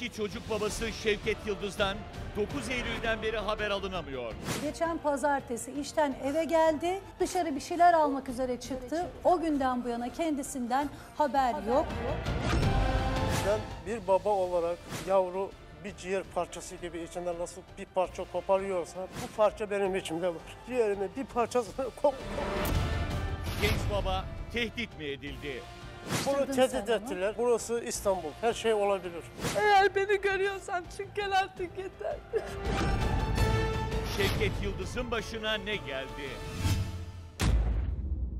İki çocuk babası Şevket Yıldız'dan 9 Eylül'den beri haber alınamıyor. Geçen pazartesi işten eve geldi. Dışarı bir şeyler almak üzere çıktı. O günden bu yana kendisinden haber yok. Ben bir baba olarak yavru bir ciğer parçası gibi içinden nasıl bir parça koparıyorsa bu parça benim içimde var. Ciğerimin bir parçasını kop Genç baba tehdit mi edildi? Bunu tehdit ettiler. Burası İstanbul. Her şey olabilir. Eğer beni görüyorsan çık gel artık yeter. Şevket Yıldız'ın başına ne geldi?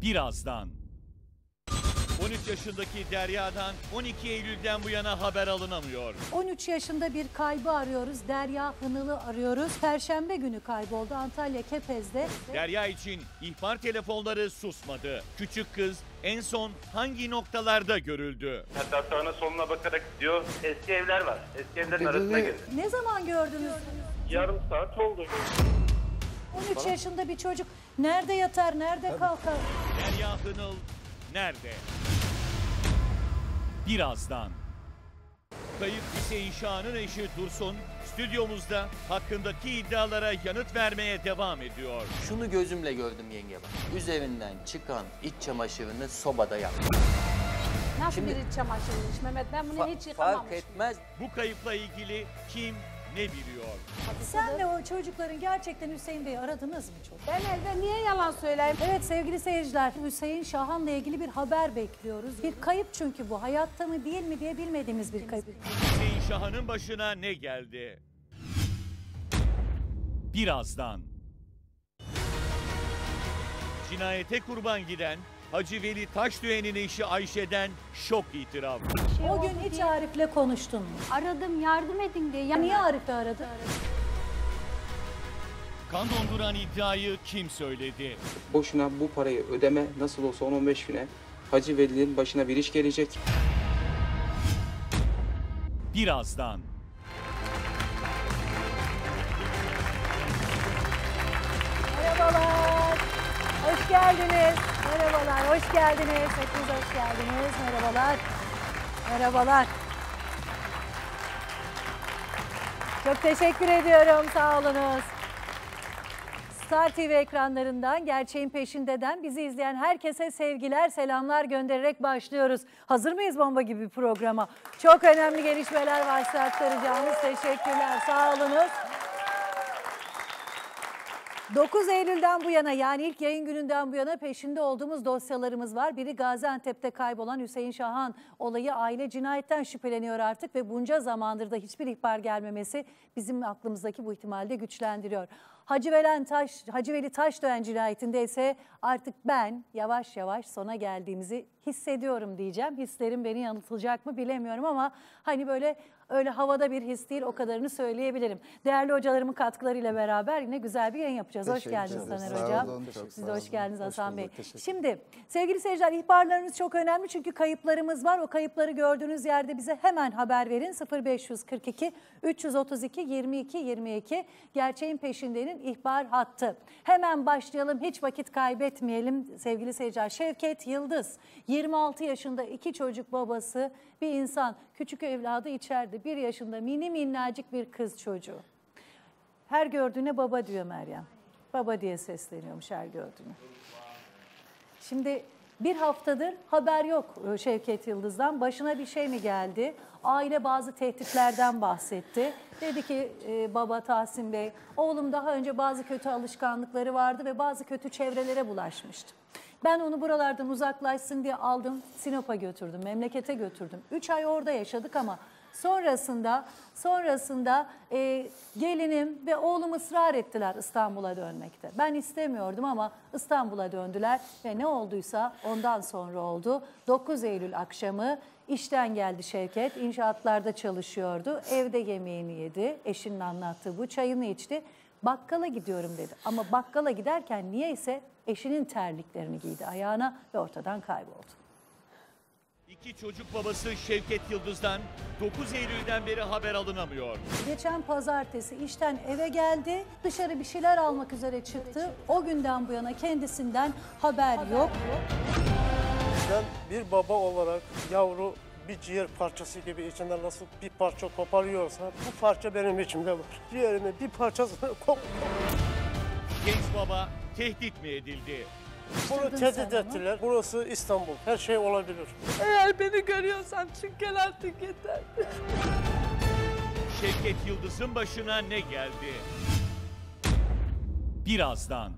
Birazdan. 13 yaşındaki Derya'dan 12 Eylül'den bu yana haber alınamıyor. 13 yaşında bir kaybı arıyoruz. Derya Hınıl'ı arıyoruz. Perşembe günü kayboldu Antalya Kepez'de. Derya için ihbar telefonları susmadı. Küçük kız en son hangi noktalarda görüldü? Hatta sağına soluna bakarak diyor eski evler var. Eski evlerin arasına girdi. Ne zaman gördünüz? Yarım saat oldu. 13 yaşında bir çocuk nerede yatar, nerede kalkar? Derya Hınıl nerede? Birazdan. Kayıp Hüseyin Şahan'ın eşi Dursun stüdyomuzda hakkındaki iddialara yanıt vermeye devam ediyor. Şunu gözümle gördüm yenge bak. Üzerinden çıkan iç çamaşırını sobada yaptı. Nasıl Şimdi- bir iç çamaşırıymış Mehmet ben bunu Fa- hiç yıkamamıştım. fark etmez. Bu kayıpla ilgili kim ne biliyor? Sen ve o çocukların gerçekten Hüseyin Bey'i aradınız mı çok? Ben evde niye yalan söyleyeyim? Evet sevgili seyirciler Hüseyin Şahan'la ilgili bir haber bekliyoruz. Bir kayıp çünkü bu. Hayatta mı değil mi diye bilmediğimiz bir kayıp. Hüseyin Şahan'ın başına ne geldi? Birazdan. Cinayete kurban giden Hacı Veli Taşdöğen'in eşi Ayşe'den şok itiraf. O gün hiç Arif'le konuştun mu? Aradım yardım edin diye. Ya Niye Arif'i aradın? Kan donduran iddiayı kim söyledi? boşuna bu parayı ödeme nasıl olsa 10-15 güne Hacı Veli'nin başına bir iş gelecek. Birazdan. Merhabalar. Hoş geldiniz. Merhabalar. Hoş geldiniz. Hepiniz hoş geldiniz. Merhabalar. Merhabalar. Çok teşekkür ediyorum. Sağ olunuz. Star TV ekranlarından Gerçeğin Peşinde'den bizi izleyen herkese sevgiler, selamlar göndererek başlıyoruz. Hazır mıyız bomba gibi bir programa? Çok önemli gelişmeler varsa aktaracağımız teşekkürler. Sağ olunuz. 9 Eylül'den bu yana yani ilk yayın gününden bu yana peşinde olduğumuz dosyalarımız var. Biri Gaziantep'te kaybolan Hüseyin Şahan olayı aile cinayetten şüpheleniyor artık ve bunca zamandır da hiçbir ihbar gelmemesi bizim aklımızdaki bu ihtimalde güçlendiriyor. Hacı Veli Taş, Hacı Veli Taşdöğen cinayetinde ise artık ben yavaş yavaş sona geldiğimizi hissediyorum diyeceğim. Hislerim beni yanıltacak mı bilemiyorum ama hani böyle öyle havada bir his değil o kadarını söyleyebilirim. Değerli hocalarımın katkılarıyla beraber yine güzel bir yayın yapacağız. hoş geldiniz Taner Hocam. Siz de hoş geldiniz Hasan Bey. Şimdi sevgili seyirciler ihbarlarınız çok önemli çünkü kayıplarımız var. O kayıpları gördüğünüz yerde bize hemen haber verin. 0542 332 22 22 gerçeğin peşindenin ihbar hattı. Hemen başlayalım hiç vakit kaybetmeyelim sevgili seyirciler. Şevket Yıldız 26 yaşında iki çocuk babası bir insan küçük evladı içeride bir yaşında mini minnacık bir kız çocuğu. Her gördüğüne baba diyor Meryem. Baba diye sesleniyormuş her gördüğüne. Şimdi bir haftadır haber yok e, Şevket Yıldız'dan. Başına bir şey mi geldi? Aile bazı tehditlerden bahsetti. Dedi ki e, baba Tahsin Bey, oğlum daha önce bazı kötü alışkanlıkları vardı ve bazı kötü çevrelere bulaşmıştı. Ben onu buralardan uzaklaşsın diye aldım, Sinop'a götürdüm, memlekete götürdüm. Üç ay orada yaşadık ama sonrasında sonrasında e, gelinim ve oğlum ısrar ettiler İstanbul'a dönmekte. Ben istemiyordum ama İstanbul'a döndüler ve ne olduysa ondan sonra oldu. 9 Eylül akşamı işten geldi Şevket, inşaatlarda çalışıyordu. Evde yemeğini yedi, eşinin anlattığı bu çayını içti. Bakkala gidiyorum dedi ama bakkala giderken niyeyse eşinin terliklerini giydi ayağına ve ortadan kayboldu. İki çocuk babası Şevket Yıldız'dan 9 Eylül'den beri haber alınamıyor. Geçen pazartesi işten eve geldi. Dışarı bir şeyler almak üzere çıktı. O günden bu yana kendisinden haber yok. Ben bir baba olarak yavru bir ciğer parçası gibi içinden nasıl bir parça koparıyorsa bu parça benim içimde var. Ciğerimin bir parçasını kop Genç baba tehdit mi edildi? Bunu tehdit ettiler. Burası İstanbul. Her şey olabilir. Eğer beni görüyorsan çık gel artık yeter. Şevket Yıldız'ın başına ne geldi? Birazdan.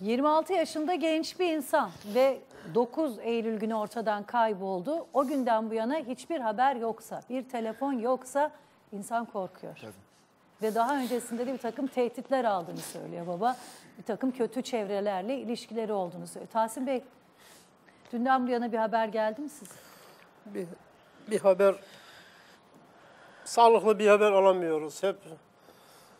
26 yaşında genç bir insan ve 9 Eylül günü ortadan kayboldu. O günden bu yana hiçbir haber yoksa, bir telefon yoksa insan korkuyor. Ve daha öncesinde de bir takım tehditler aldığını söylüyor baba. Bir takım kötü çevrelerle ilişkileri olduğunu söylüyor. Tahsin Bey, dünden bu yana bir haber geldi mi size? Bir, bir haber, sağlıklı bir haber alamıyoruz. Hep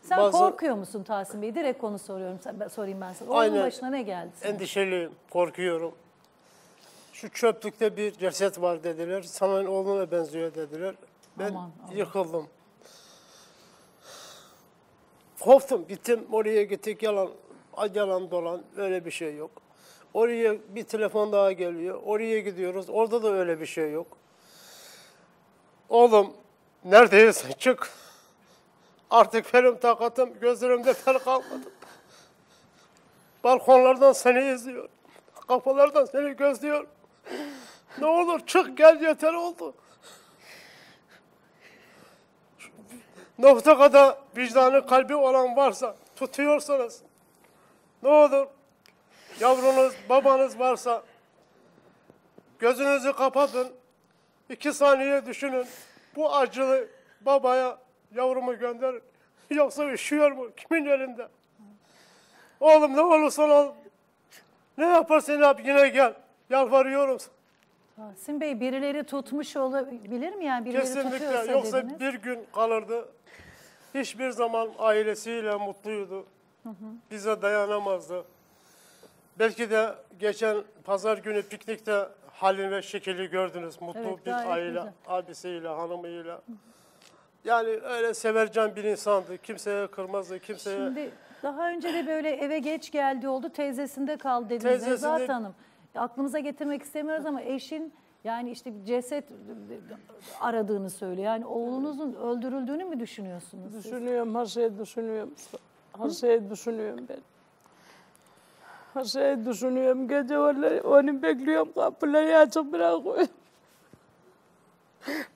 Sen Bazı- korkuyor musun Tahsin Bey? Direkt konu soruyorum, sorayım ben sana. Onun Aynen. başına ne geldi? senin? endişeliyim, korkuyorum. Şu çöplükte bir ceset var dediler. Sana oğluna benziyor dediler. Ben Aman, aman. yıkıldım. Korktum, gittim oraya gittik yalan, yalan dolan öyle bir şey yok. Oraya bir telefon daha geliyor. Oraya gidiyoruz. Orada da öyle bir şey yok. Oğlum neredeyiz? Çık. Artık benim takatım gözlerimde fel kalmadı. Balkonlardan seni izliyor. Kapılardan seni gözlüyor. Ne olur çık gel yeter oldu. Nokta kadar vicdanı kalbi olan varsa tutuyorsanız ne olur? Yavrunuz babanız varsa gözünüzü kapatın iki saniye düşünün. Bu acılı babaya yavrumu gönderin. Yoksa üşüyor mu? Kimin elinde? Oğlum ne olursan ol. Ne yaparsan yap yine gel. Yalvarıyorum. Tahsin Bey birileri tutmuş olabilir mi yani? Birileri Kesinlikle. tutuyorsa Yoksa dediniz. bir gün kalırdı. Hiçbir zaman ailesiyle mutluydu. Bize dayanamazdı. Belki de geçen pazar günü piknikte halini ve şekili gördünüz. Mutlu Evet, bir aile, güzel. abisiyle, hanımıyla. Yani öyle severcan bir insandı. Kimseye kırmazdı, kimseye... Şimdi daha önce de böyle eve geç geldi oldu teyzesinde kaldı dediniz Teyzesinde- Nezahat Hanım. Aklımıza getirmek istemiyoruz ama eşin yani işte bir ceset aradığını söylüyor. Yani oğlunuzun öldürüldüğünü mü düşünüyorsunuz? siz? Düşünüyorum, her şeyi düşünüyorum. Her şeyi düşünüyorum ben. Her şeyi düşünüyorum. Gece vallahi onu bekliyorum. Kapıları açık bırakıyorum.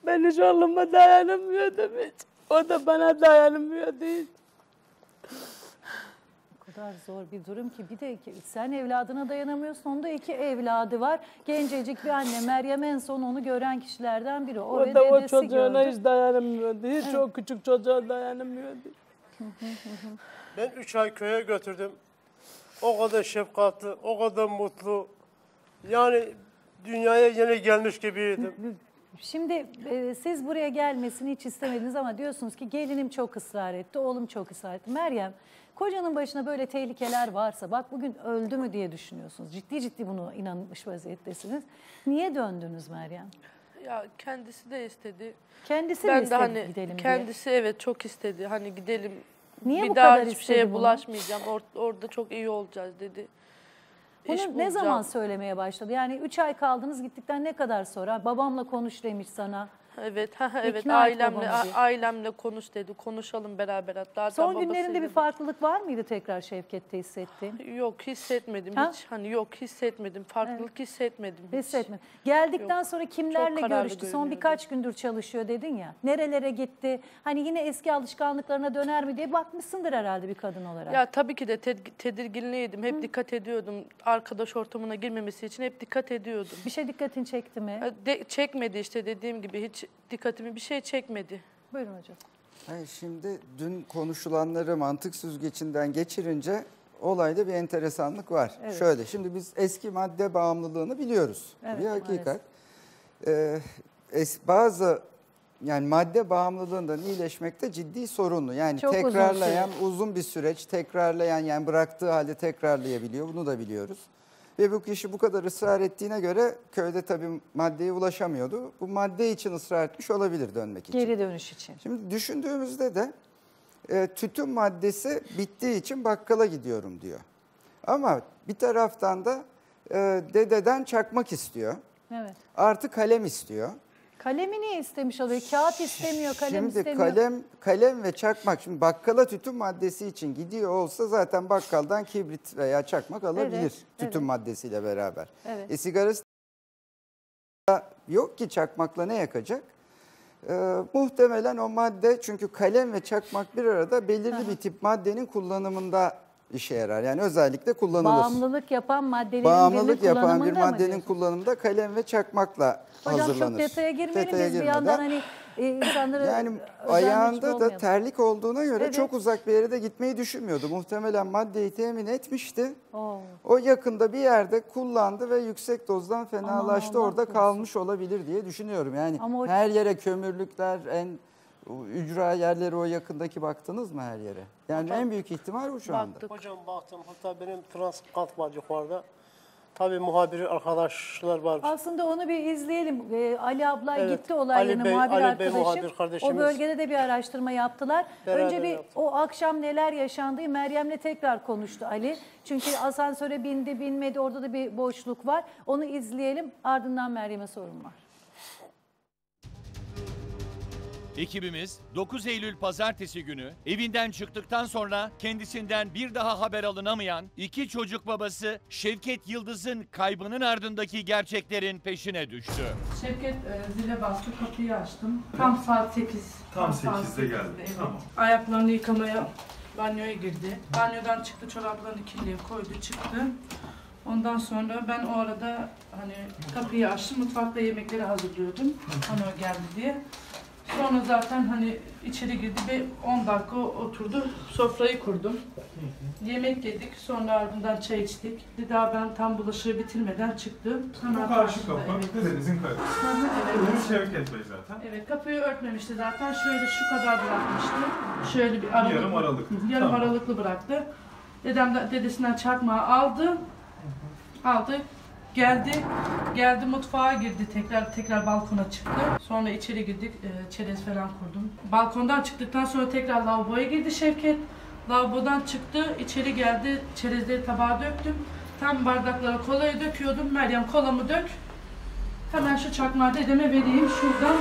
Ben hiç oğluma dayanamıyordum hiç. O da bana dayanamıyordu hiç. Kadar zor bir durum ki bir de iki, sen evladına dayanamıyorsun. Onda iki evladı var. Gencecik bir anne Meryem en son onu gören kişilerden biri. O, O, ve da o çocuğuna gördü. hiç dayanamıyordu. Hiç o küçük çocuğa dayanamıyordu. Ben üç ay köye götürdüm. O kadar şefkatli, o kadar mutlu. Yani dünyaya yeni gelmiş gibiydim. Şimdi e, siz buraya gelmesini hiç istemediniz ama diyorsunuz ki gelinim çok ısrar etti, oğlum çok ısrar etti. Meryem, kocanın başına böyle tehlikeler varsa, bak bugün öldü mü diye düşünüyorsunuz. Ciddi ciddi bunu inanmış vaziyettesiniz. Niye döndünüz Meryem? Ya kendisi de istedi. Kendisi ben de istedi hani gidelim kendisi evet çok istedi. Hani gidelim. Niye bir bu daha kadar hiçbir şeye bunu? bulaşmayacağım. Or- orada çok iyi olacağız dedi. İş Bunu ne bulacağım. zaman söylemeye başladı? Yani üç ay kaldınız gittikten ne kadar sonra? Babamla konuş demiş sana. Evet, evet. İkna Ailemle a- ailemle konuş dedi. Konuşalım beraber hatta. Son Hatta günlerinde bir farklılık var mıydı tekrar Şevket'te hissettiğin? Yok hissetmedim Ha? hiç. Hani yok hissetmedim. Farklılık hissetmedim hiç. Hissetme. Geldikten Yok. sonra kimlerle kararlı görüştü? Son görünüyordu. birkaç gündür çalışıyor dedin ya. Nerelere gitti? Hani yine eski alışkanlıklarına döner mi diye bakmışsındır herhalde bir kadın olarak. Ya tabii ki de ted- tedirginliydim. Hep dikkat ediyordum. Arkadaş ortamına girmemesi için hep dikkat ediyordum. Bir şey dikkatini çekti mi? Ha, De- çekmedi işte dediğim gibi hiç dikkatimi bir şey çekmedi. Buyurun hocam. Hayır, şimdi dün konuşulanları mantık süzgecinden geçirince olayda bir enteresanlık var. Evet. Şöyle, şimdi biz eski madde bağımlılığını biliyoruz. Evet, bir hakikat. Ee, es, bazı yani madde bağımlılığından iyileşmekte ciddi sorunlu. Yani Çok uzun tekrarlayan süre. uzun bir süreç, tekrarlayan yani bıraktığı halde tekrarlayabiliyor. Bunu da biliyoruz. Ve bu kişi bu kadar ısrar ettiğine göre köyde tabii maddeye ulaşamıyordu. Bu madde için ısrar etmiş olabilir dönmek için. Geri dönüş için. Şimdi düşündüğümüzde de e, tütün maddesi bittiği için bakkala gidiyorum diyor. Ama bir taraftan da e, dededen çakmak istiyor. Evet. Artı kalem istiyor. Kalemi niye istemiş oluyor? Kağıt istemiyor, kalem Şimdi istemiyor. kalem kalem ve çakmak şimdi bakkala tütün maddesi için gidiyor olsa zaten bakkaldan kibrit veya çakmak alabilir Evet, tütün evet. maddesiyle beraber. Evet. E sigarası yok ki çakmakla ne yakacak? Ee, muhtemelen o madde çünkü kalem ve çakmak bir arada belirli bir tip maddenin kullanımında işe yarar. Yani özellikle kullanılır. Bağımlılık yapan maddelerin Bağımlılık yapan bir maddenin kullanımında kalem ve çakmakla Hocam hazırlanır. çok detaya girmeyelim Detaya biz bir girmeden- yandan hani e, insanları yani ayağında da terlik olduğuna göre Evet. çok uzak bir yere de gitmeyi düşünmüyordu. Muhtemelen maddeyi temin etmişti. Oo. O yakında bir yerde kullandı ve yüksek dozdan fenalaştı. Allah Orada kalmış olabilir diye düşünüyorum. Yani Ama o- her yere kömürlükler, en ücra yerleri o yakındaki baktınız mı her yere? Yani en büyük ihtimal o şu anda. Hocam baktım hatta benim transkant var yukarıda. Tabii muhabiri arkadaşlar var. Aslında onu bir izleyelim. Ee, Ali abla Evet, gitti olay Ali yerine Bey- muhabir Ali Bey arkadaşım. muhabir o bölgede de bir araştırma yaptılar. Beraber Önce bir yaptık. o akşam neler yaşandığı Meryem'le tekrar konuştu Ali. Çünkü asansöre bindi binmedi orada da bir boşluk var. Onu izleyelim ardından Meryem'e sorun var. Ekibimiz 9 Eylül pazartesi günü evinden çıktıktan sonra kendisinden bir daha haber alınamayan iki çocuk babası Şevket Yıldız'ın kaybının ardındaki gerçeklerin peşine düştü. Şevket e, zile bastı, kapıyı açtım. Tam saat 8. Tam saat 8'de geldi. evet. Tamam. Ayaklarını yıkamaya banyoya girdi. Banyodan çıktı, çoraplarını kirliye koydu, çıktı. Ondan sonra ben o arada hani kapıyı açtım, mutfakta yemekleri hazırlıyordum. Hani o geldi diye. Sonra zaten hani içeri girdi ve 10 dakika oturdu, sofrayı kurdum. Yemek yedik, sonra ardından çay içtik. Daha ben tam bulaşığı bitirmeden çıktı. Bu Hemen karşı karşıda, kapı evet. dedenizin evet. Dedeniz Şevket Bey zaten. Evet kapıyı örtmemişti zaten. Şöyle şu kadar bırakmıştı. Şöyle bir aralık. Yarım aralık. Yarım Tamam. aralıklı bıraktı. Dedem de dedesinden çakmağı aldı. Aldı. Geldi. Geldi mutfağa girdi tekrar tekrar balkona çıktı. Sonra içeri girdik. E, çerez falan kurdum. Balkondan çıktıktan sonra tekrar lavaboya girdi Şevket. Lavabodan çıktı. içeri geldi. Çerezleri tabağa döktüm. Tam bardaklara kolayı döküyordum. Meryem kolamı dök. Hemen şu çakmağı dedeme vereyim. Şuradan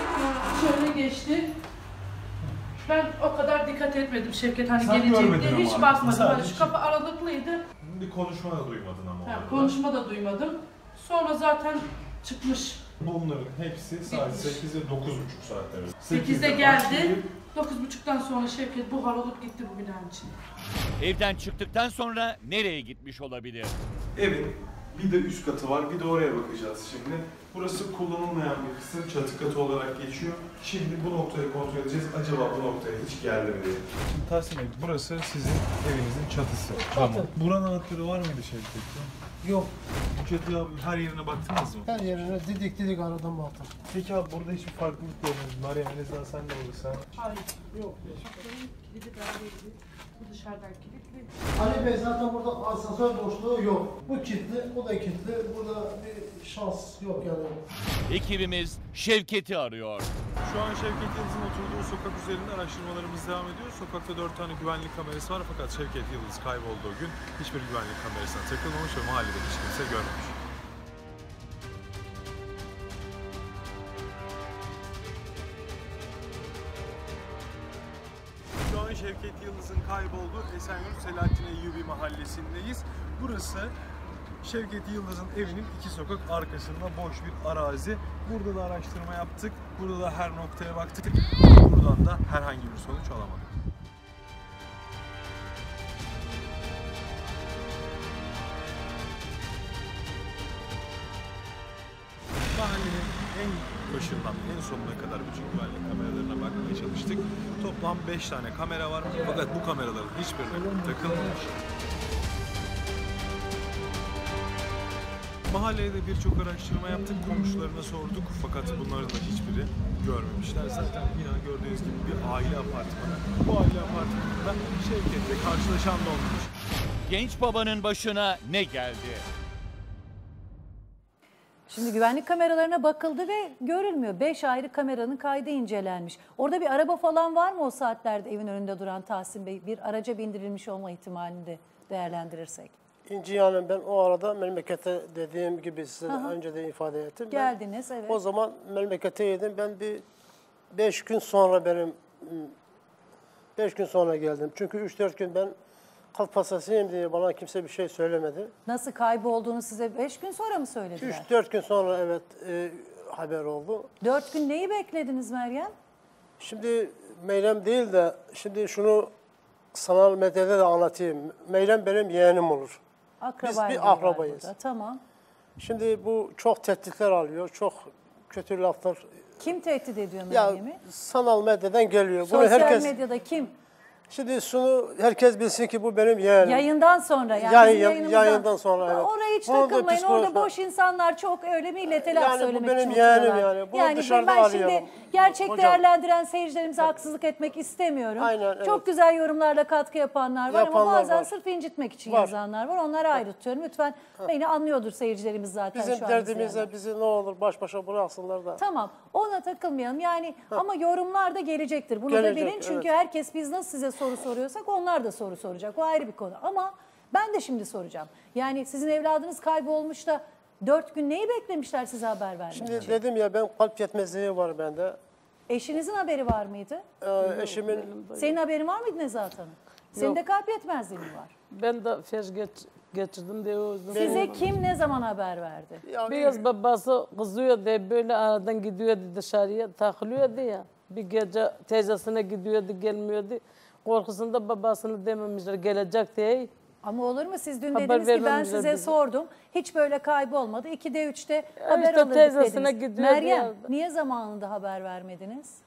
şöyle geçti. Ben o kadar dikkat etmedim Şevket hani Sen gelecek görmedin diye. ama Hiç abi, bakmadım. sadece Hani şu kapı aralıklıydı. Bir konuşma da duymadın ama Ha, konuşma da duymadım. Sonra zaten çıkmış. Bunların hepsi saat 8 ve 9.30 saatleri. 8'de geldi. 9.30'dan sonra Şevket buhar olup gitti bu binanın içinde. Evden çıktıktan sonra nereye gitmiş olabilir? Evin bir de üst katı var, bir de oraya bakacağız şimdi. Burası kullanılmayan bir kısım, çatı katı olarak geçiyor. Şimdi bu noktayı kontrol edeceğiz. Acaba bu noktaya hiç geldi mi diye. Şimdi Tahsin Bey, burası sizin evinizin çatısı. Tamam. Buranın anahtarı var mıydı Şevket'te? Yok. Çatıya her yerine baktınız mı? Her yerine didik didik aradan baktım. Peki abi burada hiçbir farklılık görmediniz. Meryem en azından sen de olursan. Hayır. Yok. Kapının kilidi bendeydi. Bu dışarıdan kilitli. Ali Bey zaten burada asansör boşluğu yok. Bu kilitli, bu da kilitli. Burada bir şans yok yani. Ekibimiz Şevket'i arıyor. Şu an Şevket Yıldız'ın oturduğu sokak üzerinde araştırmalarımız devam ediyor. Sokakta 4 tane güvenlik kamerası var fakat Şevket Yıldız kaybolduğu gün hiçbir güvenlik kamerasına takılmamış ve mahallede hiç kimse görmemiş. Şevket Yıldız'ın kaybolduğu Esenyurt Selahattin Eyyubi mahallesindeyiz. Burası Şevket Yıldız'ın evinin iki sokak arkasında boş bir arazi. Burada da araştırma yaptık. Burada da her noktaya baktık. Buradan da herhangi bir sonuç alamadık. Mahallenin en başından en sonuna kadar bütün güvenlik kameralarına bakmaya çalıştık. Toplam 5 tane kamera var fakat bu kameraların hiçbirine takılmamış. Mahalleye de birçok araştırma yaptık, komşularına sorduk fakat bunların da hiçbiri görmemişler. Zaten bina gördüğünüz gibi bir aile apartmanı. Bu aile apartmanında Şevket'le karşılaşan da olmamış. Genç babanın başına ne geldi? Şimdi güvenlik kameralarına bakıldı ve görülmüyor. Beş ayrı kameranın kaydı incelenmiş. Orada bir araba falan var mı o saatlerde evin önünde duran Tahsin Bey? Bir araca bindirilmiş olma ihtimalini de değerlendirirsek. İnci Hanım ben o arada memlekete dediğim gibi size de Aha. önce de ifade ettim. Ben Geldiniz evet. o zaman memlekete yedim. Ben bir beş gün sonra benim beş gün sonra geldim. Çünkü üç dört gün ben kalp hastasıyım diye bana kimse bir şey söylemedi. Nasıl kaybolduğunu size 5 gün sonra mı söylediler? Üç dört gün sonra evet e, haber oldu. 4 gün neyi beklediniz Meryem? Şimdi Meylem değil de şimdi şunu sanal medyada da anlatayım. Meylem benim yeğenim olur. Akraba bir evleri var akrabayız. burada, Tamam. Şimdi bu çok tehditler alıyor, çok kötü laflar. Kim tehdit ediyor Ya Meryem'i? sanal medyadan geliyor. Bunu Sosyal herkes medyada kim? Şimdi şunu herkes bilsin ki bu benim yeğenim. Yayından sonra yani Yayın- bizim yayınımızdan. yayından sonra, evet. Oraya hiç Bunu da takılmayın. Orada boş insanlar çok öyle millete laf Yani bu söylemek benim için yeğenim oturuyorlar. yani. Bunu dışarıda ben şimdi arayalım. gerçek Hocam. değerlendiren seyircilerimize haksızlık etmek istemiyorum. Aynen, evet. Çok güzel yorumlarla katkı yapanlar var ama Yapanlar bazen var. sırf incitmek için Var. yazanlar var. Onları ayrı tutuyorum. Lütfen beni anlıyordur seyircilerimiz zaten Bizim şu an derdimize izleyenler. bizi ne olur baş başa bıraksınlar da. Tamam ona takılmayalım yani ama yorumlar da gelecektir. Bunu da Gelecek, bilin çünkü evet. herkes biz nasıl size soru soruyorsak onlar da soru soracak. O ayrı bir konu ama ben de şimdi soracağım. Yani sizin evladınız kaybolmuş da dört gün neyi beklemişler size haber vermek Şimdi için? dedim ya ben kalp yetmezliği var bende. Eşinizin haberi var mıydı? Ee, eşimin Senin haberin var mıydı Nezahat Hanım? Senin Yok. de kalp yetmezliğin var. Ben de felç geç, geçirdim diye o yüzden. Size kim ne zaman haber verdi? Biraz babası kızıyor diye böyle aradan gidiyordu dışarıya takılıyordu ya. Bir gece teyzesine gidiyordu gelmiyordu. Korkusunda babasını dememişler gelecek diye. Ama olur mu siz dün Haber dediniz ki ben vermemişler size bize. sordum. Hiç böyle kaybolmadı. 2'de 3'te haber işte alırdık teyzesine dediniz. gidiyor Meryem diyordu. niye zamanında haber vermediniz?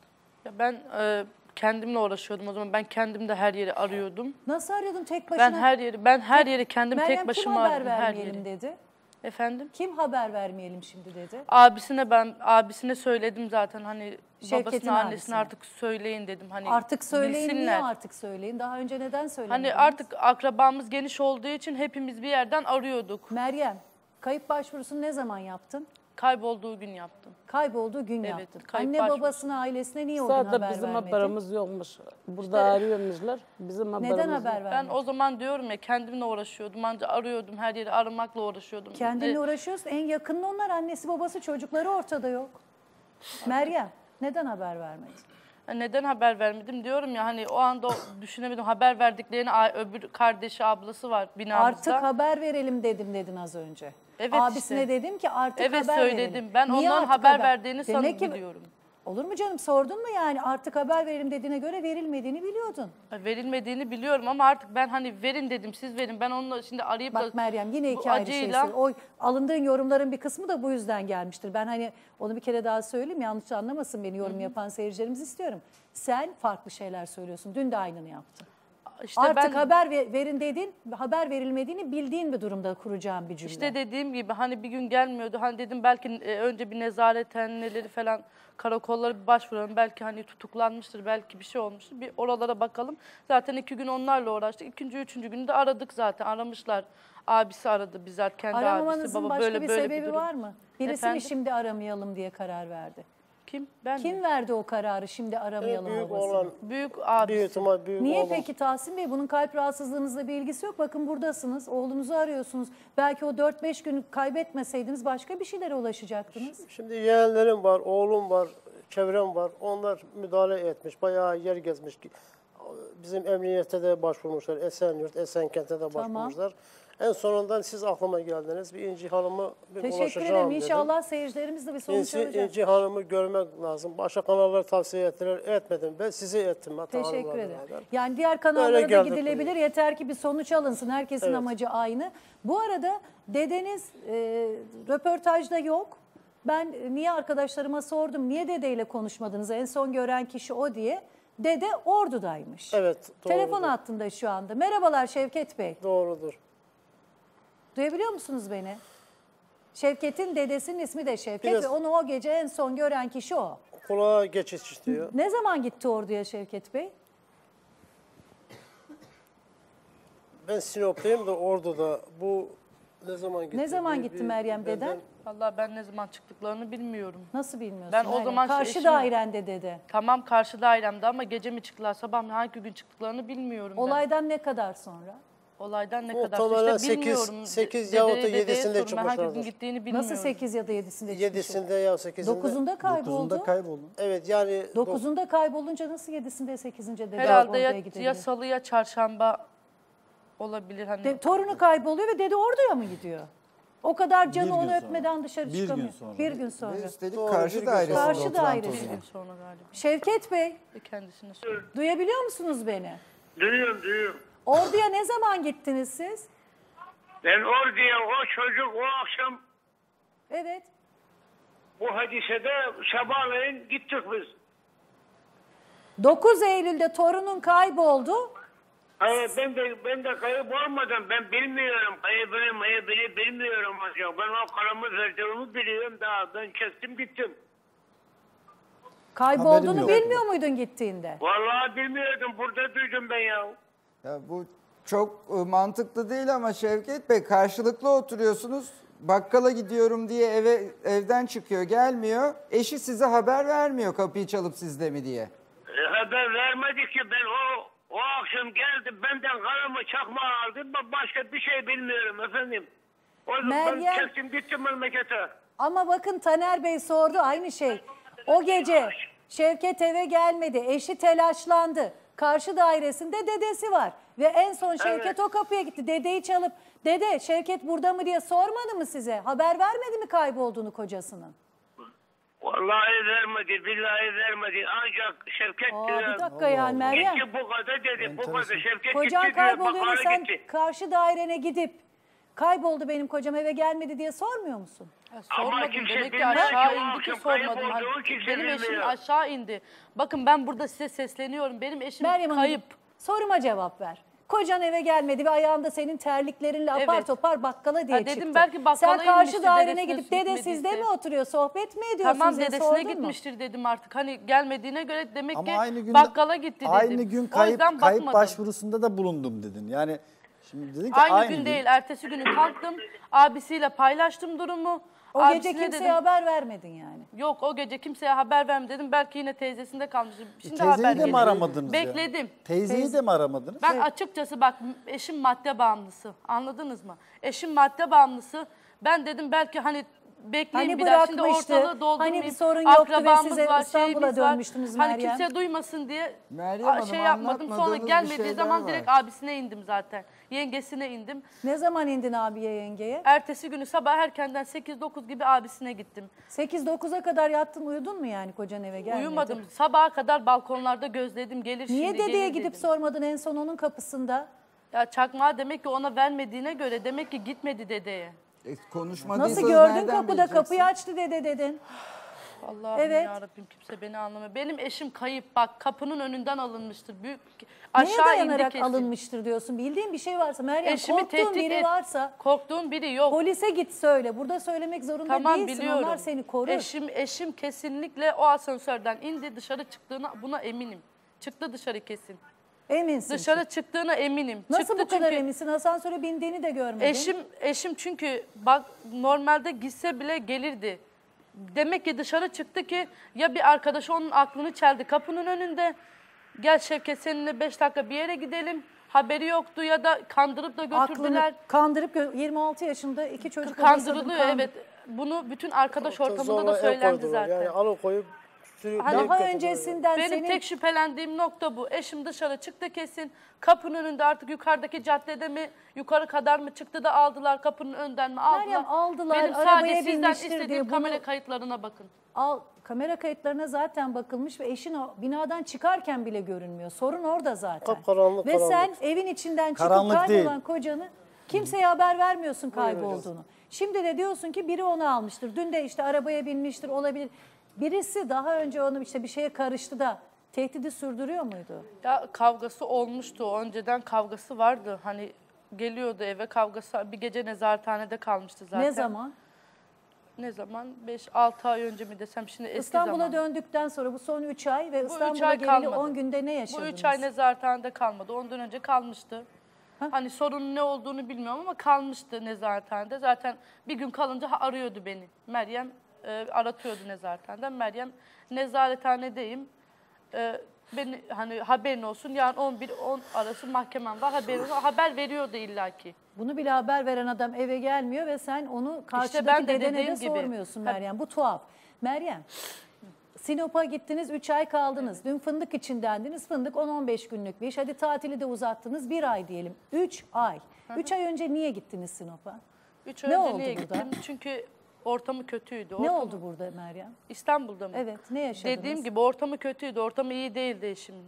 Ya ben e, kendimle uğraşıyordum o zaman. Ben kendim de her yeri arıyordum. Nasıl arıyordun tek başına? Ben her yeri ben her yeri kendim Meryem tek başıma kim haber aradım her vermeyelim yeri. dedi? Efendim? Kim haber vermeyelim şimdi dedi? Abisine ben abisine söyledim zaten hani Şevket'in babasına annesine abisine. artık söyleyin dedim hani Artık söyleyin niye bilsinler. artık söyleyin? Daha önce neden söylemediniz? Hani artık akrabamız geniş olduğu için hepimiz bir yerden arıyorduk. Meryem kayıp başvurusunu ne zaman yaptın? Kaybolduğu gün yaptım. Kaybolduğu gün Evet, yaptın. kayıp Anne başvurusu. babasına ailesine niye o gün haber bizim vermedin? haberimiz yokmuş. Burada arıyormuşlar. Bizim haberimiz Neden yok. haber Ben vermedin? o zaman diyorum ya kendimle uğraşıyordum. Anca arıyordum her yeri aramakla uğraşıyordum. Kendinle Ne- uğraşıyorsun. En yakının onlar. Annesi babası çocukları ortada yok. Meryem neden haber vermedin? Ya Neden haber vermedim diyorum ya hani o anda düşünemedim haber verdiklerini a- öbür kardeşi ablası var binamızda. Artık haber verelim dedim dedin az önce. Evet Abisine işte. dedim ki artık Evet haber söyledim. verelim. Ben Niye onların artık haber verdiğini Demek sanıp ki- biliyorum. Olur mu canım sordun mu yani artık haber verelim dediğine göre verilmediğini biliyordun. Verilmediğini biliyorum ama artık ben hani verin dedim siz verin. Ben onunla şimdi arayıp Bak da Meryem yine bu iki ayrı şey acıyla- söylüyor. O alındığın yorumların bir kısmı da bu yüzden gelmiştir. Ben hani onu bir kere daha söyleyeyim yanlış anlamasın beni yorum yapan seyircilerimiz istiyorum. Sen farklı şeyler söylüyorsun. Dün de aynını yaptın. işte Artık ben haber ve- verin dedin, haber verilmediğini bildiğin bir durumda kuracağım bir cümle. işte dediğim gibi hani bir gün gelmiyordu. Hani dedim belki e, önce bir nezarethaneleri falan karakollara bir başvuralım. Belki hani tutuklanmıştır, belki bir şey olmuştur. Bir oralara bakalım. Zaten iki gün onlarla uğraştık. İkinci, üçüncü günü de aradık zaten. Aramışlar. Abisi aradı bizzat kendi abisi. Aramamanızın Baba başka böyle bir böyle sebebi durum. var mı? Birisi Efendim? mi şimdi aramayalım diye karar verdi? Kim? Ben Kim mi? verdi o kararı şimdi aramayalım büyük babasını? oğlan, Büyük abisi. büyük ihtimal büyük Niye oğlan. peki Tahsin Bey bunun kalp rahatsızlığınızla bir ilgisi yok. Bakın buradasınız, oğlunuzu arıyorsunuz. Belki o 4-5 gün kaybetmeseydiniz başka bir şeylere ulaşacaktınız. Şimdi yeğenlerim var, oğlum var, çevrem var. Onlar müdahale etmiş, bayağı yer gezmiş. Bizim emniyete de başvurmuşlar, Esenyurt, Esenkent'e de Tamam. En sonundan siz aklıma geldiniz. Bir İnci Hanım'ı bir Teşekkür ederim. dedim. İnşallah seyircilerimiz de bir sonuç İnci, alacak. İnci Hanım'ı görmek lazım. Başka kanallar tavsiye ettiler, etmedim. Ben sizi ettim. Teşekkür ederim. beraber. Yani diğer kanallara da gidilebilir. Yeter ki bir sonuç alınsın. Herkesin Evet. amacı aynı. Bu arada dedeniz e, röportajda yok. Ben e, niye arkadaşlarıma sordum, niye dedeyle konuşmadınız? En son gören kişi o diye. Dede Ordu'daymış. Evet, doğrudur. Telefon hattında şu anda. Merhabalar Şevket Bey. Doğrudur. Duyabiliyor musunuz beni? Şevket'in dedesinin ismi de Şevket Biraz- ve onu o gece en son gören kişi o. Kulağa geçiş istiyor. Ne zaman gitti Ordu'ya Şevket Bey? Ben Sinop'tayım da Ordu'da. Bu ne zaman gitti? Ne zaman Bir- gitti bir- Meryem benden- deden? Vallahi ben ne zaman çıktıklarını bilmiyorum. Nasıl bilmiyorsun? Ben o Meryem? zaman Karşı eşime- dairende dede. Tamam karşı dairemde ama gece mi çıktılar sabah mı hangi gün çıktıklarını bilmiyorum ben. Olaydan ne kadar sonra? Olaydan ne Muhtemelen kadar işte bilmiyorum. sekiz Dedeye, yahut da dedeye yedisinde sorun. Ben herkesin çıkmışlardır. gittiğini bilmiyorum. Nasıl 8 ya da 7'sinde çıkmış? Yedisinde ya sekizinde. Dokuzunda kayboldu. kayboldu. Evet yani. 9'unda kaybolunca nasıl 7'sinde 8'inde de Herhalde oraya ya, gidebilir? ya salı ya çarşamba olabilir hani. De- torunu kayboluyor ve dede orduya mı gidiyor? O kadar canı gün onu sonra. öpmeden dışarı Bir gün çıkamıyor. sonra. Bir gün sonra. Ve üstelik Doğru, karşı gün sonra. Karşı dairesi. Bir gün sonra galiba. Şevket Bey, kendisine sor. duyabiliyor musunuz beni? Duyuyorum duyuyorum. Orduya ne zaman gittiniz siz? Ben orduya o çocuk o akşam Evet. bu hadisede sabahleyin gittik biz. 9 Eylül'de torunun kayboldu. Evet, ben de ben de kayıp olmadan ben bilmiyorum kaybını mayıbını bilmiyorum ancak ben o karamı verdiğimi biliyorum daha ben kestim gittim. Kaybolduğunu Haberim yok. bilmiyor muydun gittiğinde? Vallahi bilmiyordum burada duydum ben ya. Ya bu çok e, mantıklı değil ama Şevket Bey karşılıklı oturuyorsunuz. Bakkala gidiyorum diye eve evden çıkıyor, gelmiyor. Eşi size haber vermiyor kapıyı çalıp sizde mi diye. E, haber vermedi ki ben o o akşam geldi benden karamı çakma aldı ben başka bir şey bilmiyorum efendim. O Meryem- ben kestim gittim memlekete. Ama bakın Taner Bey sordu aynı şey. O gece Şevket eve gelmedi. Eşi telaşlandı. Karşı dairesinde dedesi var. Ve en son Şevket Evet. o kapıya gitti. Dedeyi çalıp dede Şevket burada mı diye sormadı mı size? Haber vermedi mi kaybolduğunu kocasının? Vallahi vermedi, billahi vermedi. Ancak Şevket Aa, diyor. bir dakika yani Meryem. Gitti bu kadar dedi, bu kadar. Şevket Kocan gitti kayboluyor ve sen gitti. karşı dairene gidip kayboldu benim kocam eve gelmedi diye sormuyor musun? Ya sormadım kimse demek ki bilmiyor ki aşağı indi ki kayıp sormadım. Hani kimse benim eşim bilmiyor. aşağı indi. Bakın ben burada size sesleniyorum. Benim eşim Meryem Hanım kayıp. soruma cevap ver. Kocan eve gelmedi ve ayağında senin terliklerinle apar Evet. topar bakkala diye Ha, dedim çıktı. belki bakkala Sen karşı inmiştir, dairene dedesine gidip dede gitmediyse. sizde mi oturuyor sohbet mi ediyorsunuz Tamam diye dedesine sordun mu? gitmiştir dedim artık. Hani gelmediğine göre demek Ama ki aynı gün bakkala gitti dedim. Aynı gün O kayıp yüzden kayıp bakmadım. başvurusunda da bulundum dedin. Yani şimdi dedin ki Aynı, aynı, gün değil, ertesi günü kalktım. Abisiyle paylaştım durumu. O Abisine gece kimseye dedim, haber vermedin yani. Yok o gece kimseye haber vermedim dedim. Belki yine teyzesinde kalmıştır. Şimdi Teyzeyi haber de mi gelir. aramadınız ya? Bekledim. Teyzeyi de mi aramadınız? Ben açıkçası bak eşim madde bağımlısı. Anladınız mı? Eşim madde bağımlısı. Ben dedim belki hani bekleyeyim Hani biraz şimdi bırakmıştı, ortalığı doldurmayayım. hani bir sorun yoktu ve Akrabamız size var, İstanbul'a şeyimiz var. dönmüştünüz Hani Meryem. kimse duymasın diye Meryem a- Hanım, şey yapmadım. Sonra anlatmadığınız bir gelmediği şeyler zaman var. direkt abisine indim zaten. Yengesine indim. Ne zaman indin abiye yengeye? Ertesi günü sabah erkenden 8-9 gibi abisine gittim. 8-9'a kadar yattın uyudun mu yani kocan eve gelmedi? Uyumadım. Sabaha kadar balkonlarda gözledim. Gelir Niye şimdi dedeye gelir gidip dedim. sormadın en son onun kapısında? Ya çakmağı demek ki ona vermediğine göre demek ki gitmedi dedeye. E, konuşmadıysanız Nasıl gördün kapıda bileceksin? kapıyı açtı dede dedin. Allah'ım Evet. yarabbim kimse beni anlamıyor. Benim eşim kayıp bak kapının önünden alınmıştır. Büyük Neye aşağı indi dayanarak kesin. alınmıştır diyorsun? Bildiğin bir şey varsa Meryem Eşimi korktuğun tehdit biri et- varsa Korktuğum biri yok. polise git söyle. Burada söylemek zorunda Tamam değilsin. biliyorum. Onlar seni korur. Eşim eşim kesinlikle o asansörden indi dışarı çıktığına buna eminim. Çıktı dışarı kesin. Eminsin. Dışarı çıktığına eminim. Nasıl Çıktı bu kadar çünkü eminsin? Asansöre bindiğini de görmedin. Eşim eşim çünkü bak normalde gitse bile gelirdi. Demek ki dışarı çıktı ki ya bir arkadaşı onun aklını çeldi kapının önünde. Gel Şevket seninle 5 dakika bir yere gidelim. Haberi yoktu ya da kandırıp da götürdüler. Aklını kandırıp gö- 26 yaşında iki çocuk Kandırılıyor evet. Bunu bütün arkadaş ortamında da söylendi zaten. Yani alıkoyup Hani- Daha öncesinden Benim senin tek şüphelendiğim nokta bu. Eşim dışarı çıktı kesin. Kapının önünde artık yukarıdaki caddede mi yukarı kadar mı çıktı da aldılar kapının önden mi aldılar. Meryem, aldılar, Benim arabaya sadece sizden binmiştir istediğim diye bunu- kamera kayıtlarına bakın. al kamera kayıtlarına zaten bakılmış ve eşin o binadan çıkarken bile görünmüyor. Sorun orada zaten. Kapkaranlık, ve sen karanlık. evin içinden çıkıp Karanlık kaybolan değil. kocanı kimseye haber vermiyorsun kaybolduğunu. Şimdi de diyorsun ki biri onu almıştır. Dün de işte arabaya binmiştir olabilir. Birisi daha önce onu işte bir şeye karıştı da tehdidi sürdürüyor muydu? Ya kavgası olmuştu. Önceden kavgası vardı. Hani geliyordu eve kavgası. Bir gece nezarethanede kalmıştı zaten. Ne zaman? Ne zaman? 5-6 ay önce mi desem şimdi eski İstanbul'a zaman. döndükten sonra bu son 3 ay ve Bu üç İstanbul'a ay geleli kalmadı. 10 günde ne Bu yaşadınız? 3 ay nezarethanede kalmadı. Ondan önce kalmıştı. Hani sorunun ne olduğunu bilmiyorum ama kalmıştı nezarethanede. Zaten bir gün kalınca ha- arıyordu beni. Meryem e, aratıyordu nezarethaneden. Meryem nezarethanedeyim. E, Beni hani haberin olsun yarın 11 10 arası mahkemem var haberin olsun. Haber veriyordu illaki. Bunu bile haber veren adam eve gelmiyor ve sen onu karşıdaki ben de dedene de gibi. sormuyorsun Meryem. Bu tuhaf. Meryem, Sinop'a gittiniz 3 ay kaldınız. Dün fındık için dendiniz. Fındık 10-15 günlük bir iş. Hadi tatili de uzattınız. Bir ay diyelim. 3 ay. 3 ay önce niye gittiniz Sinop'a? 3 Ne önce niye burada? gittim? Çünkü ortamı kötüydü. Ne Ortamı- oldu burada Meryem? İstanbul'da mı? Evet, ne yaşadınız? Dediğim gibi ortamı kötüydü. Ortamı iyi değildi eşimin.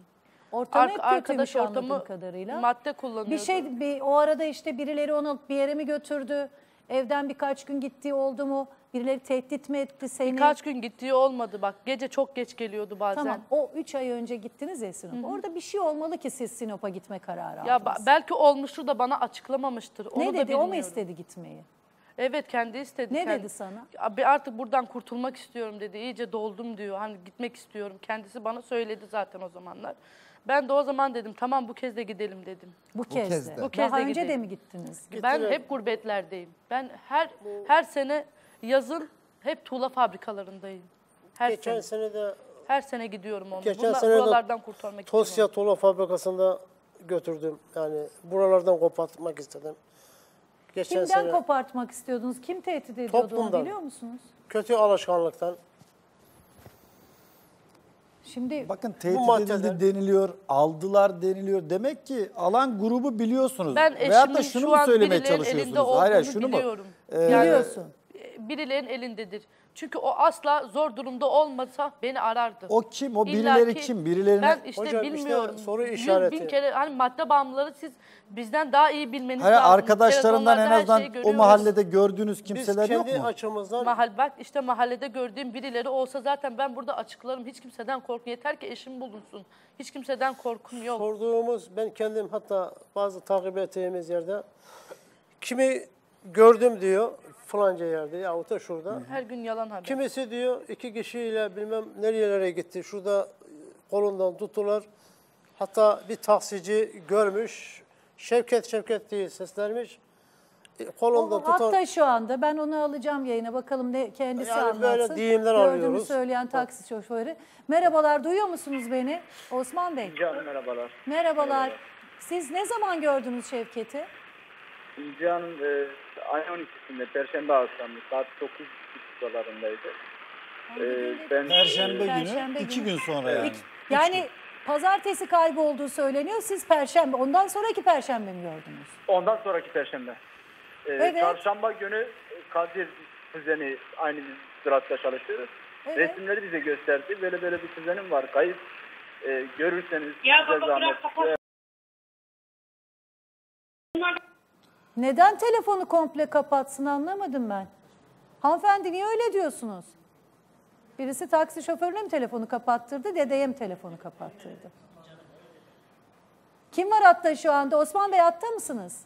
Ortam Ark- hep arkadaş kötüymüş ortamı anladığım kadarıyla. madde kullanıyordu. Bir şey bir, o arada işte birileri onu bir yere mi götürdü? Evden birkaç gün gittiği oldu mu? Birileri tehdit mi etti seni? Birkaç gün gittiği olmadı bak. Gece çok geç geliyordu bazen. Tamam o 3 ay önce gittiniz ya Sinop'a. Orada bir şey olmalı ki siz Sinop'a gitme kararı. Ya ba- belki olmuştur da bana açıklamamıştır. Onu ne da dedi o bilmiyorum. mu istedi gitmeyi? Evet kendi istedi. Ne Kendi- dedi sana? Abi artık buradan kurtulmak istiyorum dedi. İyice doldum diyor. Hani gitmek istiyorum. Kendisi bana söyledi zaten o zamanlar. Ben de o zaman dedim tamam bu kez de gidelim dedim. Bu kez, kez de. de. Bu kez Daha de önce de gidelim. mi gittiniz? Ben hep gurbetlerdeyim. Ben her her sene yazın hep tuğla fabrikalarındayım. Her Geçen sene. sene de Her sene gidiyorum onu. Geçen Bunla- sene de buralardan kurtarmak Tosya istiyorum. Tuğla Fabrikası'nda götürdüm. Yani buralardan kopartmak istedim. Geçen Kimden sene kopartmak istiyordunuz? Kim tehdit ediyordu onu Toplumdan. biliyor musunuz? kötü alışkanlıktan Şimdi Bakın tehdit maddeler- edildi deniliyor, aldılar deniliyor. Demek ki alan grubu biliyorsunuz. Ben Veyahut da eşimin şunu şu mu an söylemeye birilerinin çalışıyorsunuz? elinde olduğunu Hayır, hayır, şunu mu? biliyorum. Ee, biliyorsun. Birilerinin elindedir. Çünkü o asla zor durumda olmasa beni arardı. O kim? O İlla birileri ki kim? Birilerine... Ben işte Hocam işte bilmiyorum. soru Yüz işareti. bin kere hani madde bağımlıları siz bizden daha iyi bilmeniz Hayır, lazım. arkadaşlarından en Telefonlarda her azından şeyi o görüyoruz. mahallede gördüğünüz biz kimseler yok kendi mu? açımızdan Mahal, bak işte mahallede gördüğüm birileri olsa zaten ben burada açıklarım. Hiç kimseden korkun. Yeter ki eşim bulunsun. Hiç kimseden korkum yok. sorduğumuz ben kendim hatta bazı takip ettiğimiz yerde kimi gördüm diyor falanca yerde yahut da şurada. Her gün yalan haber. Kimisi diyor iki kişiyle bilmem nerelere gitti. Şurada kolundan tuttular. Hatta bir taksici görmüş. Şevket Şevket diye seslenmiş. E, Kolundan O tutan hatta şu anda ben onu alacağım yayına bakalım ne kendisi Yani anlatsın. böyle deyimler Gördüğünü alıyoruz. söyleyen taksi şoförü. Merhabalar duyuyor musunuz beni? Osman Bey. Canım merhabalar. Merhabalar. Siz ne zaman gördünüz Şevket'i? Hanım e, ayın 12'sinde Perşembe akşamı saat 9 sıralarındaydı. E, ben Perşembe günü, Perşembe iki günü. gün sonra yani. İlk- Yani pazartesi kaybolduğu söyleniyor. Siz perşembe, ondan sonraki perşembe mi gördünüz? ondan sonraki Perşembe. E, Evet. Çarşamba günü Kadir kuzeni aynı biz Ziraat'ta çalışıyoruz. Evet. Resimleri bize gösterdi. Böyle böyle bir kuzenim var kayıp. E, görürseniz Ya size baba, zahmet. bırak, Neden telefonu komple kapatsın anlamadım ben. Hanımefendi niye öyle diyorsunuz? Birisi taksi şoförüne mi telefonu kapattırdı, dedeye mi telefonu kapattırdı? Kim var hatta şu anda? Osman Bey hatta mısınız?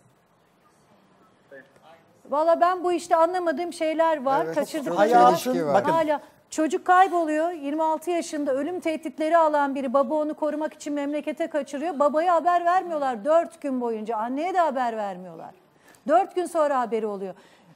Valla ben bu işte anlamadığım şeyler var. Evet, çelişki var. Bakın. Hala çocuk kayboluyor. 26 yaşında ölüm tehditleri alan biri baba onu korumak için memlekete kaçırıyor. Babaya haber vermiyorlar 4 gün boyunca. Anneye de haber vermiyorlar. 4 gün sonra haberi oluyor.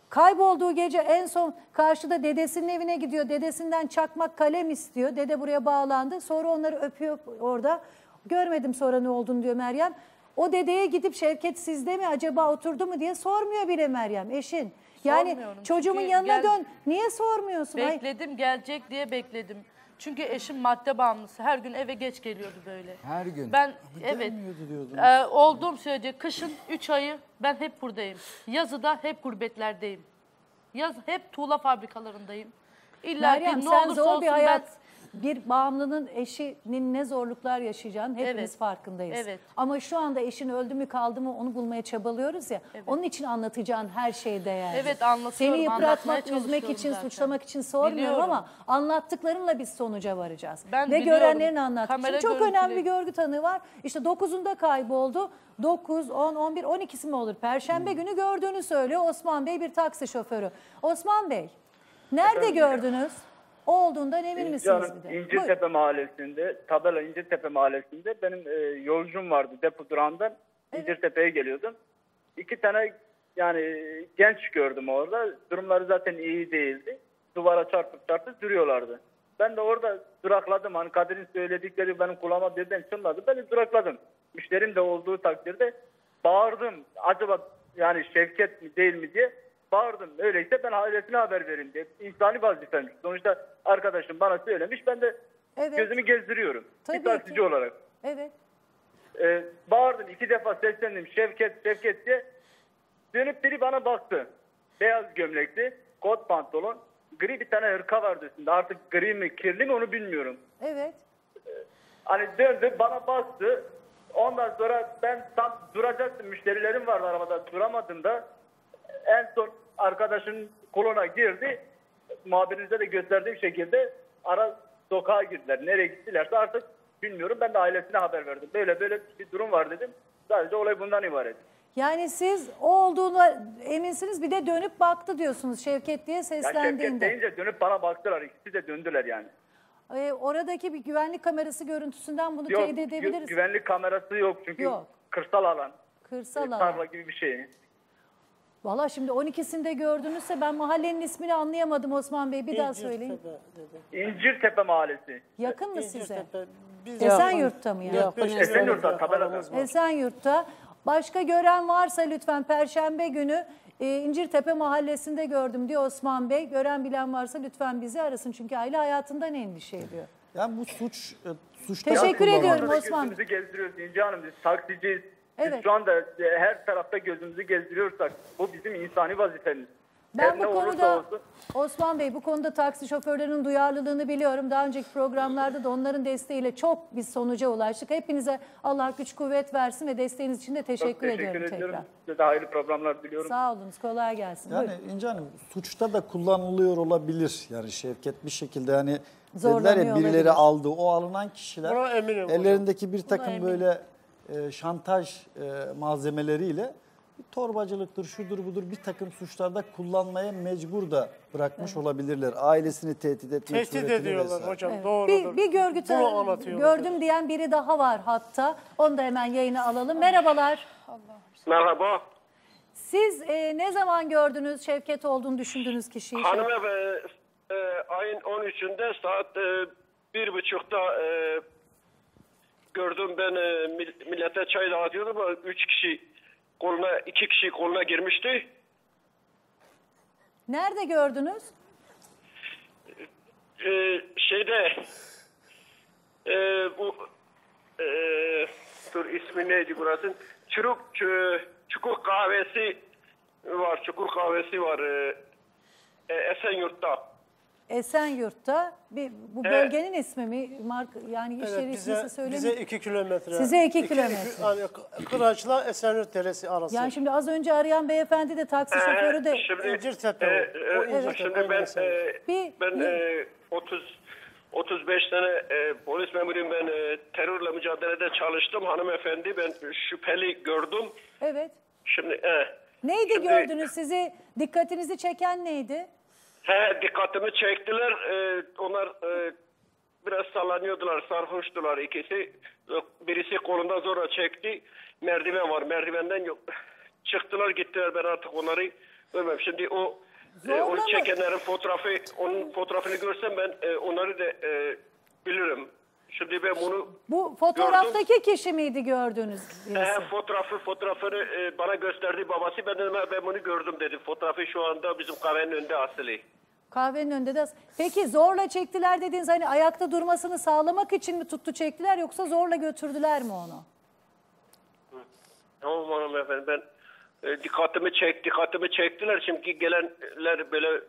Kaybolduğu gece en son karşıda dedesinin evine gidiyor. Dedesinden çakmak kalem istiyor. Dede buraya bağlandı. Sonra onları öpüyor orada. Görmedim sonra ne olduğunu diyor Meryem. O dedeye gidip Şevket sizde mi acaba oturdu mu diye sormuyor bile Meryem eşin. Yani Sormuyorum. çocuğumun Çünkü yanına gel- dön. Niye sormuyorsun? Ay, Bekledim gelecek diye bekledim. Çünkü eşim madde bağımlısı. Her gün eve geç geliyordu böyle. Her gün. Ben evet Gelmiyordu diyordunuz. e, olduğum sürece kışın 3 ayı ben hep buradayım. Yazıda hep gurbetlerdeyim. Yaz hep tuğla fabrikalarındayım. İlla ki Meryem ne sen olursa zor olsun bir ben hayat, bir bağımlının eşinin ne zorluklar yaşayacağını hepimiz Evet. farkındayız. Evet. Ama şu anda eşin öldü mü kaldı mı onu bulmaya çabalıyoruz ya. Onun için anlatacağın her şey değerli. Evet, anlatıyorum, Seni yıpratmak, üzmek için, zaten. suçlamak için sormuyorum Biliyorum. ama anlattıklarınla biz sonuca varacağız. Ben Ve biliyorum. görenlerin anlattığı. Şimdi çok önemli bir görgü tanığı var. İşte 9'unda kayboldu. 9, 10, 11, 12'si mi olur? Perşembe günü gördüğünü söylüyor Osman Bey bir taksi şoförü. Osman Bey, nerede gördünüz? O olduğundan emin İnci misiniz Hanım, bir de? Buyurun. İncirtepe mahallesinde, tabela İncirtepe mahallesinde benim e, yolcum vardı depo durağından. İncirtepe'ye geliyordum. İki tane yani genç gördüm orada. Durumları zaten iyi değildi. Duvara çarpıp çarpıp duruyorlardı. Ben de orada durakladım. Hani Kadir'in söyledikleri benim kulağıma birden çınladı. Ben de durakladım. Müşterim de olduğu takdirde bağırdım. Acaba yani Şevket mi değil mi diye bağırdım. Öyleyse ben ailesine haber verin diye. İnsani vazifem. Sonuçta arkadaşım bana söylemiş. Ben de Evet. gözümü gezdiriyorum. Tabii taksici olarak. Evet. Ee, bağırdım. iki defa seslendim. Şevket, Şevket diye. Dönüp biri bana baktı. Beyaz gömlekli, kot pantolon, gri bir tane hırka vardı üstünde. Artık gri mi, kirli mi onu bilmiyorum. Evet. Hani döndü bana baktı. Ondan sonra ben tam duracaktım. Müşterilerim vardı arabada. Duramadım da en son arkadaşın koluna girdi. Muhabirinize de gösterdiğim şekilde ara sokağa girdiler. Nereye gittilerse artık bilmiyorum. Ben de ailesine haber verdim. Böyle böyle bir durum var dedim. Sadece olay bundan ibaret. Yani siz o olduğuna eminsiniz bir de dönüp baktı diyorsunuz Şevket diye Ya Şevket seslendiğinde. deyince dönüp bana baktılar. İkisi de döndüler yani. Ee, oradaki bir güvenlik kamerası görüntüsünden bunu Yok, teyit edebiliriz. güvenlik kamerası yok çünkü Yok. kırsal alan. Kırsal alan. Tarla gibi bir şey. Valla şimdi 12'sinde gördünüzse ben mahallenin ismini anlayamadım Osman Bey. Bir daha söyleyin. İncirtepe Mahallesi. Yakın mı size? biz- Esenyurt'ta mı yani? Yakın, Esenyurt'ta, tabelada. Esenyurt'ta. Başka gören varsa lütfen Perşembe günü e, İncirtepe mahallesinde gördüm diyor Osman Bey. Gören bilen varsa lütfen bizi arasın. Çünkü aile hayatından endişe ediyor. Yani bu suç e, suçta Teşekkür ediyorum Osman. Gözümüzü gezdiriyoruz İnce Hanım. Biz taksiciyiz. Evet. Biz şu anda e, her tarafta gözümüzü gezdiriyorsak bu bizim insani vazifemiz. Ben Her bu konuda olsun. Osman Bey bu konuda taksi şoförlerinin duyarlılığını biliyorum. Daha önceki programlarda da onların desteğiyle çok bir sonuca ulaştık. Hepinize Allah güç kuvvet versin ve desteğiniz için de Çok teşekkür, teşekkür ediyorum ediyorum. tekrar. Size de hayırlı programlar diliyorum. Sağ olunuz. Kolay gelsin. Yani Buyurun. İnce Hanım suçta da kullanılıyor olabilir. Yani Şevket bir şekilde hani Zorlanıyor dediler ya birileri olabilir. aldı. O alınan kişiler Buna eminim hocam. ellerindeki bir takım böyle e, şantaj e, malzemeleriyle torbacılıktır, şudur budur bir takım suçlarda kullanmaya mecbur da bırakmış olabilirler. Ailesini tehdit etmek Tehdit ediyorlar vesaire. hocam Evet. doğrudur. Bir, bir görgü gördüm diyen biri daha var hatta. Onu da hemen yayına alalım. Merhabalar. Merhaba. Siz e, ne zaman gördünüz Şevket olduğunu düşündüğünüz kişiyi? Hanımefendi e, ayın 13'ünde saat e, bir buçukta e, gördüm ben e, mil- millete çay dağıtıyordum. Üç kişi koluna, iki kişi koluna girmişti. Nerede gördünüz? E, şeyde e, bu e, dur ismi neydi burası? Çuruk Çukur kahvesi var. Çukur kahvesi var. E, e, Esenyurt'ta. Esenyurt'ta. Bir, bu Evet. bölgenin ismi mi? Mark, yani iş yeri Evet, ismi bize, söylemeyin. bize iki kilometre. Size iki İki- kilometre. hani Kıraç'la Esenyurt Deresi arası. Yani şimdi az önce arayan beyefendi de taksi şoförü de... Şimdi, İncirtepe e, o. O e, İncirtepe, şimdi ben aynı e, Bir- ben e, 30 35 sene e, polis memuruyum ben e, terörle mücadelede çalıştım hanımefendi ben şüpheli gördüm. Evet. Şimdi e, Neydi Şimdi- gördünüz sizi? Dikkatinizi çeken neydi? He dikkatimi çektiler. E, onlar e, biraz sallanıyordular, sarhoştular ikisi. Birisi kolundan zorla çekti. Merdiven var. Merdivenden yok. Çıktılar gittiler ben artık onları görmem. Şimdi o e, onu çekenlerin fotoğrafı, onun fotoğrafını görsem ben e, onları da e, bilirim. Şimdi ben bunu Bu fotoğraftaki kişi miydi gördüğünüz e, birisi? fotoğrafı fotoğrafını e, bana gösterdi babası. Ben dedim "Ha, ben bunu gördüm dedi. Fotoğrafı şu anda bizim kahvenin önünde asılı. Kahvenin önünde de. Peki zorla çektiler dediğiniz hani ayakta durmasını sağlamak için mi tuttu çektiler yoksa zorla götürdüler mi onu? Tamam hanımefendi ben e, dikkatimi çek dikkatimi çektiler çünkü gelenler böyle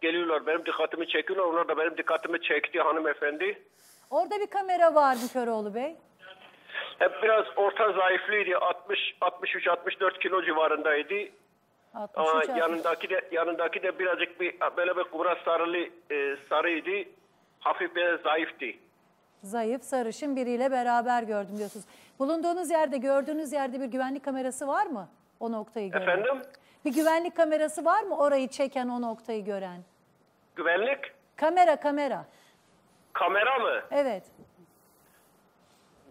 geliyorlar benim dikkatimi çekiyorlar onlar da benim dikkatimi çekti hanımefendi. Orada bir kamera var mı Köroğlu Bey? Hep biraz orta zayıflıydı 60 63 64 kilo civarındaydı. 63, Ama 60. yanındaki de yanındaki de birazcık bir böyle bir kubra sarılı e, sarıydı. Hafif bir zayıftı. Zayıf, sarışın biriyle beraber gördüm diyorsunuz. Bulunduğunuz yerde, gördüğünüz yerde bir güvenlik kamerası var mı? O noktayı gören. Efendim? Bir güvenlik kamerası var mı orayı çeken, o noktayı gören? Güvenlik Kamera, kamera. Kamera mı? Evet.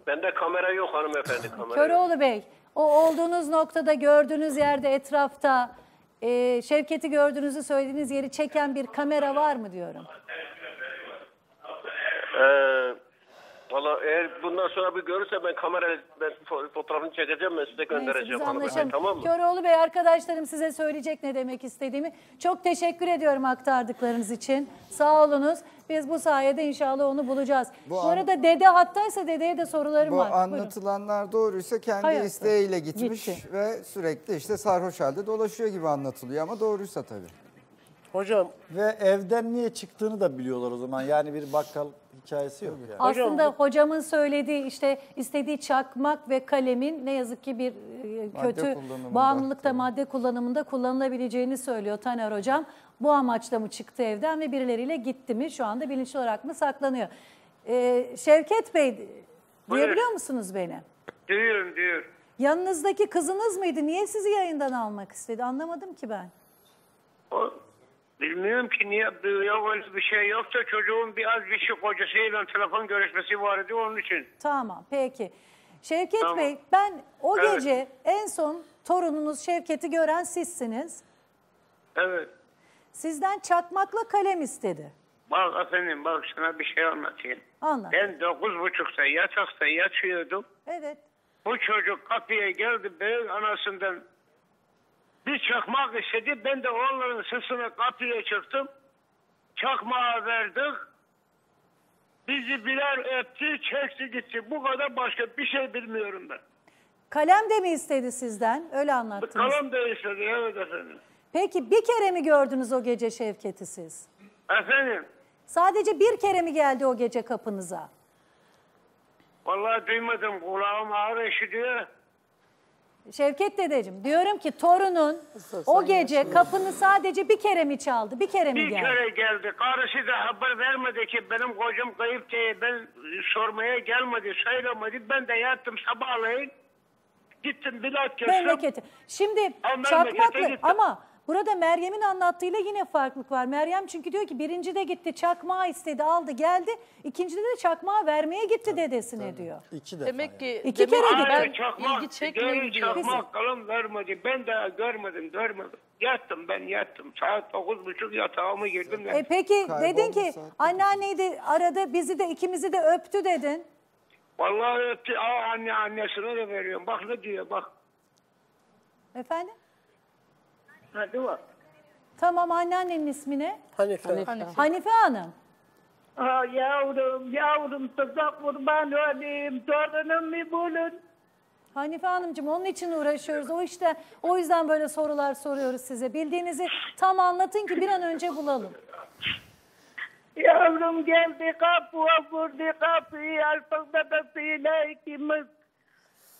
Bende kamera yok hanımefendi kamera. yok. Köroğlu Bey, o olduğunuz noktada, gördüğünüz yerde, etrafta e, Şevket'i gördüğünüzü söylediğiniz yeri çeken bir kamera var mı diyorum. Ee, Valla eğer bundan sonra bir görürse ben kamera ben fo- fotoğrafını çekeceğim ben size Neyse, göndereceğim biz hanımefendi tamam mı? Köroğlu Bey arkadaşlarım size söyleyecek ne demek istediğimi. Çok teşekkür ediyorum aktardıklarınız için. Sağ olunuz. Biz bu sayede inşallah onu bulacağız. Bu, Bu arada dede hattaysa dedeye de sorularım Bu var. Buyurun. anlatılanlar doğruysa kendi Hayatı. isteğiyle gitmiş Gitti. ve sürekli işte sarhoş halde dolaşıyor gibi anlatılıyor ama doğruysa tabii. Hocam Ve evden niye çıktığını da biliyorlar o zaman. Yani bir bakkal hikayesi yok yani. Aslında hocamın söylediği işte istediği çakmak ve kalemin ne yazık ki bir e, kötü bağımlılıkta madde kullanımında kullanılabileceğini söylüyor Taner hocam. Bu amaçla mı çıktı evden ve birileriyle gitti mi şu anda bilinçli olarak mı saklanıyor? Ee, Şevket Bey duyabiliyor musunuz beni? Duyuyorum duyuyorum. Yanınızdaki kızınız mıydı? Niye sizi yayından almak istedi? Anlamadım ki ben. O, bilmiyorum ki niye yok öyle bir şey yoksa çocuğun biraz bir şey kocasıyla telefon görüşmesi vardı onun için. Tamam peki. Şevket Tamam. Bey ben o Evet. gece en son torununuz Şevket'i gören sizsiniz. Evet. Sizden çakmakla kalem istedi. Bak efendim bak sana bir şey anlatayım. Anlat. Ben dokuz buçukta yatakta yatıyordum. Evet. Bu çocuk kapıya geldi büyük anasından bir çakmak istedi. Ben de onların sesine kapıya çıktım. Çakmağı verdik. Bizi birer öptü, çekti gitti. Bu kadar başka bir şey bilmiyorum ben. Kalem de mi istedi sizden? Öyle anlattınız. Kalan da istedi, evet efendim. Peki bir kere mi gördünüz o gece Şevket'i siz? Efendim, Sadece bir kere mi geldi o gece kapınıza? vallahi duymadım. Kulağım ağır işitiyor. Şevket dedeciğim diyorum ki torunun o gece kapını sadece bir kere mi çaldı? Bir kere mi Bir geldi? kere geldi. Karısı da haber vermedi ki benim kocam kayıp diye ben sormaya gelmedi, söylemedi. Ben de yattım sabahleyin. Gittim bilat kestim. Memleketi. Şimdi Ama gittim. ama burada Meryem'in anlattığıyla yine farklılık var. Meryem çünkü diyor ki birinci de gitti çakmağı istedi aldı geldi. İkincide de çakmağı vermeye gitti dedesine diyor. İki Demek ki İki demek kere ki gitti. ben Hayır, çakmak, ilgi çekmeyeyim geri diyor. çakmak kalın vermedi. Ben daha görmedim, görmedim. Yattım ben yattım. Saat dokuz buçuk yatağıma girdim. E peki Kayboldu dedin ki zaten. anneanneyi de aradı bizi de ikimizi de öptü dedin. Vallahi öptü. Aa, anne annesine de veriyorum. Bak ne diyor bak. Efendim? Hadi bak. Tamam anneannenin ismi ne? Hanife. Hanife Hanım. Aa, yavrum, yavrum size kurban olayım. Torunumu bulun. Hanife Hanımcığım onun için uğraşıyoruz. O işte o yüzden böyle sorular soruyoruz size. Bildiğinizi tam anlatın ki bir an önce bulalım. Yavrum geldi kapıya vurdu kapıyı babasıyla ikimiz.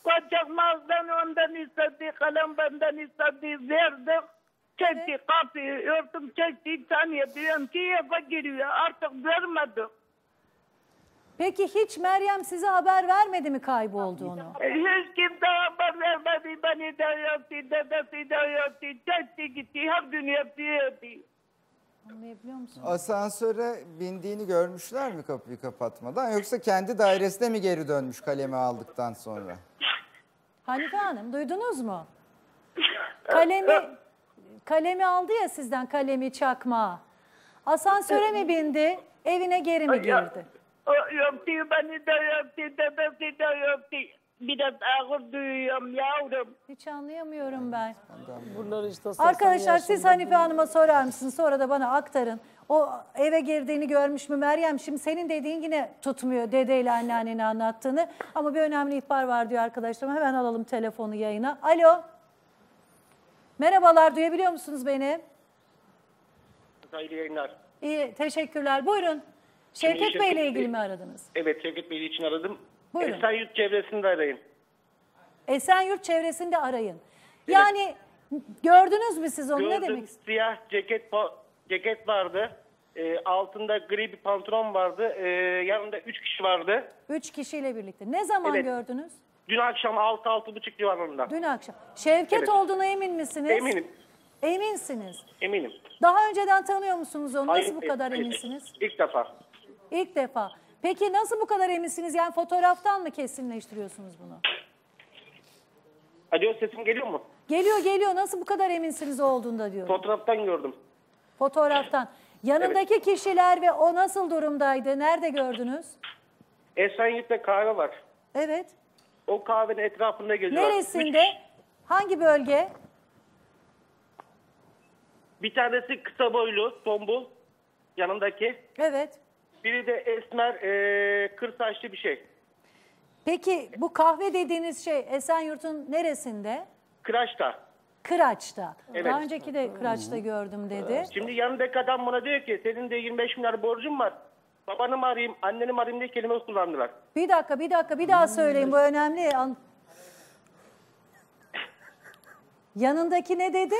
Kocakmazdan ondan istedi, kalem benden istedi, verdik. Çekti kapıyı, örtüm çekti, saniye diyorum ki eve giriyor, artık vermedik. Peki hiç Meryem size haber vermedi mi kaybolduğunu? Hiç kimse haber vermedi, beni de yoktu, dedesi de yoktu, çekti gitti, her gün yapıyordu. Anlayabiliyor musun? Asansöre bindiğini görmüşler mi kapıyı kapatmadan yoksa kendi dairesine mi geri dönmüş kalemi aldıktan sonra? Hanife Hanım duydunuz mu? Kalemi kalemi aldı ya sizden kalemi çakmağı. Asansöre mi bindi? Evine geri mi girdi? O yoktu, beni de yoktu, dedesi de yoktu. Biraz ağır duyuyorum yavrum. Hiç anlayamıyorum ben. Bunları işte Arkadaşlar siz Hanife Hanım'a sorar mısınız? Sonra da bana aktarın. O eve girdiğini görmüş mü Meryem? Şimdi senin dediğin yine tutmuyor dedeyle anneannenin anlattığını. Ama bir önemli ihbar var diyor arkadaşlarım. Hemen alalım telefonu yayına. Alo. Merhabalar duyabiliyor musunuz beni? Hayırlı yayınlar. İyi teşekkürler. Buyurun. Şevket Şimdi Bey ile Şevket ilgili mi aradınız? Evet Şevket Bey için aradım. Buyurun. Esenyurt çevresinde arayın. Esenyurt çevresinde arayın. Yani gördünüz mü siz onu? Ne Gördüm, demek? siyah ceket ceket vardı. Ee, altında gri bir pantolon vardı. Ee, yanında üç kişi vardı. Üç kişiyle birlikte. Ne zaman Evet. gördünüz? Dün akşam 6-6.30 civarında. Dün akşam. Şevket Evet. olduğuna emin misiniz? Eminim. Eminsiniz. Eminim. Daha önceden tanıyor musunuz onu? Nasıl bu Hayır, kadar e- e- eminsiniz? İlk defa. İlk defa. Peki nasıl bu kadar eminsiniz? Yani fotoğraftan mı kesinleştiriyorsunuz bunu? Alo sesim geliyor mu? Geliyor geliyor. Nasıl bu kadar eminsiniz olduğunda diyorum. Fotoğraftan gördüm. Fotoğraftan. Yanındaki kişiler ve o nasıl durumdaydı? Nerede gördünüz? Esenyurt'ta kahve var. Evet. O kahvenin etrafında geziyorlar. Neresinde? Hangi bölge? Bir tanesi kısa boylu, tombul. Yanındaki. Evet. Biri de esmer, e, kır saçlı bir şey. Peki bu kahve dediğiniz şey Esenyurt'un neresinde? Kıraçta. Kıraç'ta. Evet. Daha önceki de Kıraç'ta gördüm dedi. Şimdi yanındaki adam bana diyor ki senin de 25 milyar borcun var. Babanı mı arayayım, anneni mi arayayım diye kelime kullandılar. Bir dakika, bir dakika, bir daha söyleyin. Bu önemli. An- Yanındaki ne dedi?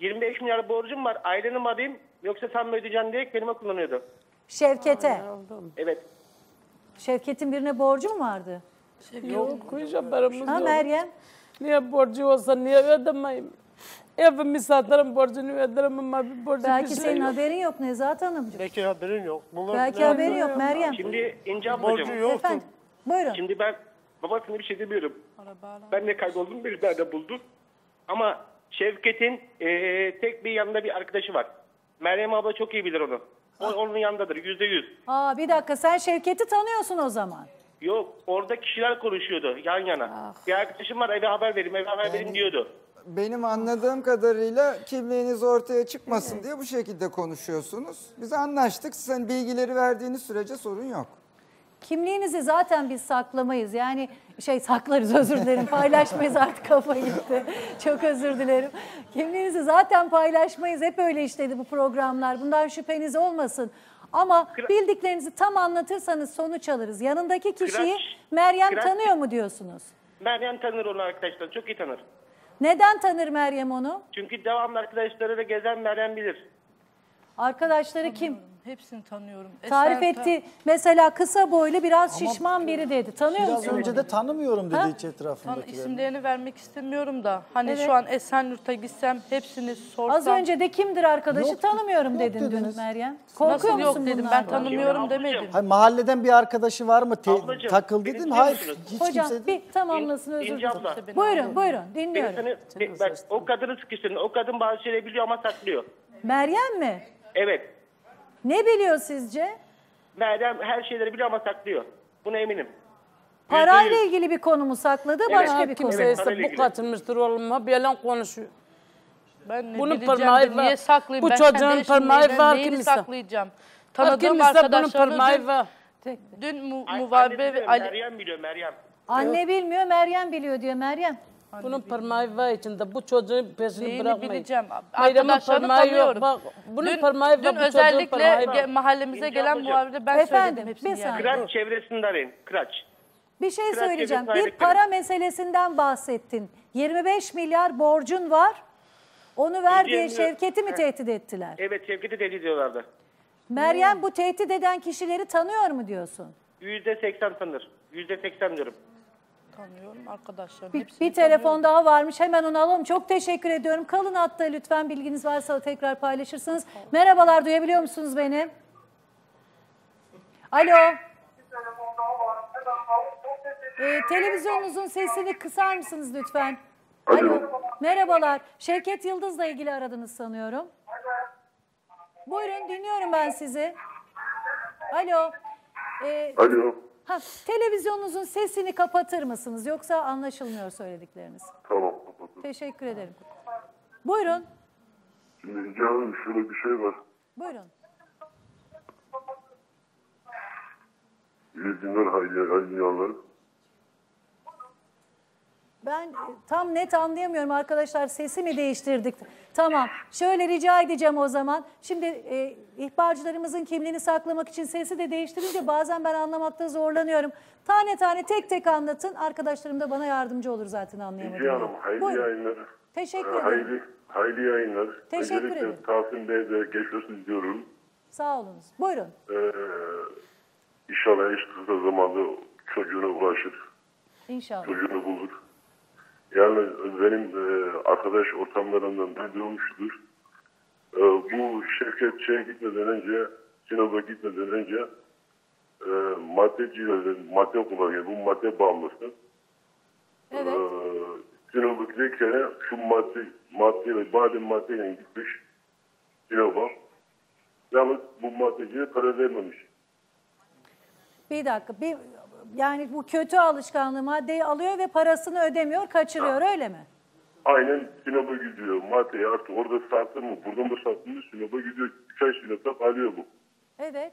25 milyar borcum var. Aileni mi arayayım yoksa sen mi ödeyeceksin diye kelime kullanıyordu. Şevket'e. Evet. Şevket'in birine borcu mu vardı? Yok hiç haberimiz Ha yok. Meryem? Niye borcu olsa niye ödemeyim? Evimi satarım borcunu öderim ama bir borcu Belki bir şey senin yok. haberin yok Nezahat Hanımcığım. Belki haberin yok. Bunlar Belki ne- haberin yok Meryem. Şimdi İnce Borcu ablacığım. yoktu. Efendim, buyurun. Şimdi ben babasına bir şey demiyorum. Ben de kayboldum, bir nerede buldum. Ama Şevket'in eee, tek bir yanında bir arkadaşı var. Meryem abla çok iyi bilir onu. O onun yanındadır, yüzde yüz. Aa, bir dakika sen Şevket'i tanıyorsun o zaman. Yok, orada kişiler konuşuyordu yan yana. Bir arkadaşım var eve haber vereyim, eve haber vereyim diyordu. Benim anladığım kadarıyla kimliğiniz ortaya çıkmasın diye bu şekilde konuşuyorsunuz. Biz anlaştık. Sizin bilgileri verdiğiniz sürece sorun yok. Kimliğinizi zaten biz saklamayız. Yani şey saklarız özür dilerim. Paylaşmayız artık kafa gitti. Çok özür dilerim. Kimliğinizi zaten paylaşmayız. Hep öyle işledi bu programlar. Bundan şüpheniz olmasın. Ama bildiklerinizi tam anlatırsanız sonuç alırız. Yanındaki kişiyi Meryem tanıyor mu diyorsunuz? Meryem tanır onu arkadaşlar, çok iyi tanır. Neden tanır Meryem onu? Çünkü devamlı arkadaşlarıyla gezen Meryem bilir. Arkadaşları kim? Hepsini tanıyorum. Tarif Eser- etti. Mesela kısa boylu biraz şişman biri dedi. Tanıyor Biraz musunuz? önce de tanımıyorum dedi Ha? hiç Tan etrafındakileri. isimlerini vermek istemiyorum da. Hani Evet. şu an Esenyurt'a gitsem hepsini sorsam. Az önce de kimdir arkadaşı Yok, tanımıyorum yok dedin dün dediniz. Meryem. Korkuyor Nasıl musun yok dedim ben bunlardan? tanımıyorum Ablacığım, demedim. Hayır, mahalleden bir arkadaşı var mı? Te- Ablacığım, takıl beni dedin. dinliyor Hayır. musunuz? Hiç Hocam kimse bir tamamlasın özür İnce dilerim. abla. Buyurun buyurun dinliyorum. seni, bak, o kadını sıkıştırdın. O kadın bazı şeyleri biliyor ama saklıyor. Meryem mi? Evet. Ne biliyor sizce? Meryem her şeyleri biliyor ama saklıyor. Buna eminim. Parayla ilgili bir konu mu sakladı başka bir konu? Kimse Evet, parayla bu ilgili. kaçırmıştır oğlum. Hep yalan konuşuyor. Ben ne Bunun bileceğim de parmağı var. Niye saklayayım? Bu ben çocuğun kendi eşim parmağı değilim, var neyini kimse. saklayacağım? Tanıdığım kimse bunun parmağı dün, var. dün mu, Ay- annesi ve de Ali... Meryem biliyor Meryem. Anne bilmiyor Meryem biliyor diyor Meryem. Bunun parmağı var içinde. Bu çocuğun peşini Neyini bırakmayın. bileceğim. Meryem'in Arkadaşlarını parmağı yok. tanıyorum. Bak, bunun Dün, parmağı var. dün bu çocuğun özellikle parmağı var. ge- mahallemize İnce gelen muhabire ben Efendim, söyledim hepsini bir yani. saniye. Kıraç çevresinde arayın. Kıraç. Bir şey Biraz söyleyeceğim. Bir para meselesinden bahsettin. 25 milyar borcun var. Onu ver diye Ödeyemiyor. Şevket'i mi tehdit ettiler? Evet Şevket'i deli diyorlardı. Meryem bu tehdit eden kişileri tanıyor mu diyorsun? Yüzde seksen tanır. Yüzde seksen diyorum. Tanıyorum arkadaşlarım. Bir, hepsini bir telefon daha varmış. Hemen onu alalım. Çok teşekkür ediyorum. Kalın hatta lütfen bilginiz varsa tekrar paylaşırsınız. Merhabalar duyabiliyor musunuz beni? Alo. Ee, televizyonunuzun sesini kısar mısınız lütfen? Alo. Merhabalar. Şevket Yıldız'la ilgili aradınız sanıyorum. Buyurun dinliyorum ben sizi. Alo. Ee, Alo. Ha, televizyonunuzun sesini kapatır mısınız? Yoksa anlaşılmıyor söyledikleriniz. Tamam. Teşekkür ederim. Buyurun. Şimdi Hanım şöyle bir şey var. Buyurun. İyi günler hayırlı hayırlı Ben e, tam net anlayamıyorum arkadaşlar. Sesi mi değiştirdik? Tamam. Şöyle rica edeceğim o zaman. Şimdi e, ihbarcılarımızın kimliğini saklamak için sesi de değiştirince bazen ben anlamakta zorlanıyorum. Tane tane tek tek anlatın. Arkadaşlarım da bana yardımcı olur zaten anlayamadım. Hanım hayırlı Buyurun. yayınlar. Teşekkür Ee, ederim. Hayırlı, hayırlı yayınlar. Teşekkür Öncelikle ederim. Tahsin Bey'e de geçmiş diyorum. Sağ olunuz. Buyurun. Ee, inşallah eş kısa zamanda çocuğuna ulaşır. İnşallah. Çocuğunu bulur. Yani benim e, arkadaş ortamlarından da duymuştur. E, bu Şevket şeye gitmeden önce, Sinop'a gitmeden önce e, maddeci, madde kullanıyor. Bu madde bağımlısı. Evet. E, Sinop'a giderken şu madde, madde, badem maddeyle gitmiş Sinop'a. Yalnız bu maddeciye para vermemiş. Bir dakika. Bir, yani bu kötü alışkanlığı maddeyi alıyor ve parasını ödemiyor, kaçırıyor öyle mi? Aynen Sinop'a gidiyor. Maddeyi artık orada sattı mı, burada mı sattı mı Sinop'a gidiyor. Ay Sinop'ta kalıyor bu. Evet.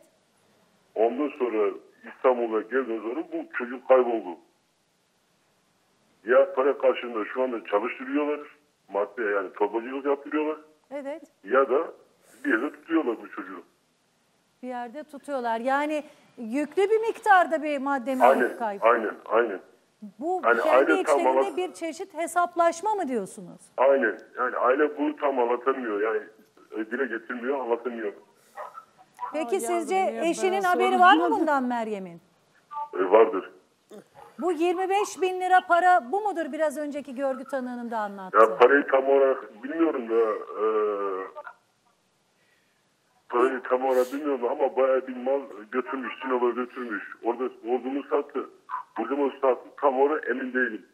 Ondan sonra İstanbul'a geldiği sonra bu çocuk kayboldu. Ya para karşılığında şu anda çalıştırıyorlar. Madde yani torbacılık yaptırıyorlar. Evet. Ya da bir yerde tutuyorlar bu çocuğu. Bir yerde tutuyorlar. Yani yüklü bir miktarda bir madde mi Aynen, kayıp? aynen, aynen. Bu Hani kendi aile içlerinde tamamen- bir çeşit hesaplaşma mı diyorsunuz? Aynen. Yani aile bunu tam anlatamıyor. Yani dile getirmiyor, anlatamıyor. Peki Aa, sizce ya, eşinin haberi var mı bundan Meryem'in? E, vardır. Bu 25 bin lira para bu mudur biraz önceki görgü tanığının da anlattı? Ya parayı tam olarak bilmiyorum da e, parayı tam olarak bilmiyorum ama bayağı bir mal götürmüş, Sinop'a götürmüş. Orada olduğunu sattı. Burada mı sattı tam olarak emin değilim.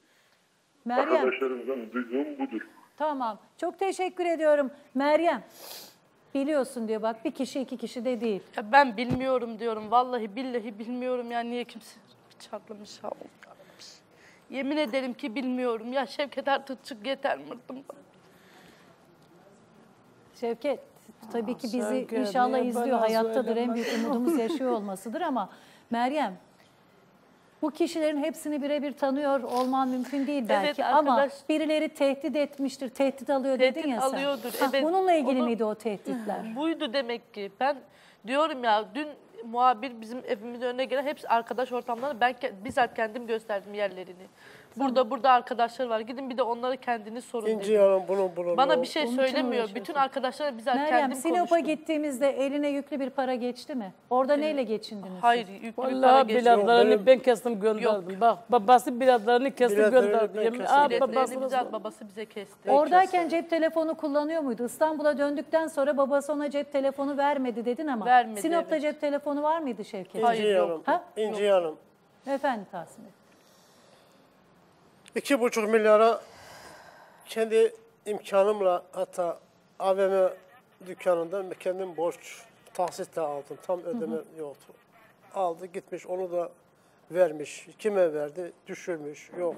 Meryem Arkadaşlarımdan duyduğum budur. tamam çok teşekkür ediyorum. Meryem biliyorsun diyor bak bir kişi iki kişi de değil. Ya ben bilmiyorum diyorum. Vallahi billahi bilmiyorum ya niye kimse bıçaklamış ha. Yemin ederim ki bilmiyorum. Ya Şevket artık çık yeter mırdım. Şevket tabii ki bizi inşallah izliyor. Hayattadır. En büyük umudumuz yaşıyor olmasıdır ama Meryem bu kişilerin hepsini birebir tanıyor olman mümkün değil belki ama arkadaş. birileri tehdit etmiştir, tehdit alıyor Tehdit dedin ya sen. alıyordur, Hah, evet. Bununla ilgili Onu- miydi o tehditler? Buydu demek ki. Ben diyorum ya dün muhabir bizim evimizin önüne gelen hepsi arkadaş ortamları. Ben bizzat kendim gösterdim yerlerini. Burada burada arkadaşlar var. Gidin bir de onları kendiniz sorun İnci dedim. Hanım bunun bunun. Bana bir şey Onun için söylemiyor. uğraşıyorsun. Bütün arkadaşlara bizzat Meryem kendim Sinop'a konuştum. gittiğimizde eline yüklü bir para geçti mi? Orada neyle geçindiniz? Hayır, yüklü bir para Vallahi geçmiyor. biletlerini ben kestim gönderdim. Bak babası biletlerini kestim Biletlerini gönderdi. ben Yemin- kestim. Aa, Biletlerini babası bizzat babası bize kesti. Oradayken cep telefonu kullanıyor muydu? İstanbul'a döndükten sonra babası ona cep telefonu vermedi dedin ama. Vermedi, Sinop'ta evet. cep telefonu var mıydı Şevket? İnci Hanım. Ha? İnci Hanım. Efendim Tahsin Bey. İki buçuk milyara kendi imkanımla hatta AVM dükkanından kendim borç taksitle aldım. Tam ödeme yoktu. Aldı gitmiş onu da vermiş. Kime verdi? Düşürmüş. Yok.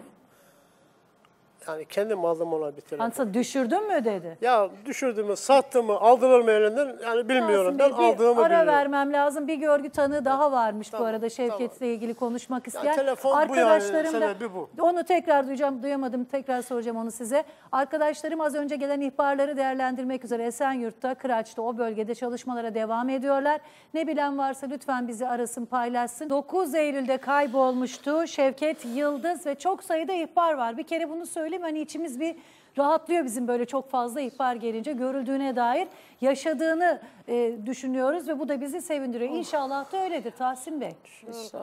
Yani kendim aldım ona bir telefon. Ansa düşürdün mü dedi. Ya düşürdü mü, sattı mı, aldılar mı elinden yani bilmiyorum. Tahsin Ben bir aldığımı ara biliyorum. vermem lazım. Bir görgü tanığı daha varmış bu Tamam, arada Şevket'le ilgili konuşmak isteyen. telefon bu yani, Arkadaşlarım sebebi bu. onu tekrar duyacağım, duyamadım. Tekrar soracağım onu size. Arkadaşlarım az önce gelen ihbarları değerlendirmek üzere Esenyurt'ta, Kıraç'ta o bölgede çalışmalara devam ediyorlar. Ne bilen varsa lütfen bizi arasın, paylaşsın. 9 Eylül'de kaybolmuştu Şevket Yıldız ve çok sayıda ihbar var. Bir kere bunu söyleyeyim hani içimiz bir rahatlıyor bizim böyle çok fazla ihbar gelince görüldüğüne dair yaşadığını e, düşünüyoruz ve bu da bizi sevindiriyor. İnşallah da öyledir Tahsin Bey.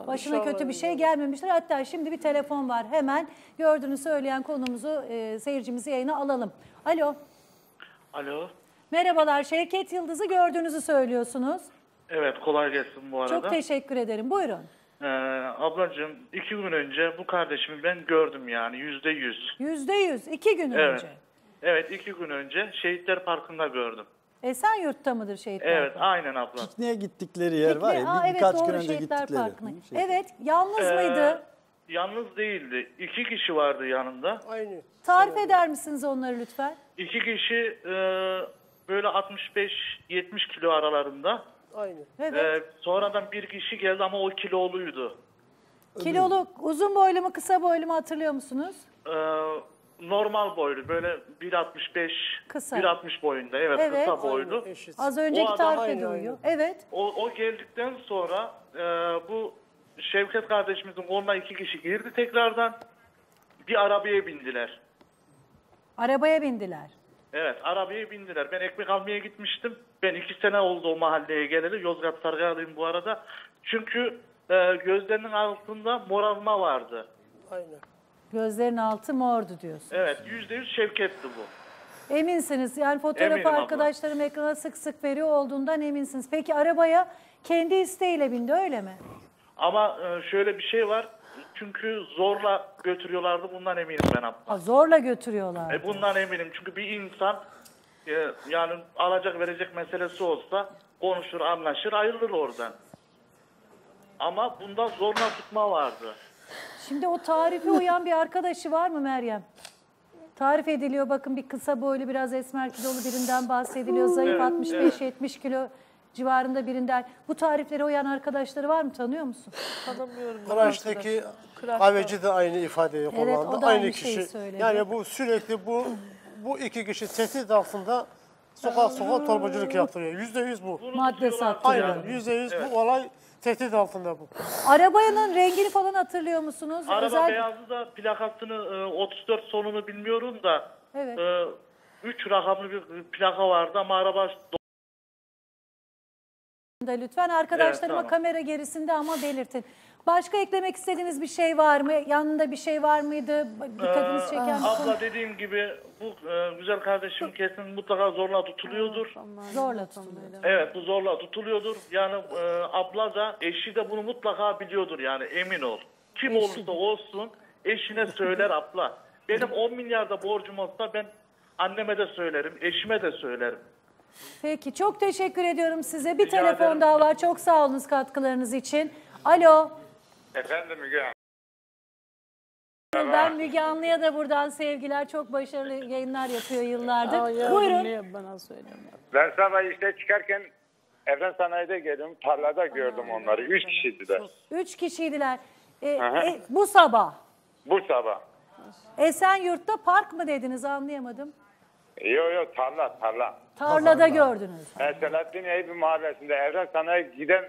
Başına kötü bir şey gelmemiştir. Hatta şimdi bir telefon var. Hemen gördüğünü söyleyen konumuzu e, seyircimizi yayına alalım. Alo. Alo. Merhabalar. Şevket Yıldız'ı gördüğünüzü söylüyorsunuz. Evet kolay gelsin bu arada. Çok teşekkür ederim. Buyurun. Ee, ablacığım iki gün önce bu kardeşimi ben gördüm yani yüzde yüz. Yüzde yüz. iki gün Evet. önce. Evet iki gün önce Şehitler Parkı'nda gördüm. Esenyurt'ta mıdır Şehitler Evet Parkı? aynen abla. Pikniğe gittikleri yer var ya Aa, bir, evet, birkaç gün önce Şehitler gittikleri. Parkı'na. Şey. Evet. Yalnız Ee, mıydı? Yalnız değildi. İki kişi vardı yanında. Aynı. Tarif eder misiniz onları lütfen? İki kişi e, böyle 65-70 kilo aralarında. Aynı. Evet. Ee, sonradan bir kişi geldi ama o kiloluydu. Kiloluk, uzun boylu mu, kısa boylu mu hatırlıyor musunuz? Ee, normal boylu böyle 1.65 Kısa. 1.60 boyunda evet, Evet. kısa boylu. Az önceki O adam- tarife uyuyor. Evet. O, o geldikten sonra e, bu Şevket kardeşimizin koluna iki kişi girdi tekrardan. Bir arabaya bindiler. Arabaya bindiler. Evet arabaya bindiler. Ben ekmek almaya gitmiştim. Ben iki sene oldu o mahalleye geleli. Yozgat Sarıyalıyım bu arada. Çünkü e, gözlerinin altında morarma vardı. Aynen. Gözlerin altı mordu diyorsun. Evet yüzde yüz Şevket'ti bu. Eminsiniz. Yani fotoğrafı Eminim abla. arkadaşlarım ekrana sık sık veriyor olduğundan eminsiniz. Peki arabaya kendi isteğiyle bindi öyle mi? Ama e, şöyle bir şey var. Çünkü zorla götürüyorlardı. Bundan eminim ben abla. Ha, zorla götürüyorlar. E bundan eminim. Çünkü bir insan e, yani alacak verecek meselesi olsa konuşur, anlaşır, ayrılır oradan. Ama bunda zorla tutma vardı. Şimdi o tarife uyan bir arkadaşı var mı Meryem? Tarif ediliyor bakın bir kısa boylu biraz esmer kilolu birinden bahsediliyor. Zayıf Evet, 65-70 kilo civarında birinden. Bu tariflere uyan arkadaşları var mı tanıyor musun? Tanımıyorum. Kıraç'taki kahveci de aynı ifadeyi Evet, kullandı. o da aynı, aynı şeyi kişi. söyledi. Yani bu sürekli bu bu iki kişi tehdit altında sokak sokak torbacılık yaptırıyor. Yüzde yüz bu. Madde sattırıyor. Aynen yüzde yüz bu olay tehdit altında bu. Arabanın rengini falan hatırlıyor musunuz? Araba Özel- beyazı da plakasını e, 34 sonunu bilmiyorum da Evet. 3 rakamlı bir plaka vardı ama araba lütfen arkadaşlarıma Evet, tamam. kamera gerisinde ama belirtin. Başka eklemek istediğiniz bir şey var mı? Yanında bir şey var mıydı? Dikkatinizi Ee, çeken bir abla dediğim gibi bu e, güzel kardeşim kesin mutlaka zorla tutuluyordur. Zorla tutuluyor. Evet bu zorla tutuluyordur. Yani e, abla da eşi de bunu mutlaka biliyordur yani emin ol. Kim olursa olsun eşine söyler abla. Benim 10 milyarda borcum olsa ben anneme de söylerim, eşime de söylerim. Peki çok teşekkür ediyorum size. Bir Rica telefon ederim. daha var. Çok sağ olunuz katkılarınız için. Alo. Efendim Müge Hanım. Ben Müge Anlı'ya da buradan sevgiler. Çok başarılı yayınlar yapıyor yıllardır. Aa, ya, Buyurun. Bana söylemiyor? Ben sabah işte çıkarken Evren Sanayi'de geliyorum. Tarlada gördüm onları. Üç kişiydiler. Üç kişiydiler. E, Aha. e, bu sabah. Bu sabah. Esenyurt'ta park mı dediniz anlayamadım. Yo yo tarla tarla. Tarlada gördünüz. Ben Selahattin Eyüp mahallesinde Evren Sanayi giden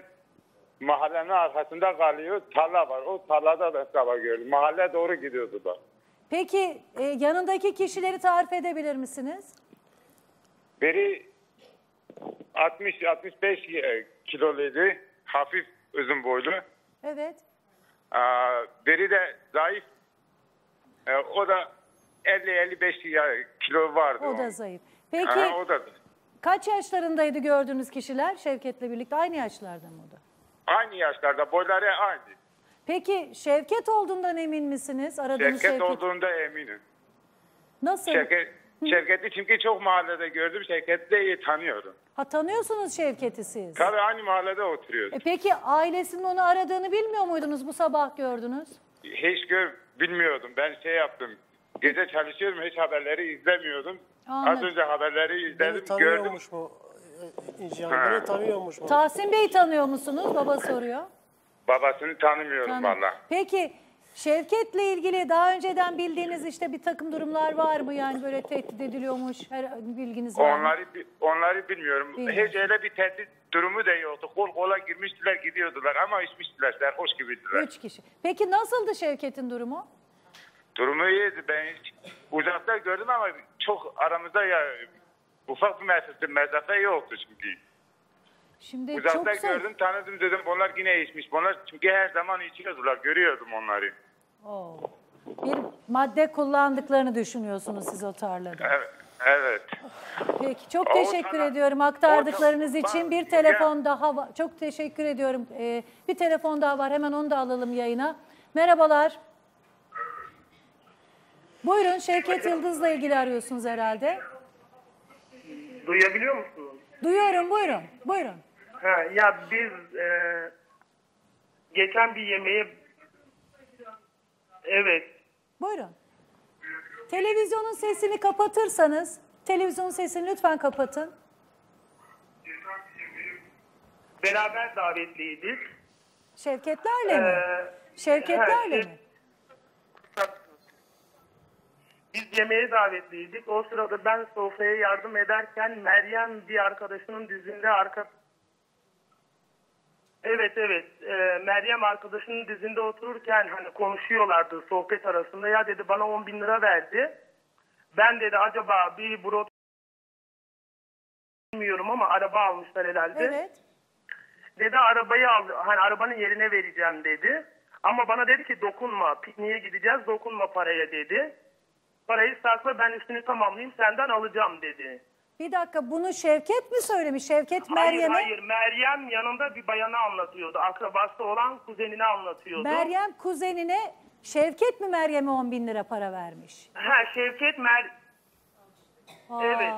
mahallenin arkasında kalıyor. Tarla var. O tarlada da sabah gördüm. Mahalle doğru gidiyordular. Peki e, yanındaki kişileri tarif edebilir misiniz? Biri 60-65 e, kiloluydu. Hafif uzun boylu. Evet. Aa, biri de zayıf. E, o da 50-55 ya- kilo vardı. O da onun. zayıf. Peki Aha, o da kaç yaşlarındaydı gördüğünüz kişiler Şevket'le birlikte? Aynı yaşlarda mı o da? Aynı yaşlarda boyları aynı. Peki Şevket olduğundan emin misiniz? Aradığınız Şevket, Şevket. olduğunda eminim. Nasıl? Şevket, Şevket'i çünkü çok mahallede gördüm. Şevket'i de iyi tanıyorum. Ha tanıyorsunuz Şevket'i siz. Tabii aynı mahallede oturuyoruz. E peki ailesinin onu aradığını bilmiyor muydunuz bu sabah gördünüz? Hiç gör, bilmiyordum. Ben şey yaptım. Gece çalışıyorum. Hiç haberleri izlemiyordum. Anladım. Az önce haberleri Beni izledim. Gördüm. tanıyormuş mu? Beni tanıyormuş mu? Tahsin Bey tanıyor musunuz? Baba soruyor. Babasını tanımıyorum Tanı- valla. Peki Şevket'le ilgili daha önceden bildiğiniz işte bir takım durumlar var mı? Yani böyle tehdit ediliyormuş. Her bilginiz var mı? Onları onları bilmiyorum. Bilmiyorum. Hiç öyle bir tehdit durumu da yoktu. Kol kola girmiştiler gidiyordular ama içmiştiler. Serhoş gibiydiler. Üç kişi. Peki nasıldı Şevket'in durumu? Durumu iyiydi. Ben hiç uzakta gördüm ama çok aramızda ya ufak bir mesafe, mesafe yoktu çünkü. Şimdi Uzakta çok gördüm tanıdım dedim bunlar yine içmiş. Bunlar çünkü her zaman içiyordular. Görüyordum onları. Oo. Bir madde kullandıklarını düşünüyorsunuz siz o tarlada. Evet. evet. Peki çok teşekkür sana- ediyorum aktardıklarınız o- için. Bir telefon daha var. Çok teşekkür ediyorum. Ee, bir telefon daha var. Hemen onu da alalım yayına. Merhabalar. Buyurun Şevket Yıldız'la ilgili arıyorsunuz herhalde. Duyabiliyor musunuz? Duyuyorum buyurun. Buyurun. Ha, ya biz e, geçen bir yemeğe evet Buyurun. Televizyonun sesini kapatırsanız, televizyonun sesini lütfen kapatın. beraber davetliydik. Şevketlerle mi? Ee, Şevketlerle ha, mi? Biz yemeğe davetliydik. O sırada ben sofraya yardım ederken Meryem bir arkadaşının dizinde arka Evet evet. Ee, Meryem arkadaşının dizinde otururken hani konuşuyorlardı sohbet arasında. Ya dedi bana 10 bin lira verdi. Ben dedi acaba bir brot bilmiyorum ama araba almışlar herhalde. Evet. Dedi arabayı al, hani arabanın yerine vereceğim dedi. Ama bana dedi ki dokunma, pikniğe gideceğiz, dokunma paraya dedi. Parayı sakla ben üstünü tamamlayayım senden alacağım dedi. Bir dakika bunu Şevket mi söylemiş? Şevket Hayır Meryem'e. hayır Meryem yanında bir bayanı anlatıyordu. Akrabası olan kuzenini anlatıyordu. Meryem kuzenine Şevket mi Meryem'e 10 bin lira para vermiş? Ha Şevket Mer... Aa, Evet.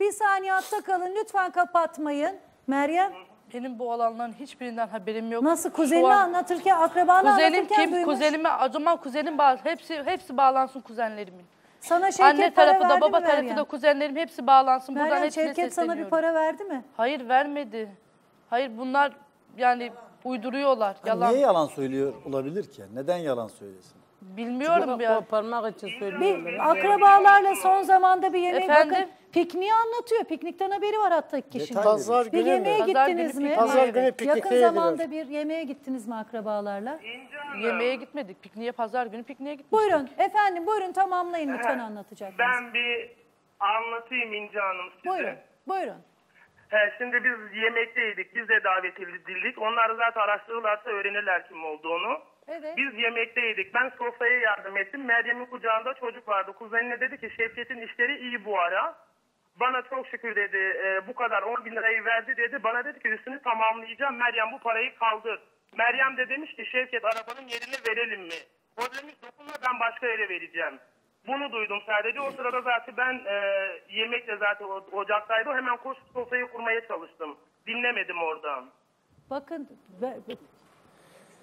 Bir saniye hatta kalın lütfen kapatmayın. Meryem? Benim bu olanların hiçbirinden haberim yok. Nasıl Şu kuzenini an- anlatırken, akrabanı Kuzenim anlatırken kim? duymuş. Kuzenime, zaman kuzenim bağ, hepsi hepsi bağlansın kuzenlerimin. Sana Şevket Anne para tarafı da verdi baba mi tarafı Meryem? da kuzenlerim hepsi bağlansın. Buradan Meryem hepsine Şevket sana bir sesleniyorum. para verdi mi? Hayır vermedi. Hayır bunlar yani uyduruyorlar. Yalan. Niye yalan söylüyor olabilir ki? Neden yalan söylesin? Bilmiyorum ya. Koparmak için söylüyorlar. Bir akrabalarla son zamanda bir yemek Efendim? bakın pikniği anlatıyor. Piknikten haberi var hatta kişinin. Pazar bir günü yemeğe mü? Gittiniz mi? Pazar günü pikniğe Yakın zamanda bir yemeğe gittiniz mi akrabalarla? Yemeğe gitmedik. Pikniğe pazar günü pikniğe gitmiştik. Buyurun efendim buyurun tamamlayın lütfen anlatacaksınız. Ben bir anlatayım İnce Hanım size. Buyurun buyurun. He, şimdi biz yemekteydik. Biz de davet edildik. Onlar zaten araştırırlarsa öğrenirler kim olduğunu. Evet. Biz yemekteydik. Ben sofraya yardım ettim. Meryem'in kucağında çocuk vardı. Kuzenine dedi ki Şevket'in işleri iyi bu ara. Bana çok şükür dedi e, bu kadar 10 bin lirayı verdi dedi. Bana dedi ki üstünü tamamlayacağım. Meryem bu parayı kaldır. Meryem de demiş ki Şevket arabanın yerini verelim mi? O demiş dokunma ben başka yere vereceğim. Bunu duydum sadece. O sırada zaten ben e, yemekle zaten ocaktaydı. Hemen koşup sofrayı kurmaya çalıştım. Dinlemedim oradan. Bakın be- be- 10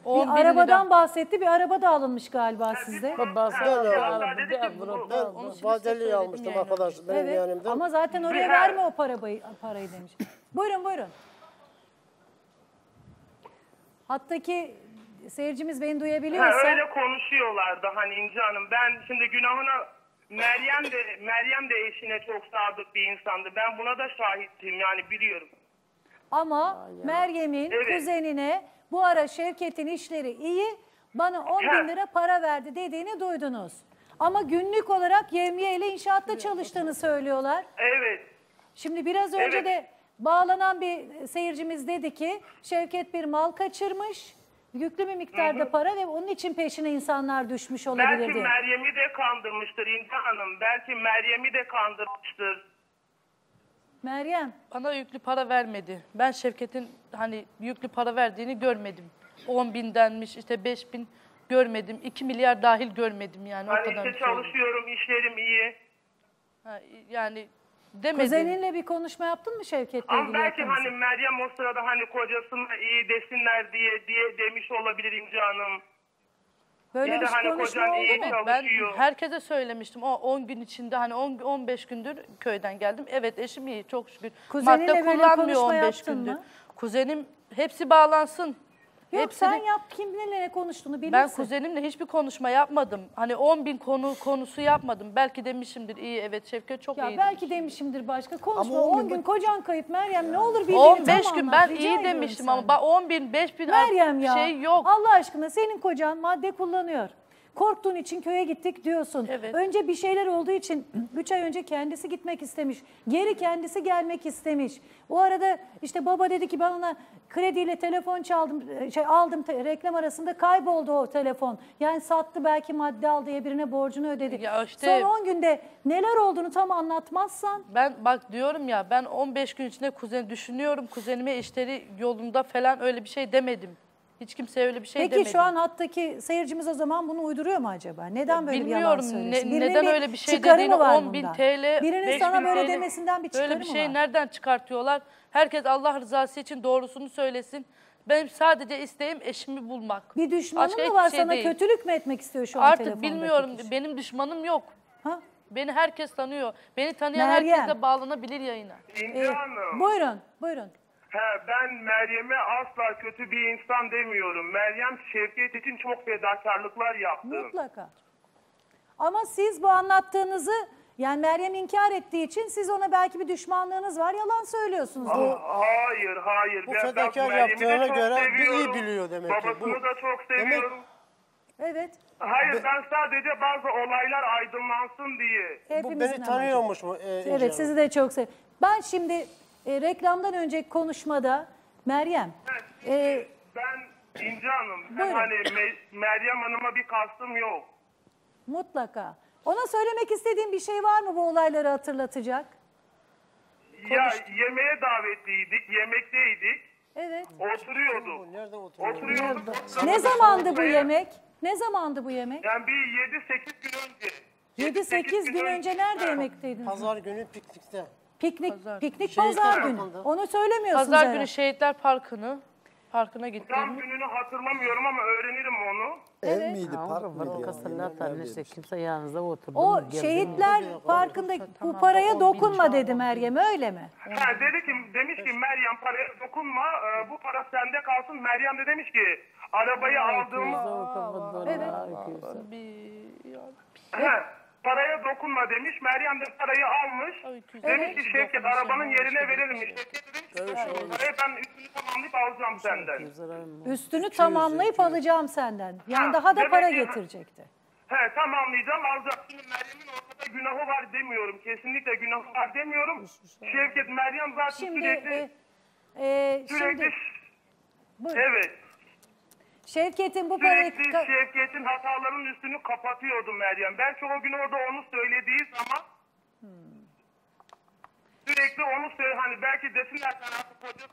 bir arabadan lira. bahsetti. Bir araba da alınmış galiba sizde. Babası Ben aldı, de- aldı, dedi bir ki avro bu- aldı. Onu söyledim almıştım yayına. arkadaş benim Evet yanımdan. ama zaten oraya Bir- verme o parayı, parayı demiş. buyurun buyurun. Hattaki seyircimiz beni Ha, duyabiliyorsa. öyle konuşuyorlardı hani İnce Hanım. Ben şimdi günahına Meryem de Meryem de eşine çok sadık bir insandı. Ben buna da şahittim yani biliyorum. Ama Meryem'in Evet. kuzenine bu ara Şevket'in işleri iyi bana 10 bin lira para verdi dediğini duydunuz. Ama günlük olarak yevmiye ile inşaatta çalıştığını söylüyorlar. Evet. Şimdi biraz önce Evet. de bağlanan bir seyircimiz dedi ki Şevket bir mal kaçırmış. Yüklü bir miktarda para ve onun için peşine insanlar düşmüş olabilir Belki diye. Meryem'i de kandırmıştır İnce Hanım. Belki Meryem'i de kandırmıştır. Meryem Bana yüklü para vermedi. Ben Şevket'in hani yüklü para verdiğini görmedim. 10 bindenmiş işte 5 bin görmedim. 2 milyar dahil görmedim yani o Hani kadar. işte çalışıyorum, işlerim iyi. Ha, yani demedim. kuzeninle bir konuşma yaptın mı Şevket'le Ama ilgili? belki yakınsa? hani Meryem o sırada hani kocasına iyi desinler diye diye demiş olabilir İnce Hanım. Böyle Ya bir hani konuşma kocan oldu iyi mu? Ben çalışıyor. herkese söylemiştim. O 10 gün içinde hani 10 15 gündür köyden geldim. Evet eşim iyi çok şükür. Kuzeninle Madde böyle kullanmıyor konuşma 15 yaptın gündür. mı? Kuzenim hepsi bağlansın. Yok Hepsini- sen yap kimle ne konuştuğunu bilirsin. Ben kuzenimle hiçbir konuşma yapmadım. Hani 10 bin konu konusu yapmadım. Belki demişimdir iyi evet Şevket çok Ya iyi. belki demişimdir başka. Konuşma Ama on 10 gün gün bak- kocan kayıp Meryem ne olur bildiğini 15 tam gün anlat, ben rica iyi ediyorum demiştim ama senden. bak 10 bin 5 bin Meryem ya şey yok. Allah aşkına senin kocan madde kullanıyor. Korktuğun için köye gittik diyorsun. Evet. Önce bir şeyler olduğu için 3 ay önce kendisi gitmek istemiş. Geri kendisi gelmek istemiş. O arada işte baba dedi ki ben ona krediyle telefon çaldım, şey aldım reklam arasında kayboldu o telefon. Yani sattı belki madde aldı ya birine borcunu ödedi. Ya işte- Son 10 günde neler olduğunu tam anlatmazsan Ben bak diyorum ya ben 15 gün içinde kuzen düşünüyorum. Kuzenime işleri yolunda falan öyle bir şey demedim. Hiç kimseye öyle bir şey Peki demedim. şu an hattaki seyircimiz o zaman bunu uyduruyor mu acaba? Neden böyle bir yalan Bilmiyorum ne- söylesin? Birinin neden bir öyle bir şey dediğini mı var 10 bin bundan? TL, Birinin 5 sana bin böyle TL, demesinden bir çıkarı Böyle bir mı şey var? nereden çıkartıyorlar? Herkes Allah rızası için doğrusunu söylesin. Benim sadece isteğim eşimi bulmak. Bir düşmanın Başka mı hiçbir var şey sana değil. kötülük mü etmek istiyor şu an Artık telefondaki bilmiyorum. kişi? Benim düşmanım yok. Ha? Beni herkes tanıyor. Beni tanıyan Meryem. herkes de bağlanabilir yayına. Ee, Hanım. buyurun, buyurun. He, ben Meryem'e asla kötü bir insan demiyorum. Meryem Şevket için çok fedakarlıklar yaptı. Mutlaka. Ama siz bu anlattığınızı yani Meryem inkar ettiği için siz ona belki bir düşmanlığınız var. Yalan söylüyorsunuz. Ah, hayır, hayır. Bu Ben- ben fedakar Meryem'i de yaptığına çok göre bir iyi seviyorum. biliyor demek ki. Babasını Bu- da çok Demek- seviyorum. Evet. Hayır, ben sadece bazı olaylar aydınlansın diye. Bu Hepimizin beni amacı. tanıyormuş mu? e, İnce Evet sizi de çok seviyorum. Ben şimdi e, reklamdan önceki konuşmada Meryem e, Ben İnce Hanım, ben Buyurun. hani Me- Meryem Hanım'a bir kastım yok. mutlaka ona söylemek istediğin bir şey var mı bu olayları hatırlatacak? Ya yemeğe davetliydik, yemekteydik. Evet. Oturuyorduk. Nerede oturuyor? Oturuyorduk. Ne zamandı bu yemek? Ne zamandı bu yemek? Yani bir 7-8 gün önce. 7-8 gün önce nerede yemekteydiniz? Pazar günü piknikte. Piknik piknik Şehitler pazar günü. Parkı'nda. Onu söylemiyorsunuz Pazar herhalde. günü Şehitler Parkı'nı parkına Tam gittiğimi gününü hatırlamıyorum ama öğrenirim onu. Ev miydi, park mıydı? yani? Kasırlar tanesi kimse yanınızda oturdu. O mu, geldi mi? şehitler parkında bu paraya dokunma dedi Meryem öyle mi? Ha, dedi ki, demiş ki Meryem paraya dokunma, e, bu para sende kalsın. Meryem de demiş ki arabayı aldığımız... Evet. Ha, paraya dokunma demiş. Meryem de parayı almış. Demiş ki Şevket arabanın yerine verelim. Şevket demiş ki "Bu parayı ben üstünü tamamlayıp alacağım senden. Üstünü tamamlayıp alacağım senden. Yani Ha, daha da demek para ki- getirecekti. He tamamlayacağım alacağım. Şimdi Meryem'in ortada günahı var demiyorum. Kesinlikle günahı var demiyorum. Şevket Meryem zaten Şimdi sürekli... e, e, sürekli şimdi Buyurun. evet. Şevket'in bu parayı Sürekli Şevket'in hatalarının üstünü kapatıyordu Meryem. Belki o gün orada onu söylediği zaman sürekli onu söyle hani belki desinler sen artık koca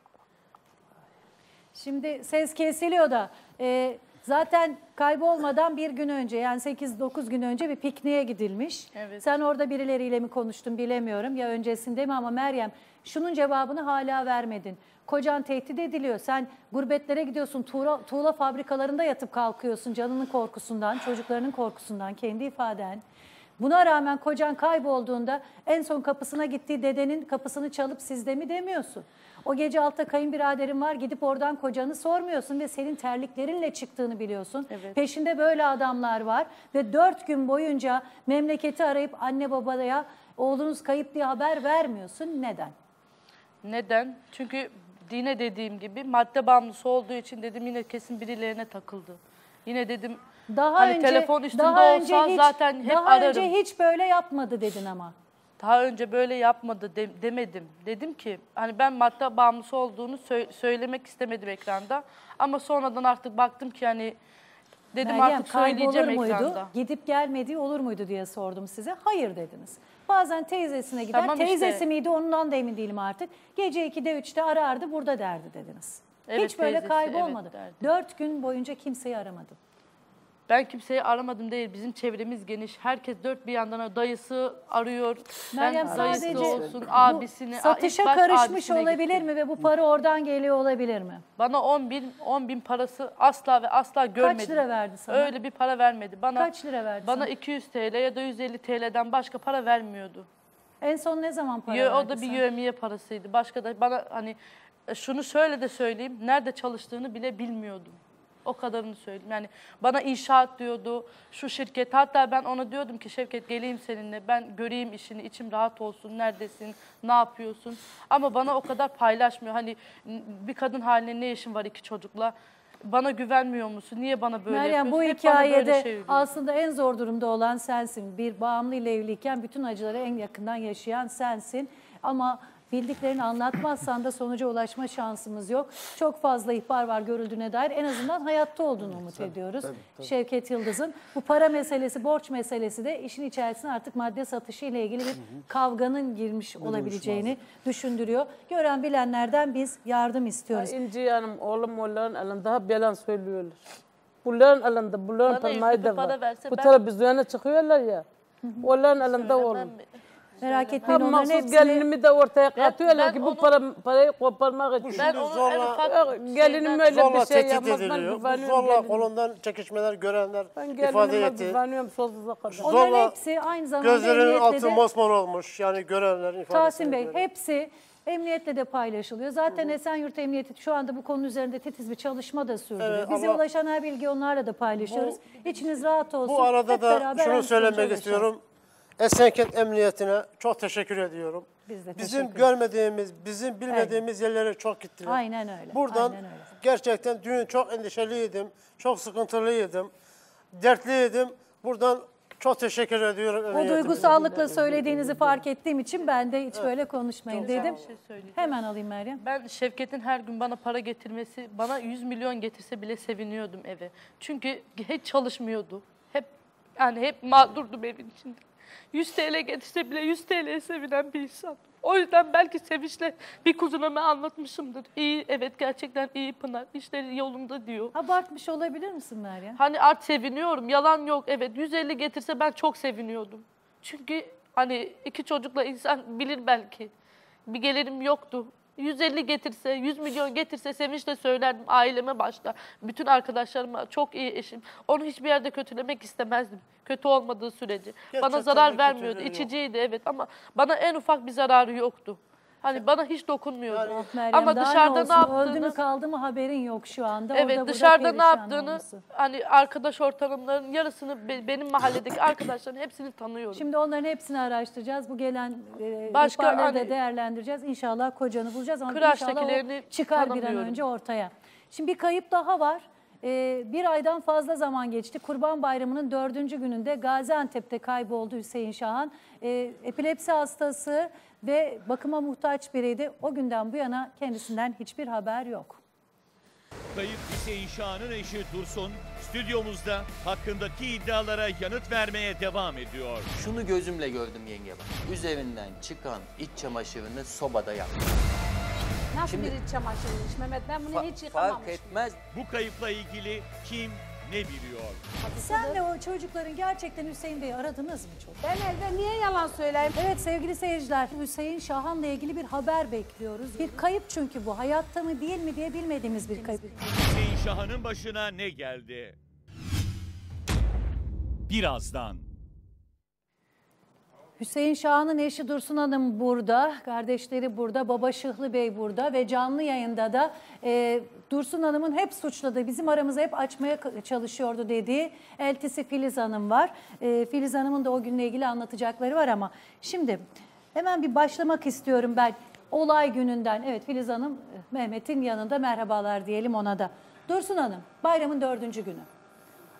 Şimdi ses kesiliyor da e, zaten kaybolmadan bir gün önce yani 8-9 gün önce bir pikniğe gidilmiş. Evet. Sen orada birileriyle mi konuştun bilemiyorum ya öncesinde mi ama Meryem şunun cevabını hala vermedin. Kocan tehdit ediliyor. Sen gurbetlere gidiyorsun. Tuğla, tuğla fabrikalarında yatıp kalkıyorsun canının korkusundan, çocuklarının korkusundan, kendi ifaden. Buna rağmen kocan kaybolduğunda en son kapısına gittiği dedenin kapısını çalıp sizde mi demiyorsun. O gece altta kayınbiraderin var gidip oradan kocanı sormuyorsun ve senin terliklerinle çıktığını biliyorsun. Peşinde böyle adamlar var ve dört gün boyunca memleketi arayıp anne babaya oğlunuz kayıp diye haber vermiyorsun. Neden? Neden? Çünkü dine dediğim gibi madde bağımlısı olduğu için dedim yine kesin birilerine takıldı. Yine dedim Daha hani önce telefon üstünde daha olsa önce hiç, zaten hep daha ararım. önce hiç böyle yapmadı dedin ama. Daha önce böyle yapmadı de- demedim. Dedim ki hani ben madde bağımlısı olduğunu sö- söylemek istemedim ekranda. Ama sonradan artık baktım ki hani dedim Meryem artık söyleyeceğim muydu? ekranda. Gidip gelmediği olur muydu diye sordum size. Hayır dediniz. Bazen teyzesine gider. Tamam işte. Teyzesi miydi ondan da emin değilim artık. Gece 2'de 3'te arardı burada derdi dediniz. Evet, Hiç böyle teyzesi, kaybolmadı. evet derdi. Dört gün boyunca kimseyi aramadım. Ben kimseyi aramadım değil. Bizim çevremiz geniş. Herkes dört bir yandan dayısı arıyor. Meryem Ben dayısı sadece olsun, bu abisini. satışa ilk baş karışmış abisine olabilir gittim. mi ve bu para oradan geliyor olabilir mi? Bana 10 bin, 10 bin parası asla ve asla görmedim. lira verdi sana? Öyle bir para vermedi. Bana, Kaç lira verdi Bana sana? 200 TL ya da 150 TL'den başka para vermiyordu. En son ne zaman para Yo- o verdi da bir yövmiye parasıydı. Başka da bana hani e, şunu şöyle de söyleyeyim. Nerede çalıştığını bile bilmiyordum. O kadarını söyleyeyim. Yani bana inşaat diyordu, şu şirket. Hatta ben ona diyordum ki Şevket geleyim seninle. Ben göreyim işini, içim rahat olsun. Neredesin, ne yapıyorsun? Ama bana o kadar paylaşmıyor. Hani bir kadın haline ne işin var iki çocukla? Bana güvenmiyor musun? Niye bana böyle Meryem bu yapıyorsun? Hep böyle hikayede şey aslında en zor durumda olan sensin. Bir bağımlı ile evliyken bütün acıları en yakından yaşayan sensin. Ama bildiklerini anlatmazsan da sonuca ulaşma şansımız yok. Çok fazla ihbar var görüldüğüne dair. En azından hayatta olduğunu umut ediyoruz. tabii, tabii. Şevket Yıldız'ın. Bu para meselesi, borç meselesi de işin içerisine artık madde satışı ile ilgili bir kavganın girmiş olabileceğini düşündürüyor. Gören bilenlerden biz yardım istiyoruz. Ha, İnci Hanım oğlum onların elinde hep yalan söylüyorlar. Bunların elinde, bunların parmağı da var. verse Bu ben- televizyona çıkıyorlar ya. Onların elinde oğlum. Merak etmeyin Hem onların mahsus hepsini... gelinimi de ortaya Ben- katıyorlar ben ki bu onu- para, parayı koparmak için. Ben onu en ufak Gelinim öyle zorla bir şey tehdit yapmaz. Ben ediliyor. Güveniyorum zorla gelinime. kolundan çekişmeler görenler Ben ifade gelinime etti. güveniyorum sonsuza kadar. Onların Zorla hepsi aynı zamanda Gözlerinin emniyetle altı de- mosmor olmuş. Yani görenlerin ifadesine Tahsin Bey hepsi emniyetle de paylaşılıyor. Zaten Esenyurt Emniyeti şu anda bu konu üzerinde titiz bir çalışma da sürdürüyor. Evet, Bize ama- ulaşan her bilgi onlarla da paylaşıyoruz. İçiniz rahat olsun. Bu arada Hep da beraber şunu söylemek istiyorum. Esenkent Emniyetine çok teşekkür ediyorum. Biz de Bizim teşekkür görmediğimiz, bizim bilmediğimiz yerlere çok gittiler. Aynen öyle. Buradan aynen öyle. gerçekten dün çok endişeliydim, çok sıkıntılıydım, dertliydim. Buradan çok teşekkür ediyorum. O duygusallıkla söylediğinizi fark ettiğim için ben de hiç böyle konuşmayın Çok dedim. şey. Hemen alayım Meryem. Ben Şevket'in her gün bana para getirmesi, bana 100 milyon getirse bile seviniyordum eve. Çünkü hiç çalışmıyordu. Hep yani hep mağdurdum evin içinde. 100 TL getirse bile 100 TL'ye sevinen bir insan. O yüzden belki sevinçle bir kuzunama anlatmışımdır. İyi, evet gerçekten iyi Pınar, işleri yolunda diyor. Abartmış olabilir misin Meryem? Hani art seviniyorum, yalan yok. Evet 150 getirse ben çok seviniyordum. Çünkü hani iki çocukla insan bilir belki. Bir gelirim yoktu. 150 getirse, 100 milyon getirse sevinçle söylerdim aileme başta. Bütün arkadaşlarıma çok iyi eşim. Onu hiçbir yerde kötülemek istemezdim. Kötü olmadığı sürece. bana Gerçekten zarar bir vermiyordu. yok. İçiciydi evet ama bana en ufak bir zararı yoktu. Hani bana hiç dokunmuyordu. Ah Meryem, ama dışarıda ne ne yaptığını Öldü mü kaldı mı haberin yok şu anda. Orada Evet burada dışarıda ne yaptığını olması. hani arkadaş ortamların yarısını be- benim mahalledeki arkadaşların hepsini tanıyorum. Şimdi onların hepsini araştıracağız. Bu gelen e, Başka hani- değerlendireceğiz. İnşallah kocanı bulacağız ama inşallah çıkar bir an önce ortaya. Şimdi bir kayıp daha var. E, bir aydan fazla zaman geçti. Kurban Bayramı'nın dördüncü gününde Gaziantep'te kayboldu Hüseyin Şahan. E, epilepsi hastası ve bakıma muhtaç biriydi. O günden bu yana kendisinden hiçbir haber yok. Kayıp Hüseyin Şahan'ın eşi Dursun stüdyomuzda hakkındaki iddialara yanıt vermeye devam ediyor. Şunu gözümle gördüm yenge bak. Üzerinden çıkan iç çamaşırını sobada yaptı. Nasıl Şimdi- bir iç çamaşırıymış Mehmet ben bunu Fa- hiç fark yıkamamıştım. etmez. Bu kayıpla ilgili kim ne biliyor? Sen de o çocukların gerçekten Hüseyin Bey'i aradınız mı çok? Ben evde niye yalan söyleyeyim? Evet sevgili seyirciler Hüseyin Şahan'la ilgili bir haber bekliyoruz. Bir kayıp çünkü bu. Hayatta mı değil mi diye bilmediğimiz bir kayıp. Hüseyin Şahan'ın başına ne geldi? Birazdan. Hüseyin Şahan'ın eşi Dursun Hanım burada, kardeşleri burada, baba Şıhlı Bey burada ve canlı yayında da e, Dursun Hanım'ın hep suçladığı, bizim aramızı hep açmaya çalışıyordu dediği eltisi Filiz Hanım var. E, Filiz Hanım'ın da o günle ilgili anlatacakları var ama şimdi hemen bir başlamak istiyorum ben. Olay gününden, evet Filiz Hanım e, Mehmet'in yanında merhabalar diyelim ona da. Dursun Hanım, bayramın dördüncü günü.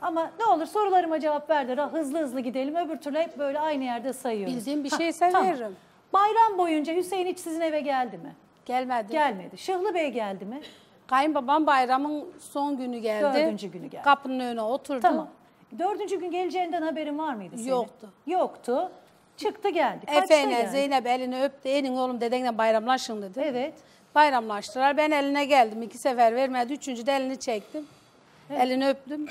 Ama ne olur sorularıma cevap ver de hızlı hızlı gidelim. Öbür türlü hep böyle aynı yerde sayıyoruz. Bildiğim bir şeyse veririm. Bayram boyunca Hüseyin hiç sizin eve geldi mi? Gelmedi. Gelmedi. Şıhlı Bey geldi mi? Kayınbabam bayramın son günü geldi. Dördüncü günü geldi. Kapının önüne oturdu. Tamam. Dördüncü gün geleceğinden haberin var mıydı senin? Yoktu. Yoktu. Çıktı geldi. Kaçta Efe'yle geldi? Zeynep elini öptü. Elin oğlum dedenle bayramlaşın dedi. Evet. Bayramlaştılar. Ben eline geldim. iki sefer vermedi. Üçüncü de elini çektim. Elini öptüm.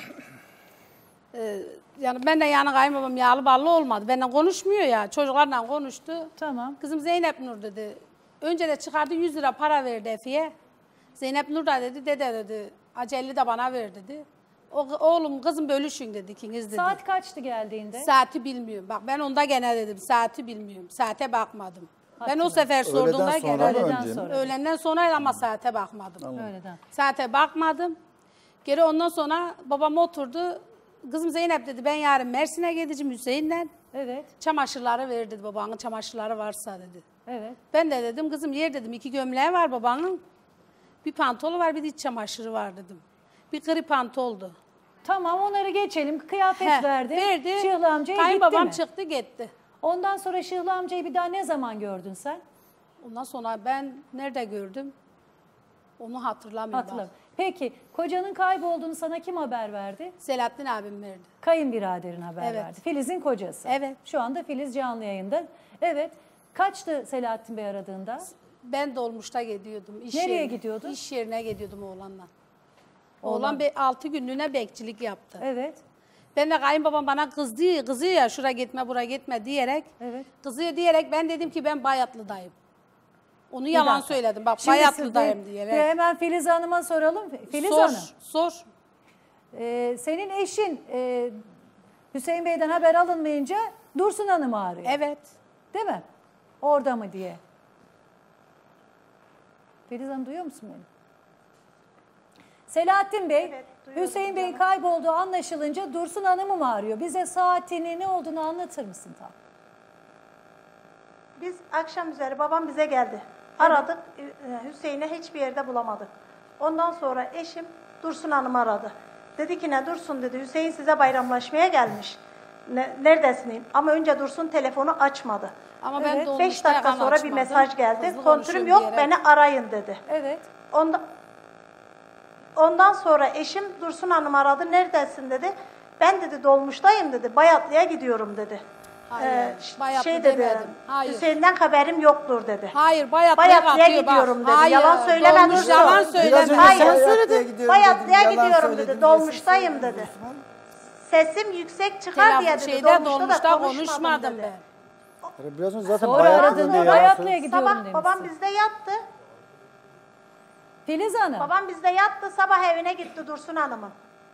Ee, yani ben de yani kayınbabam yağlı ballı olmadı. Benden konuşmuyor ya. Çocuklarla konuştu. Tamam. Kızım Zeynep Nur dedi. Önce de çıkardı 100 lira para verdi Efe'ye. Zeynep Nur da dedi dede dedi. Aceli de bana ver dedi. O, oğlum kızım bölüşün dedi ikiniz dedi. Saat kaçtı geldiğinde? Saati bilmiyorum. Bak ben onda gene dedim saati bilmiyorum. Saate bakmadım. Ben o sefer Öğleden sorduğumda sonra gene Öğleden önce mi? sonra. Öğlenden sonra ama saate bakmadım. Öğleden. Saate bakmadım. Geri ondan sonra babam oturdu. Kızım Zeynep dedi ben yarın Mersin'e gideceğim Hüseyin'le. Evet. Çamaşırları ver dedi babanın çamaşırları varsa dedi. Evet. Ben de dedim kızım yer dedim iki gömleği var babanın. Bir pantolu var bir de iç çamaşırı var dedim. Bir gri pantoldu. Tamam onları geçelim. Kıyafet He, verdi. verdi. Şıhlı amcaya gitti Kayınbabam mi? çıktı gitti. Ondan sonra Şıhlı amcayı bir daha ne zaman gördün sen? Ondan sonra ben nerede gördüm? Onu hatırlamıyorum. Hatırlam. Peki kocanın kaybolduğunu sana kim haber verdi? Selahattin abim verdi. Kayınbiraderin haber Evet. verdi. Filiz'in kocası. Evet. Şu anda Filiz canlı yayında. Evet. Kaçtı Selahattin Bey aradığında? Ben dolmuşta gidiyordum. İş Nereye yerine- gidiyordun? İş yerine gidiyordum oğlanla. Oğlan. Oğlan bir altı günlüğüne bekçilik yaptı. Evet. Ben de kayınbabam bana kızdı, kızıyor ya şura gitme bura gitme diyerek. Evet. Kızıyor diyerek ben dedim ki ben Bayatlı'dayım. Onu Bir yalan dakika. söyledim. Bak Şimdi Bayatlı'dayım siz- diyerek. Hemen Filiz Hanım'a soralım. Filiz sor, Hanım. Sor. Ee, senin eşin e, Hüseyin Bey'den haber alınmayınca Dursun Hanım'ı arıyor. Evet. Değil mi? Orada mı diye. Filiz Hanım duyuyor musun beni? Selahattin Bey, Hüseyin Bey'in kaybolduğu anlaşılınca Dursun Hanım'ı mı arıyor? Bize saatini ne olduğunu anlatır mısın tam? Biz akşam üzeri babam bize geldi. Aradık. e, Hüseyin'i hiçbir yerde bulamadık. Ondan sonra eşim Dursun Hanım aradı. Dedi ki ne Dursun dedi. Hüseyin size bayramlaşmaya gelmiş. Ne, neredesin? Ama önce Dursun telefonu açmadı. Ama ben evet. dolmuşta Beş dakika yakan sonra bir açmadım. mesaj geldi. Hızlı Kontürüm yok diyerek. beni arayın dedi. Evet. Ondan, ondan sonra eşim Dursun Hanım aradı. Neredesin dedi. Ben dedi dolmuştayım dedi. Bayatlı'ya gidiyorum dedi. Hayır, Ee, Bayatlı şey dedi. demedim. Hayır. Hüseyin'den haberim yoktur dedi. Hayır Bayatlı'ya Bayatlı'ya bakıyor bak. gidiyorum dedi. Hayır, yalan söyleme dolmuş Dursun. yalan söyleme. Biraz önce Hayır. Bayatlı'ya gidiyorum Bayatlı'ya gidiyorum dedi. Dolmuştayım dedi. Sesim yüksek çıkar diye dedi. şeyde Dolmuşta, da konuşmadım konuşmadım dedi. ben. Biraz önce zaten Sonra o yalan bayatlıya gidiyorum Sabah demişsin. babam bizde yattı. Filiz Hanım. Babam bizde yattı. Sabah evine gitti Dursun Hanım'ın.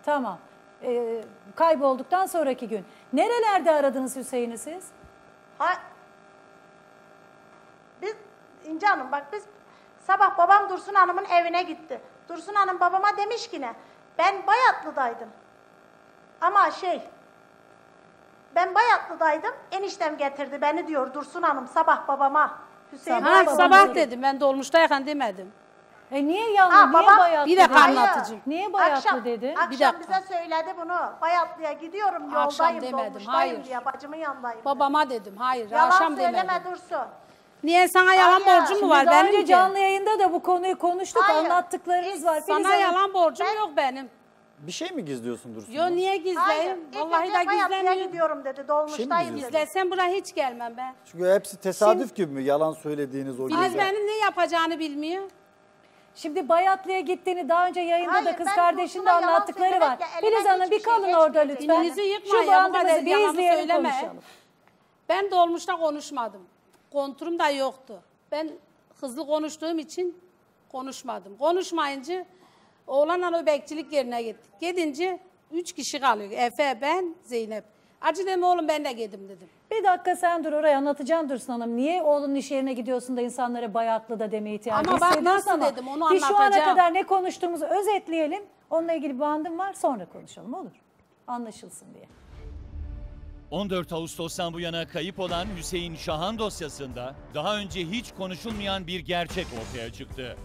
Tamam. Ee, kaybolduktan sonraki gün. Nerelerde aradınız Hüseyin'i siz? Ha, biz İnce Hanım bak biz sabah babam Dursun Hanım'ın evine gitti. Dursun Hanım babama demiş ki ne? Ben Bayatlı'daydım. Ama şey ben Bayatlı'daydım. Eniştem getirdi beni diyor Dursun Hanım sabah babama. Hüseyin Ha, babama sabah dedi. dedim ben dolmuştayken demedim. E niye yandı? Ha, niye babam- bayatlı? Bir dakika dedi? anlatıcı. Niye bayatlı akşam, dedi? Akşam Bir dakika. bize söyledi bunu. Bayatlı'ya gidiyorum yoldayım Akşam demedim, dolmuştayım hayır. diye bacımın yanındayım. Babama dedim. Hayır, Yalan akşam söyleme demedim. Dursun. Niye sana yalan Hayır. borcum mu Şimdi var daha benim önce canlı yayında da bu konuyu konuştuk. Hayır. Anlattıklarınız var. Filiz Sana Hanım. yalan borcum yok benim. Bir şey mi gizliyorsun Dursun? Yo niye Hayır. gizleyeyim? İlk Vallahi önce Bayatlı'ya gizlemiyorum. gidiyorum dedi. Dolmuştayım dedi. Gizlesem buraya hiç gelmem ben. Çünkü hepsi tesadüf gibi mi yalan söylediğiniz o Filiz benim ne yapacağını bilmiyor. Şimdi Bayatlı'ya gittiğini daha önce yayında Hayır, da kız ben kardeşin de Dursun'a yalan anlattıkları var. söylemekle elimden Filiz Hanım bir hiçbir şey kalın orada geçmedi. lütfen. Dilinizi yıkma Şu bandımızı bir izleyelim söyleme. konuşalım. Ben dolmuşta konuşmadım. Kontrum da yoktu. Ben hızlı konuştuğum için konuşmadım. Konuşmayınca oğlanla o bekçilik yerine gittik. Gidince üç kişi kalıyor. Efe, ben, Zeynep. Acı deme oğlum ben de gidim dedim. Bir dakika sen dur oraya anlatacağım Dursun Hanım. Niye oğlunun iş yerine gidiyorsun da insanlara bayatlı da demeye ihtiyacı Ama bak hissediyorsun nasıl ama dedim, onu Biz şu ana anlatacağım. kadar ne konuştuğumuzu özetleyelim. Onunla ilgili bir bandım var sonra konuşalım olur. Anlaşılsın diye. 14 Ağustos'tan bu yana kayıp olan Hüseyin Şahan dosyasında daha önce hiç konuşulmayan bir gerçek ortaya çıktı.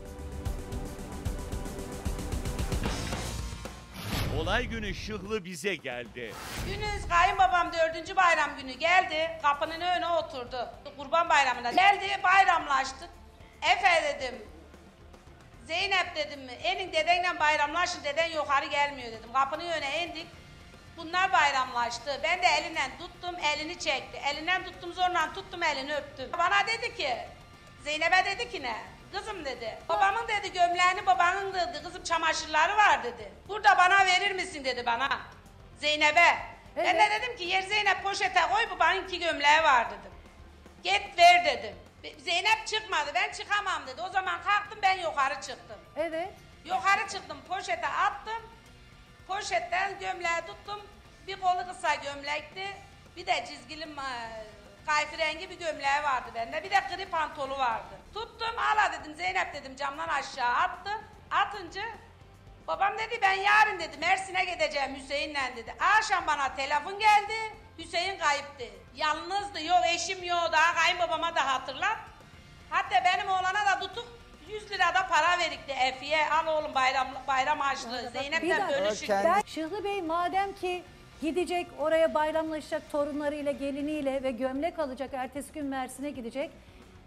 Olay günü Şıhlı bize geldi. Günüz kayınbabam dördüncü bayram günü geldi. Kapının önüne oturdu. Kurban bayramına geldi bayramlaştık. Efe dedim. Zeynep dedim enin dedenle bayramlaşın deden yukarı gelmiyor dedim. Kapının önüne indik. Bunlar bayramlaştı. Ben de elinden tuttum, elini çekti. Elinden tuttum zorla tuttum, elini öptüm. Bana dedi ki, Zeynep'e dedi ki ne? Kızım dedi. Babamın dedi gömleğini babanın dedi kızım çamaşırları var dedi. Burada bana verir misin dedi bana. Zeynep'e. Ben de dedim ki yer Zeynep poşete koy babanın iki gömleği var dedim. Git ver dedim. Zeynep çıkmadı ben çıkamam dedi. O zaman kalktım ben yukarı çıktım. Evet. Yukarı çıktım poşete attım. Poşetten gömleği tuttum. Bir kolu kısa gömlekti. Bir de çizgili ma- kayfı rengi bir gömleği vardı bende. Bir de gri pantolu vardı. Tuttum ala dedim Zeynep dedim camdan aşağı attım. Atınca babam dedi ben yarın dedi Mersin'e gideceğim Hüseyin'le dedi. Akşam bana telefon geldi. Hüseyin kayıptı. Yalnızdı. Yok eşim yok daha kayınbabama da hatırlat. Hatta benim oğlana da tutup 100 lira da para verikti Efi'ye. Al oğlum bayram bayram harçlığı. Bir Zeynep'le. Ben Şıhlı Bey madem ki gidecek oraya bayramlaşacak torunlarıyla geliniyle ve gömlek alacak ertesi gün Mersin'e gidecek.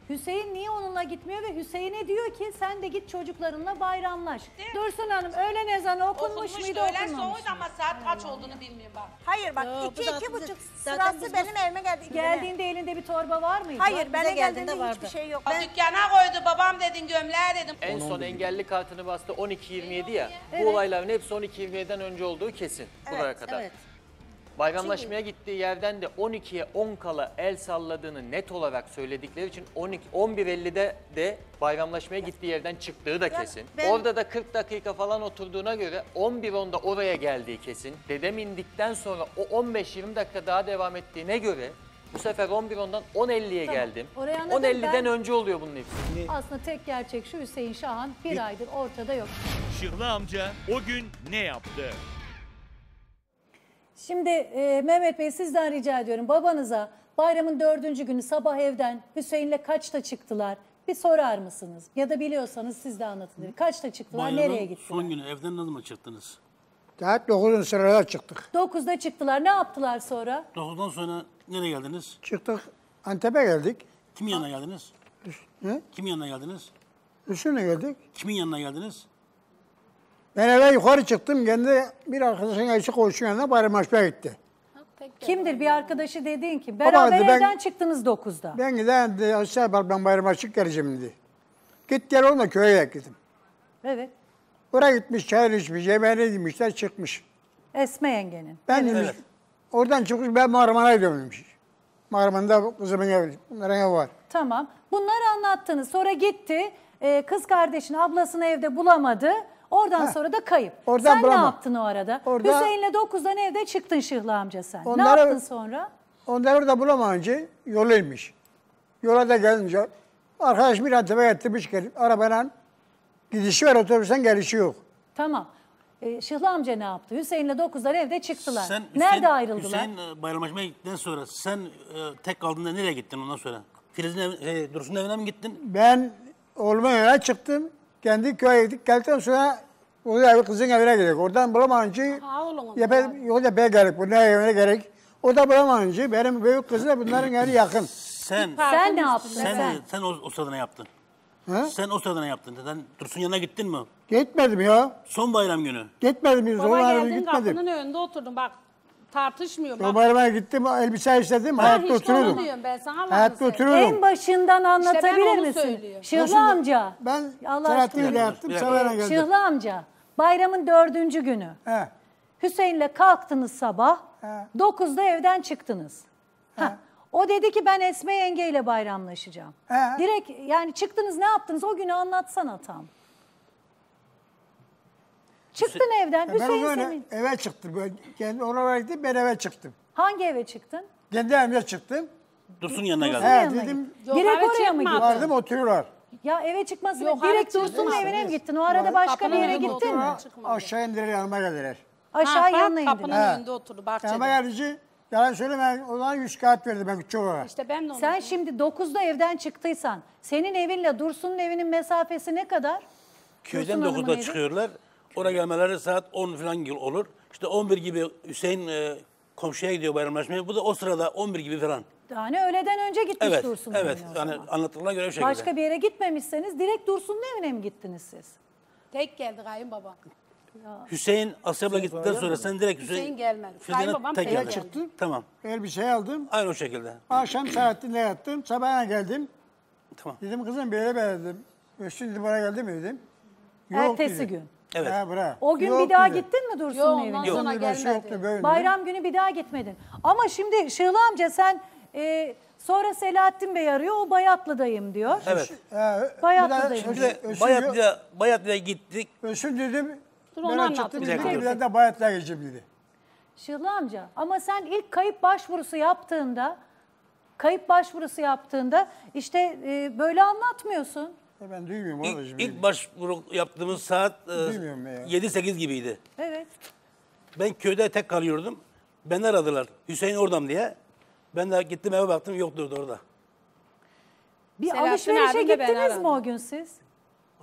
Hüseyin niye onunla gitmiyor ve Hüseyin'e diyor ki sen de git çocuklarınla bayramlaş. Dursun Hanım öğlen ezanı okunmuş, Okunmuş muydu öğlen soğuydu ama saat kaç olduğunu bilmiyorum bak. Hayır bak Yok, iki, iki buçuk sırası biz benim evime geldi. Geldiğinde elinde bir torba var mıydı? Hayır bana geldiğinde hiçbir şey yok. Ben Dükkana koydu babam dedin gömleğe dedim. En son engelli kartını bastı 12.27 ya. Evet. Bu olayların hepsi 12.27'den önce olduğu kesin buraya kadar. evet. Bayramlaşmaya gittiği yerden de 12'ye 10 kala el salladığını net olarak söyledikleri için 12 11.50'de de bayramlaşmaya gittiği yerden çıktığı da Ya kesin. ben- Orada da 40 dakika falan oturduğuna göre 11.10'da oraya geldiği kesin. Dedem indikten sonra o 15-20 dakika daha devam ettiğine göre bu sefer 11.10'dan 10.50'ye Tamam, geldim. orayı anladım. 10.50'den Ben- önce oluyor bunun hepsi. Aslında tek gerçek şu Hüseyin Şahan bir aydır ortada yok. Şıhlı amca o gün ne yaptı? Şimdi e, Mehmet Bey sizden rica ediyorum babanıza bayramın dördüncü günü sabah evden Hüseyin'le kaçta çıktılar? Bir sorar mısınız? Ya da biliyorsanız siz de anlatın. Kaçta çıktılar, Bayramın nereye gittiler? son günü evden ne zaman çıktınız? Saat 9'un sırada çıktık. 9'da çıktılar. Ne yaptılar sonra? 9'dan sonra nereye geldiniz? Çıktık Antep'e geldik. Kimin yanına geldiniz? Ne? Kimin yanına geldiniz? Üstüne geldik. Kimin yanına geldiniz? Ben eve yukarı çıktım. Kendi bir arkadaşın eşi koşu yanına bayramlaşmaya gitti. Kimdir bir arkadaşı dediğin ki? Beraber dedi, ben- evden çıktınız 9'da. Ben giden de aşağı bak ben bayramlaşık geleceğim dedi. Git gel onunla köye gittim. Evet. Oraya gitmiş, çay içmiş, yemeğini yemişler, çıkmış. Esme yengenin. Ben Evet. demiş, oradan çıkmış ben Marmara'ya dönmüş. Marmara'da kızımın evi. Bunların evi var. Tamam. Bunları anlattınız. Sonra gitti. e, kız kardeşin ablasını evde bulamadı. Oradan Heh. sonra da kayıp. Oradan sen ne bulamadı. yaptın o arada? Orada- Hüseyin'le 9'dan evde çıktın Şıhlı amca sen. ne Onları- yaptın sonra? Onları orada bulamayınca yola inmiş. Yola da gelince arkadaş bir Antep'e gitmiş gelip arabayla gidişi var otobüsten gelişi yok. Tamam. E, Şıhlı amca ne yaptı? Hüseyin'le 9'dan evde çıktılar. Sen Nerede Hüseyin- ayrıldılar? Hüseyin e, bayramlaşmaya gittikten sonra sen e, tek kaldığında nereye gittin ondan sonra? Filiz'in ev, şey, Dursun'un evine mi gittin? Ben oğlumun evine çıktım. Kendi köye gittik. Geldikten sonra o ev, kızın evine gidelim. Oradan bulamayınca Ha oğlum. Yepe, yolda be gerek. Bu ne evine gerek. O da bulamayınca benim büyük kızı da bunların evi yakın. Sen Sen ne yaptın? sen sen? sen o, o sırada ne yaptın? Ha? Sen o sırada ne yaptın? Sen Dursun yanına gittin mi? Gitmedim ya. Son bayram günü. Gitmedim. Baba o bayramı geldin gitmedim. kapının önünde oturdum bak. Tartışmıyor O bak. bayrama gittim, elbise istedim, Ha, hayatta oturuyordum. diyorum ben sana Hayatta oturuyordum. En başından anlatabilir onu misin? söylüyor. Şıhlı Nasıl? amca. Ben Allah Selahattin'le aşkına. yaptım, Sever'e geldim. Şıhlı amca. Bayramın dördüncü günü. He. Hüseyin'le kalktınız sabah. He. 9'da evden çıktınız. Heh. O dedi ki ben Esme yengeyle bayramlaşacağım. He. Direkt yani çıktınız ne yaptınız o günü anlatsana tam. Çıktın evden Ben Hüseyin o gün senin. eve çıktım. Ben kendi oralara gittim, ben eve çıktım. Hangi eve çıktın? Kendi evime çıktım. Dursun yanına Dursun geldin. He yanına dedim, gittin. Yok, Direkt eve oraya mı çıkmadın. gittin? vardım oturuyorlar. Ya eve çıkmasın. Yok, direkt Dursun'un evine mi gittin? O arada başka bir Kapının yere önünde gittin mi? Çıkmadım. Aşağı indiler yanıma geldiler. Aşağı Ha, yanına Kapının indiler. önünde oturdu bahçede. Yanıma gelince, yalan söyleme, o zaman 100 kağıt verdi ben küçük olarak. İşte ben de onu Sen şimdi 9'da evden çıktıysan senin evinle Dursun'un evinin mesafesi ne kadar? Köyden Dursun Hanım'ın 9'da evi. çıkıyorlar. Oraya gelmeleri saat 10 falan gibi olur. İşte 11 gibi Hüseyin e, komşuya gidiyor bayramlaşmaya. Bu da o sırada 11 gibi falan. Yani öğleden önce gitmiş Evet, Dursun'un evet. o Yani zaman. anlatılan göre o şekilde. Başka bir yere gitmemişseniz direkt Dursun'un evine mi gittiniz siz? Tek geldi kayınbaba. Hüseyin Asya'yla gittikten sonra sen direkt Hüseyin, Hüseyin gelmedi. Kayınbabam tek geldi. Çıktım. Tamam. Elbiseyi aldım. Aynı o şekilde. Akşam Selahattin'le yattım. Sabahına geldim. Tamam. Dedim kızım böyle böyle dedim. Üstün bana geldi mi dedim. Ertesi dedi. gün. Evet. Ha, bırak. O gün Yok bir daha dedi. gittin mi Dursun'un Yok, evine? ondan Yok. sonra "Başı gelmedi. yoktu böyle. Bayram günü bir daha gitmedin. Ama şimdi Şığlı amca sen e, sonra Selahattin Bey arıyor o Bayatlı'dayım diyor. Evet. Ha, Bayatlı'dayım. bir Şimdi de Bayatlı'ya Bayatlı'ya gittik. Ösün dedim. Dur, onu ben anlat. çıktım Bir dedim dakika ki dur. Bayatlı'ya geçeyim dedi. Şığlı amca ama sen ilk kayıp başvurusu yaptığında kayıp başvurusu yaptığında işte e, böyle anlatmıyorsun. E Ben duymuyorum İlk, ilk başvuru yaptığımız saat e, Bilmiyorum ya. 7-8 gibiydi. Evet. Ben köyde tek kalıyordum. Beni aradılar. Hüseyin oradam diye. Ben de gittim eve baktım yoktu orada. Bir Selahattin alışverişe abim de beni gittiniz mi o gün siz?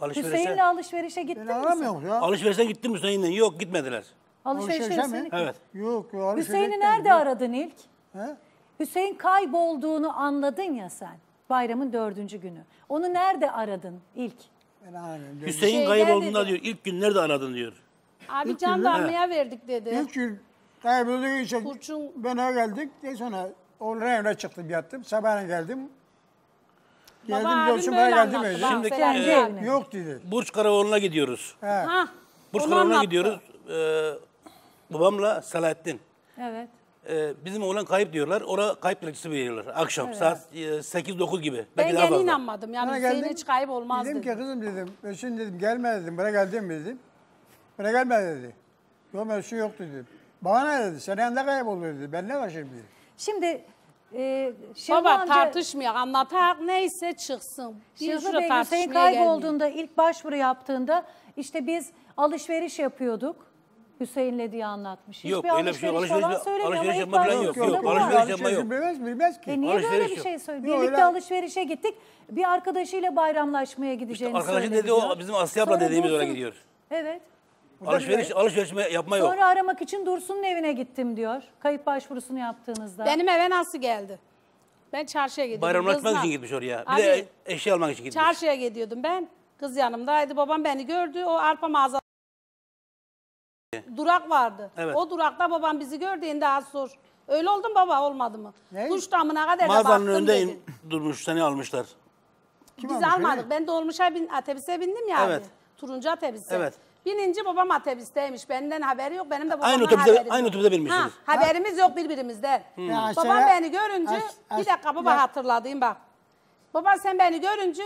Alışverişe, Hüseyin'le alışverişe gittin Ben mi aramıyorum ya. alışverişe gittim Hüseyin'le. Yok gitmediler. Alışverişe Alışverişe mi? Hüseyin'i- Evet. Yok. Hüseyin'i nerede aradın ilk? He? Hüseyin kaybolduğunu anladın ya sen. Bayramın dördüncü günü. Onu nerede aradın ilk? Ben. Hüseyin Şey kaybolduğunda diyor ilk gün nerede aradın diyor. Abi İlk can günü- darmaya verdik dedi. İlk gün kaybolduğu için ben eve geldik. De sonra oğlunun evine çıktım yattım. Sabahına geldim. Geldim Baba abim diyorsun böyle bana geldim anlattı. mi? Bak, Şimdi, Selahattin e, abi. Yok dedi. Burç Karaoğlu'na gidiyoruz. He. Ha, Burç onu anlattı. gidiyoruz. Ee, babamla Selahattin. Evet. Ee, bizim oğlan kayıp diyorlar. Oraya kayıp dilekçesi veriyorlar. Akşam saat e, 8-9 gibi. Ben Belki daha gene fazla. inanmadım. Yani Bana geldim. hiç kayıp olmaz Dedim ki kızım dedim. Mesut dedim gelme dedim. Buraya geldin mi dedim. Buraya gelme dedi. Yok Mesut yoktu dedim. Bana ne dedi? Sen yanında kayboldu dedi. Ben ne var şimdi? Şimdi e, Baba amca, tartışmıyor. Anlatak neyse çıksın. Bir Bey Hüseyin tartışmaya gelmiyor. kaybolduğunda ilk başvuru yaptığında işte biz alışveriş yapıyorduk. Hüseyin'le diye anlatmış. Yok, Hiçbir öyle bir şey yok. alışveriş falan Alışveriş- söylemiyor ama alışveriş ilk yapma falan yok. Yok, bu alışveriş yapma yok. Bilmez, bilmez ki. E niye böyle Alışveriş bir yok. şey söylüyor? Yok, Birlikte öyle- alışverişe gittik. Bir arkadaşıyla bayramlaşmaya gideceğini Arkadaşı söyledi dedi o bizim Asya abla Sonra dediğimiz oraya Dursun- gidiyor. Evet. Alışveriş, alışveriş yapma yok. Sonra aramak için Dursun'un evine gittim diyor. Kayıp başvurusunu yaptığınızda. Benim eve nasıl geldi? Ben çarşıya gidiyordum. Bayramlaşmak kızla. için gitmiş oraya. Bir Abi, de eşya almak için gitmiş. Çarşıya gidiyordum ben. Kız yanımdaydı. Babam beni gördü. O arpa mağaza durak vardı. Evet. O durakta babam bizi gördüğünde az sor. Öyle oldum baba olmadı mı? Kuş damına kadar da Mağazanın baktım önündeyim dedi. durmuş seni almışlar. Biz almadık. Ben dolmuşa bin, otobüse bindim ya Evet. abi. Turuncu otobüse. Evet. Bininci babam otobüsteymiş. Benden haberi yok. Benim de babamdan Aynı otobüste- haberim aynı yok. otobüste binmişsiniz. Ha, haberimiz yok birbirimizden. Hmm. Ya Babam beni görünce, bir dakika baba ya- hatırladığım bak. Baba sen beni görünce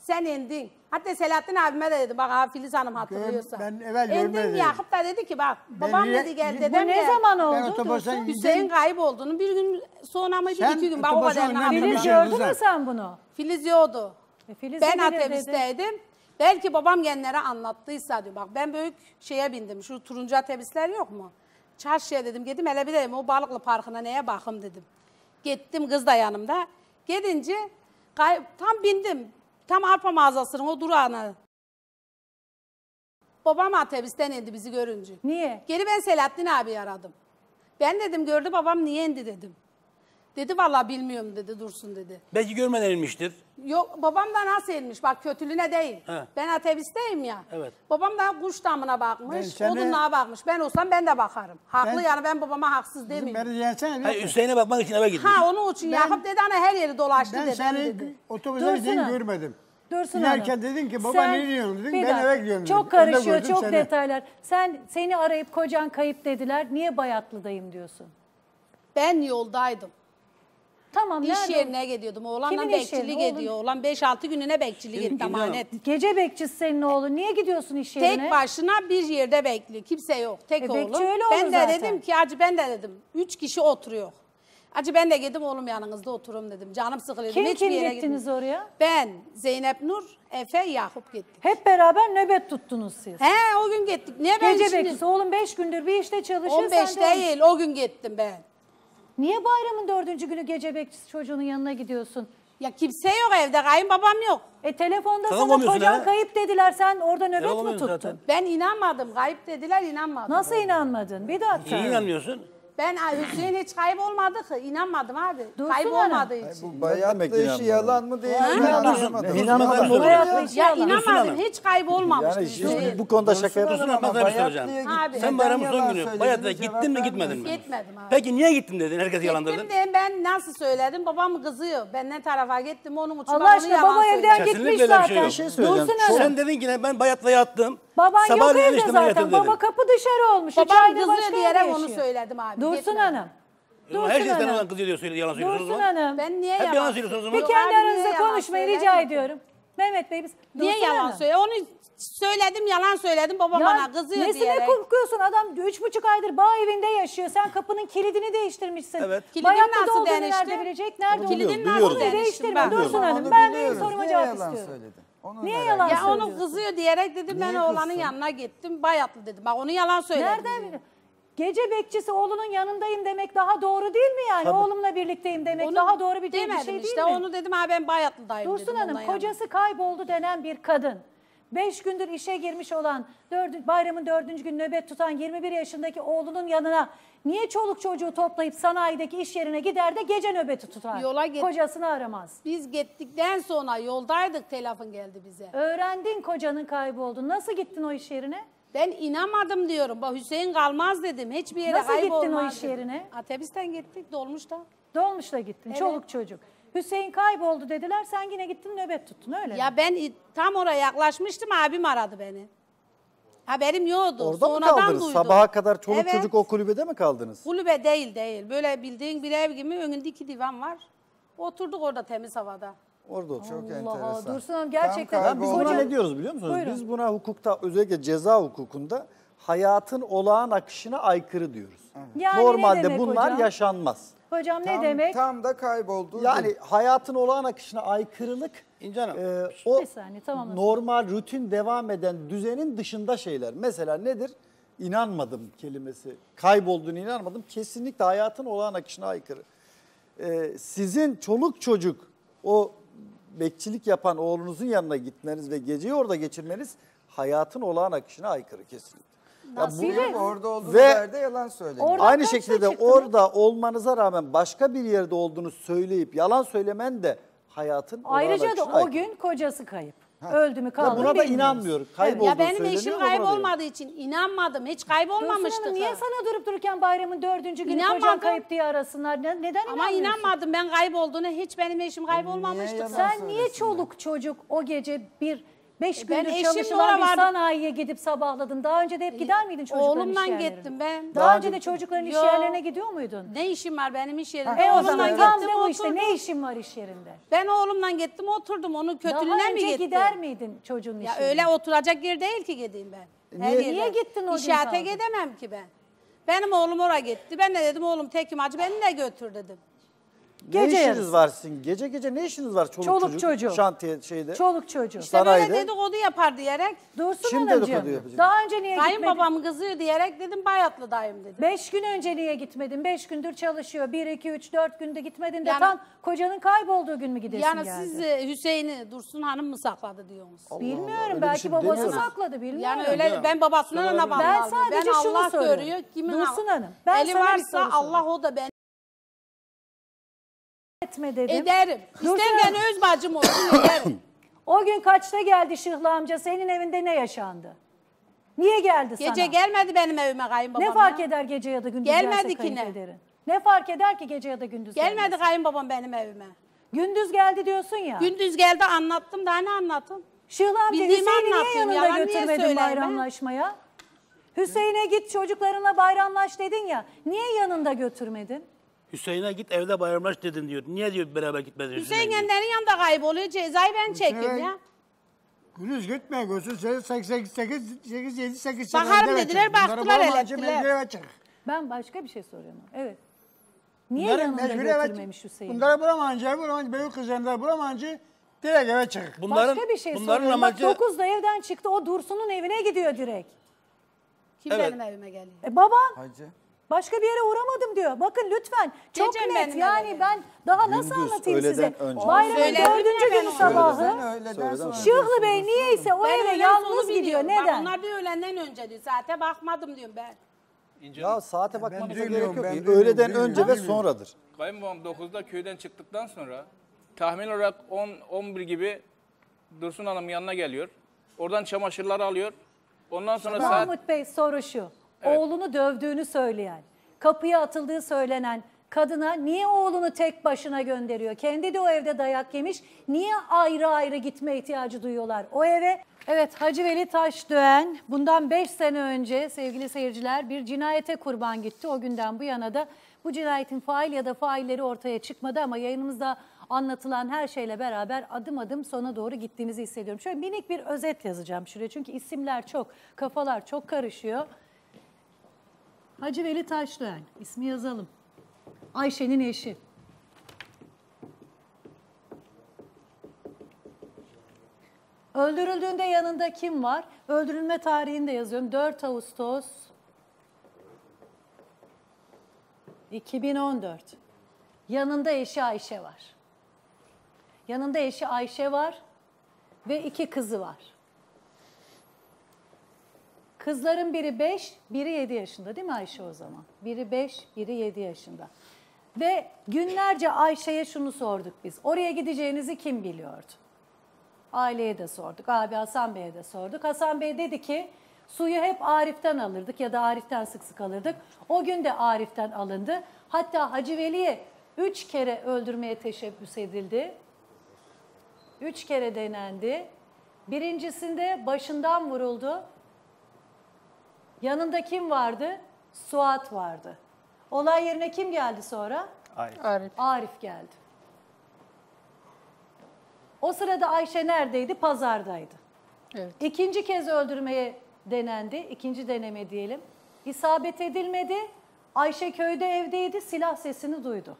sen indin. Hatta Selahattin abime de dedim. Bak Filiz Hanım hatırlıyorsa. ben evvel görmedim. Yakup da dedi ki bak babam niye- dedi gel bu dedem ne gel. zaman oldu? Ben otobüse Dursun? Hüseyin kaybolduğunu bir gün sonra mıydı Sen iki gün bak o kadarını önden Filiz. Kızlar. gördün mü sen bunu? Filiz yoktu. E, Filiz Ben de bilir dedi. otobüsteydim. Belki babam genlere anlattıysa diyor. Bak ben büyük şeye bindim. Şu turuncu otobüsler yok mu? Çarşıya dedim. Gittim hele bir dedim o balıklı parkına neye bakım dedim. Gittim kız da yanımda. Gidince kay- tam bindim. Tam arpa mağazasının o durağına. Babam otobüsten indi bizi görünce. Niye? Geri ben Selahattin abi aradım. Ben dedim gördü babam niye indi dedim. Dedi vallahi bilmiyorum dedi Dursun dedi. Belki görmeden inmiştir. Yok babam da nasıl inmiş bak kötülüğüne değil. He. Ben otobüsteyim ya. Evet. Babam da kuş damına bakmış, Ben seni- odunluğa bakmış. Ben olsam ben de bakarım. Haklı Ben- yani ben babama haksız demeyeyim. beni diyensene. Hayır, Hüseyin'e bakmak için eve gitmiş. Ha onun için Yakup dedi ana her yeri dolaştı Ben dedem seni dedi. otobüse Dursun gidin Hanım. görmedim. Dursun İnerken Hanım. dedin ki baba Sen- ne diyorsun dedim Bir ben dakika, eve gidiyorum dedim. Çok Önde karışıyor, gördüm çok seni. detaylar. Sen seni arayıp kocan kayıp dediler. Niye Bayatlı'dayım diyorsun? Ben yoldaydım. Tamam İş nerede? yerine gidiyordum. Oğlanla Kimin iş bekçilik yerine? Oğlun- ediyor. Oğlan 5-6 gününe bekçilik etti emanet. Gece bekçisi senin oğlun. Niye gidiyorsun iş yerine? Tek başına bir yerde bekliyor. Kimse yok. Tek E, oğlum. bekçi öyle ben olur de zaten. dedim ki acı ben de dedim. Üç kişi oturuyor. Acı ben de gittim oğlum yanınızda oturum dedim. Canım sıkılıyor. Kim dedim. Hiçbir kim yere gittiniz gitmedim. oraya? Ben, Zeynep Nur, Efe, Yakup gittik. Hep beraber nöbet tuttunuz siz. He o gün gittik. Ne ben Gece şimdi? bekçisi. Oğlum beş gündür bir işte çalışıyor. 15 sen de on- değil o gün gittim ben. Niye bayramın dördüncü günü gece bekçisi çocuğunun yanına gidiyorsun? Ya kimse yok evde kayınbabam yok. E telefonda sana olmuyorsun kocan ha. kayıp dediler. Sen orada nöbet mi tuttun? zaten. Ben inanmadım. Kayıp dediler inanmadım. Nasıl inanmadın? Bir dakika. Niye inanmıyorsun? Ben ay, Hüseyin hiç kaybolmadı ki. İnanmadım abi. Dursun Kaybolmadığı için. Bu bayatlı işi yalan mı değil mi? İnanmadım olur Bayatlı ya. işi Ya yalan. İnanmadım. Hiç kaybolmamıştı Yani Hüseyin. şimdi bu konuda şaka Dursun yapıyorsun. Hanım ben şey soracağım. Bayatlı'ya Abi. Sen neden bayramın son yalan günü söylediniz, cevap gittin mi gitmedin mi? Gitmedim abi. Peki niye gittin dedin? Herkes yalandırdın. Gittim de ben nasıl söyledim? Babam kızıyor. Ben ne tarafa gittim onun için. Allah aşkına yalan baba söyledim. evden Kesinlikle gitmiş öyle bir şey zaten. yok. Bir şey söyleyeceğim. Dursun Hanım. Sen dedin ki ne ben Bayatlı'ya yattım. Baban yok Sabahleyin evde zaten. Baba dedin. kapı dışarı olmuş. Babam ayda kızıyor başka diyerek onu yaşıyor. söyledim abi. Dursun Gitmedim. Hanım. Dursun Her şey sen Hanım. olan kız diyor, söyle- yalan söylüyorsunuz Dursun. Hanım. Ben niye Hep yalan, yalan söylüyorsunuz o zaman. Bir kendi abi, niye aranızda yalan konuşmayı söyledim rica ediyorum. Mehmet Bey biz. Niye Dursun yalan Hanım. söyle? Onu söyledim yalan söyledim. Babam Ya bana kızıyor nesine diyerek. korkuyorsun? Adam üç buçuk aydır bağ evinde yaşıyor. Sen kapının kilidini değiştirmişsin. Evet. Kilidin Bayatlı'da nasıl olduğunu değişti? nerede bilecek? Nerede Kilidin olduğunu? Onu değişti? değiştirme Ben Dursun biliyorum. Hanım. Onu Ben benim biliyoruz. soruma Niye cevap yalan istiyorum. söyledin? Onu Niye merak yalan Ya ediyorum. onu söylüyorsun? kızıyor diyerek dedim ben Niye oğlanın kızsın? yanına gittim. Bayatlı dedim. Bak onu yalan söyledim. Nereden biliyorsun? Gece bekçisi oğlunun yanındayım demek daha doğru değil mi yani? Oğlumla birlikteyim demek Onu daha doğru bir, bir demedim şey değil işte. mi? Onu dedim ha ben Bayatlı'dayım Dursun dedim. Hanım kocası kayboldu denen bir kadın. Beş gündür işe girmiş olan dördü, bayramın dördüncü gün nöbet tutan 21 yaşındaki oğlunun yanına niye çoluk çocuğu toplayıp sanayideki iş yerine gider de gece nöbeti tutar? Yola git- Kocasını aramaz. Biz gittikten sonra yoldaydık telefon geldi bize. Öğrendin kocanın kaybolduğunu. Nasıl gittin o iş yerine? Ben inanmadım diyorum. Bak Hüseyin kalmaz dedim. Hiçbir yere Nasıl gittin o iş dedim. yerine? Otobüsten gittik dolmuşta. Dolmuşla gittin Evet. çoluk çocuk. Hüseyin kayboldu dediler sen yine gittin nöbet tuttun öyle mi? Ya ben tam oraya yaklaşmıştım abim aradı beni. Haberim yoktu. Orada mı Sonradan kaldınız? duydum. Sabaha kadar çoluk Evet. çocuk o kulübede mi kaldınız? Kulübe değil değil. Böyle bildiğin bir ev gibi önünde iki divan var. Oturduk orada temiz havada. Orada Çok Allah enteresan. Dursun Hanım gerçekten. Ya biz buna ne diyoruz biliyor musunuz? Buyurun. Biz buna hukukta özellikle ceza hukukunda hayatın olağan akışına aykırı diyoruz. Yani ne Normalde bunlar hocam? yaşanmaz. Hocam ne Tam- demek? Tam da kayboldu. Yani hayatın olağan akışına aykırılık İnce Hanım. e, o saniye tamam. normal rutin devam eden düzenin dışında şeyler. Mesela nedir? İnanmadım kelimesi. Kaybolduğunu inanmadım. Kesinlikle hayatın olağan akışına aykırı. Ee, sizin çoluk çocuk o bekçilik yapan oğlunuzun yanına gitmeniz ve geceyi orada geçirmeniz hayatın olağan akışına aykırı kesinlikle. Ya Nasıl? bu- Evet. Orada olduğu Ve- yerde yalan söyledi. Oradan Aynı şekilde de orada olmanıza rağmen başka bir yerde olduğunu söyleyip yalan söylemen de hayatın olağan Ayrıca da o aykırı. gün kocası kayıp. Öldü mü kaldı mı buna da bilmiyoruz. inanmıyorum. Kaybolduğu Ya benim söyleniyor eşim ama buna da kaybolmadığı için inanmadım. Hiç kaybolmamıştı. Hanım niye sana durup dururken bayramın dördüncü günü İnanmadım. kocan kayıp diye arasınlar? Ne- neden Ama inanmıyorsun? inanmadım ben kaybolduğuna. Hiç benim eşim kaybolmamıştı. Sen niye çoluk çocuk o gece bir Beş E ben gündür eşimle çalışılan bir oralarda- sanayiye gidip sabahladın. Daha önce de hep gider miydin çocukların Oğlumla iş yerlerine? gittim ben. Daha, önce de çocukların iş Yo. yerlerine gidiyor muydun? Ne işim var benim iş yerimde? E o Oğlumla zaman tam gittim, de o işte. oturdum. Ne işin var iş yerinde? Ben oğlumla gittim oturdum. Onun kötülüğüne Daha mi önce gittim? gider miydin çocuğun Ya işine? öyle oturacak yer değil ki gideyim ben. Her Niye- niye gittin o gün İşate kaldın? gidemem ki ben. Benim oğlum oraya gitti. Ben de dedim oğlum tekim acı beni de götür dedim. Ne Gece işiniz yarısı. var sizin? Gece gece ne işiniz var çoluk, Çoluk çocuk? çocuğu. Şantiye şeyde. Çoluk çocuğu. İşte Sanayide. böyle dedikodu yapar diyerek. Dursun Kim Hanımcığım, dedikodu yapacak? Daha önce niye gitmedin? Kayınbabam kızıyor diyerek dedim bayatlı dayım dedim. Beş gün önce niye gitmedin? Beş gündür çalışıyor. Bir, iki, üç, dört günde gitmedin de Yani- tam kocanın kaybolduğu gün mü gidesin Yani geldi? siz e, Hüseyin'i Dursun Hanım mı sakladı diyorsunuz? Bilmiyorum öyle bir belki şey babası demiyorum. sakladı bilmiyorum. Yani öyle ben babasından ona bir- bağlı. Ben sadece ben şunu Allah soruyorum. görüyor. Kimin Dursun Hanım, ben Eli sana bir varsa soru Allah o da ben etme dedim. ederim. Hanım, öz bacım olsun ederim. O gün kaçta geldi Şıhlı amca? Senin evinde ne yaşandı? Niye geldi sana? Gece gelmedi benim evime kayınbabam. Ne fark ya. eder gece ya da gündüz Gelmedi gelse ki ne? kayınpederin? Ne fark eder ki gece ya da gündüz Gelmedi gelmesi? kayınbabam benim evime. Gündüz geldi diyorsun ya. Gündüz geldi anlattım daha ne anlatayım? Şığlı amca Bildiğimi Hüseyin'i niye yanında yalan niye götürmedin söyleyeyim ben? bayramlaşmaya? Hüseyin'e git çocuklarına bayramlaş dedin ya. Niye yanında götürmedin? Hüseyin'e git evde bayramlaş dedin diyor. Niye diyor beraber gitmedin Hüseyin kendilerinin yanında kayboluyor. Cezayı ben çektim ya. Gündüz gitme gözün 8 8 8 8 7 8 Bakarım dediler, baktılar, elettiler. Ben başka bir şey soruyorum. Evet. Niye Bunları yanında mecbur eve götürmemiş Hüseyin? Bunları bulamayınca, bulamayınca, büyük kızlarını bulamayınca direkt eve çık. Başka bir şey soruyorum. Bak 9'da evden çıktı o Dursun'un evine gidiyor direkt. Kim Evet. benim evime geliyor? E baban Hacı. Başka bir yere uğramadım diyor. Bakın lütfen çok Gecem net yani ben daha nasıl Gündüz, anlatayım size. önce. Bayramın dördüncü günü sabahı. Şıhlı Bey niyeyse o Ben eve yalnız gidiyor. biliyorum. Bak Neden? onlar diyor öğlenden önce diyor. Saate bakmadım diyorum ben. Ya saate bakmanıza gerek yok. ben Öğleden önce ve bilmiyorum. sonradır. Kayınbabam 9'da köyden çıktıktan sonra tahmin olarak 10-11 gibi Dursun Hanım yanına geliyor. Oradan çamaşırları alıyor. Ondan sonra saat Mahmut Bey soru şu. Oğlunu dövdüğünü söyleyen, kapıya atıldığı söylenen kadına niye oğlunu tek başına gönderiyor? Kendi de o evde dayak yemiş. Niye ayrı ayrı gitme ihtiyacı duyuyorlar o eve? Evet Hacı Veli Taşdöğen bundan 5 sene önce sevgili seyirciler bir cinayete kurban gitti. O günden bu yana da bu cinayetin fail ya da failleri ortaya çıkmadı ama yayınımızda anlatılan her şeyle beraber adım adım sona doğru gittiğimizi hissediyorum. Şöyle minik bir özet yazacağım şuraya çünkü isimler çok, kafalar çok karışıyor. Hacı Veli Taşdöğen, ismi yazalım. Ayşe'nin eşi. Öldürüldüğünde yanında kim var? Öldürülme tarihini de yazıyorum. 4 Ağustos 2014. Yanında eşi Ayşe var. Yanında eşi Ayşe var ve iki kızı var. Kızların biri 5, biri 7 yaşında değil mi Ayşe o zaman? Biri 5, biri 7 yaşında. Ve günlerce Ayşe'ye şunu sorduk biz. Oraya gideceğinizi kim biliyordu? Aileye de sorduk. Abi Hasan Bey'e de sorduk. Hasan Bey dedi ki suyu hep Arif'ten alırdık ya da Arif'ten sık sık alırdık. O gün de Arif'ten alındı. Hatta Hacı Veli'ye üç kere öldürmeye teşebbüs edildi. Üç kere denendi. Birincisinde başından vuruldu. Yanında kim vardı? Suat vardı. Olay yerine kim geldi sonra? Arif. Arif. geldi. O sırada Ayşe neredeydi? Pazardaydı. Evet. İkinci kez öldürmeye denendi. İkinci deneme diyelim. İsabet edilmedi. Ayşe köyde evdeydi. Silah sesini duydu.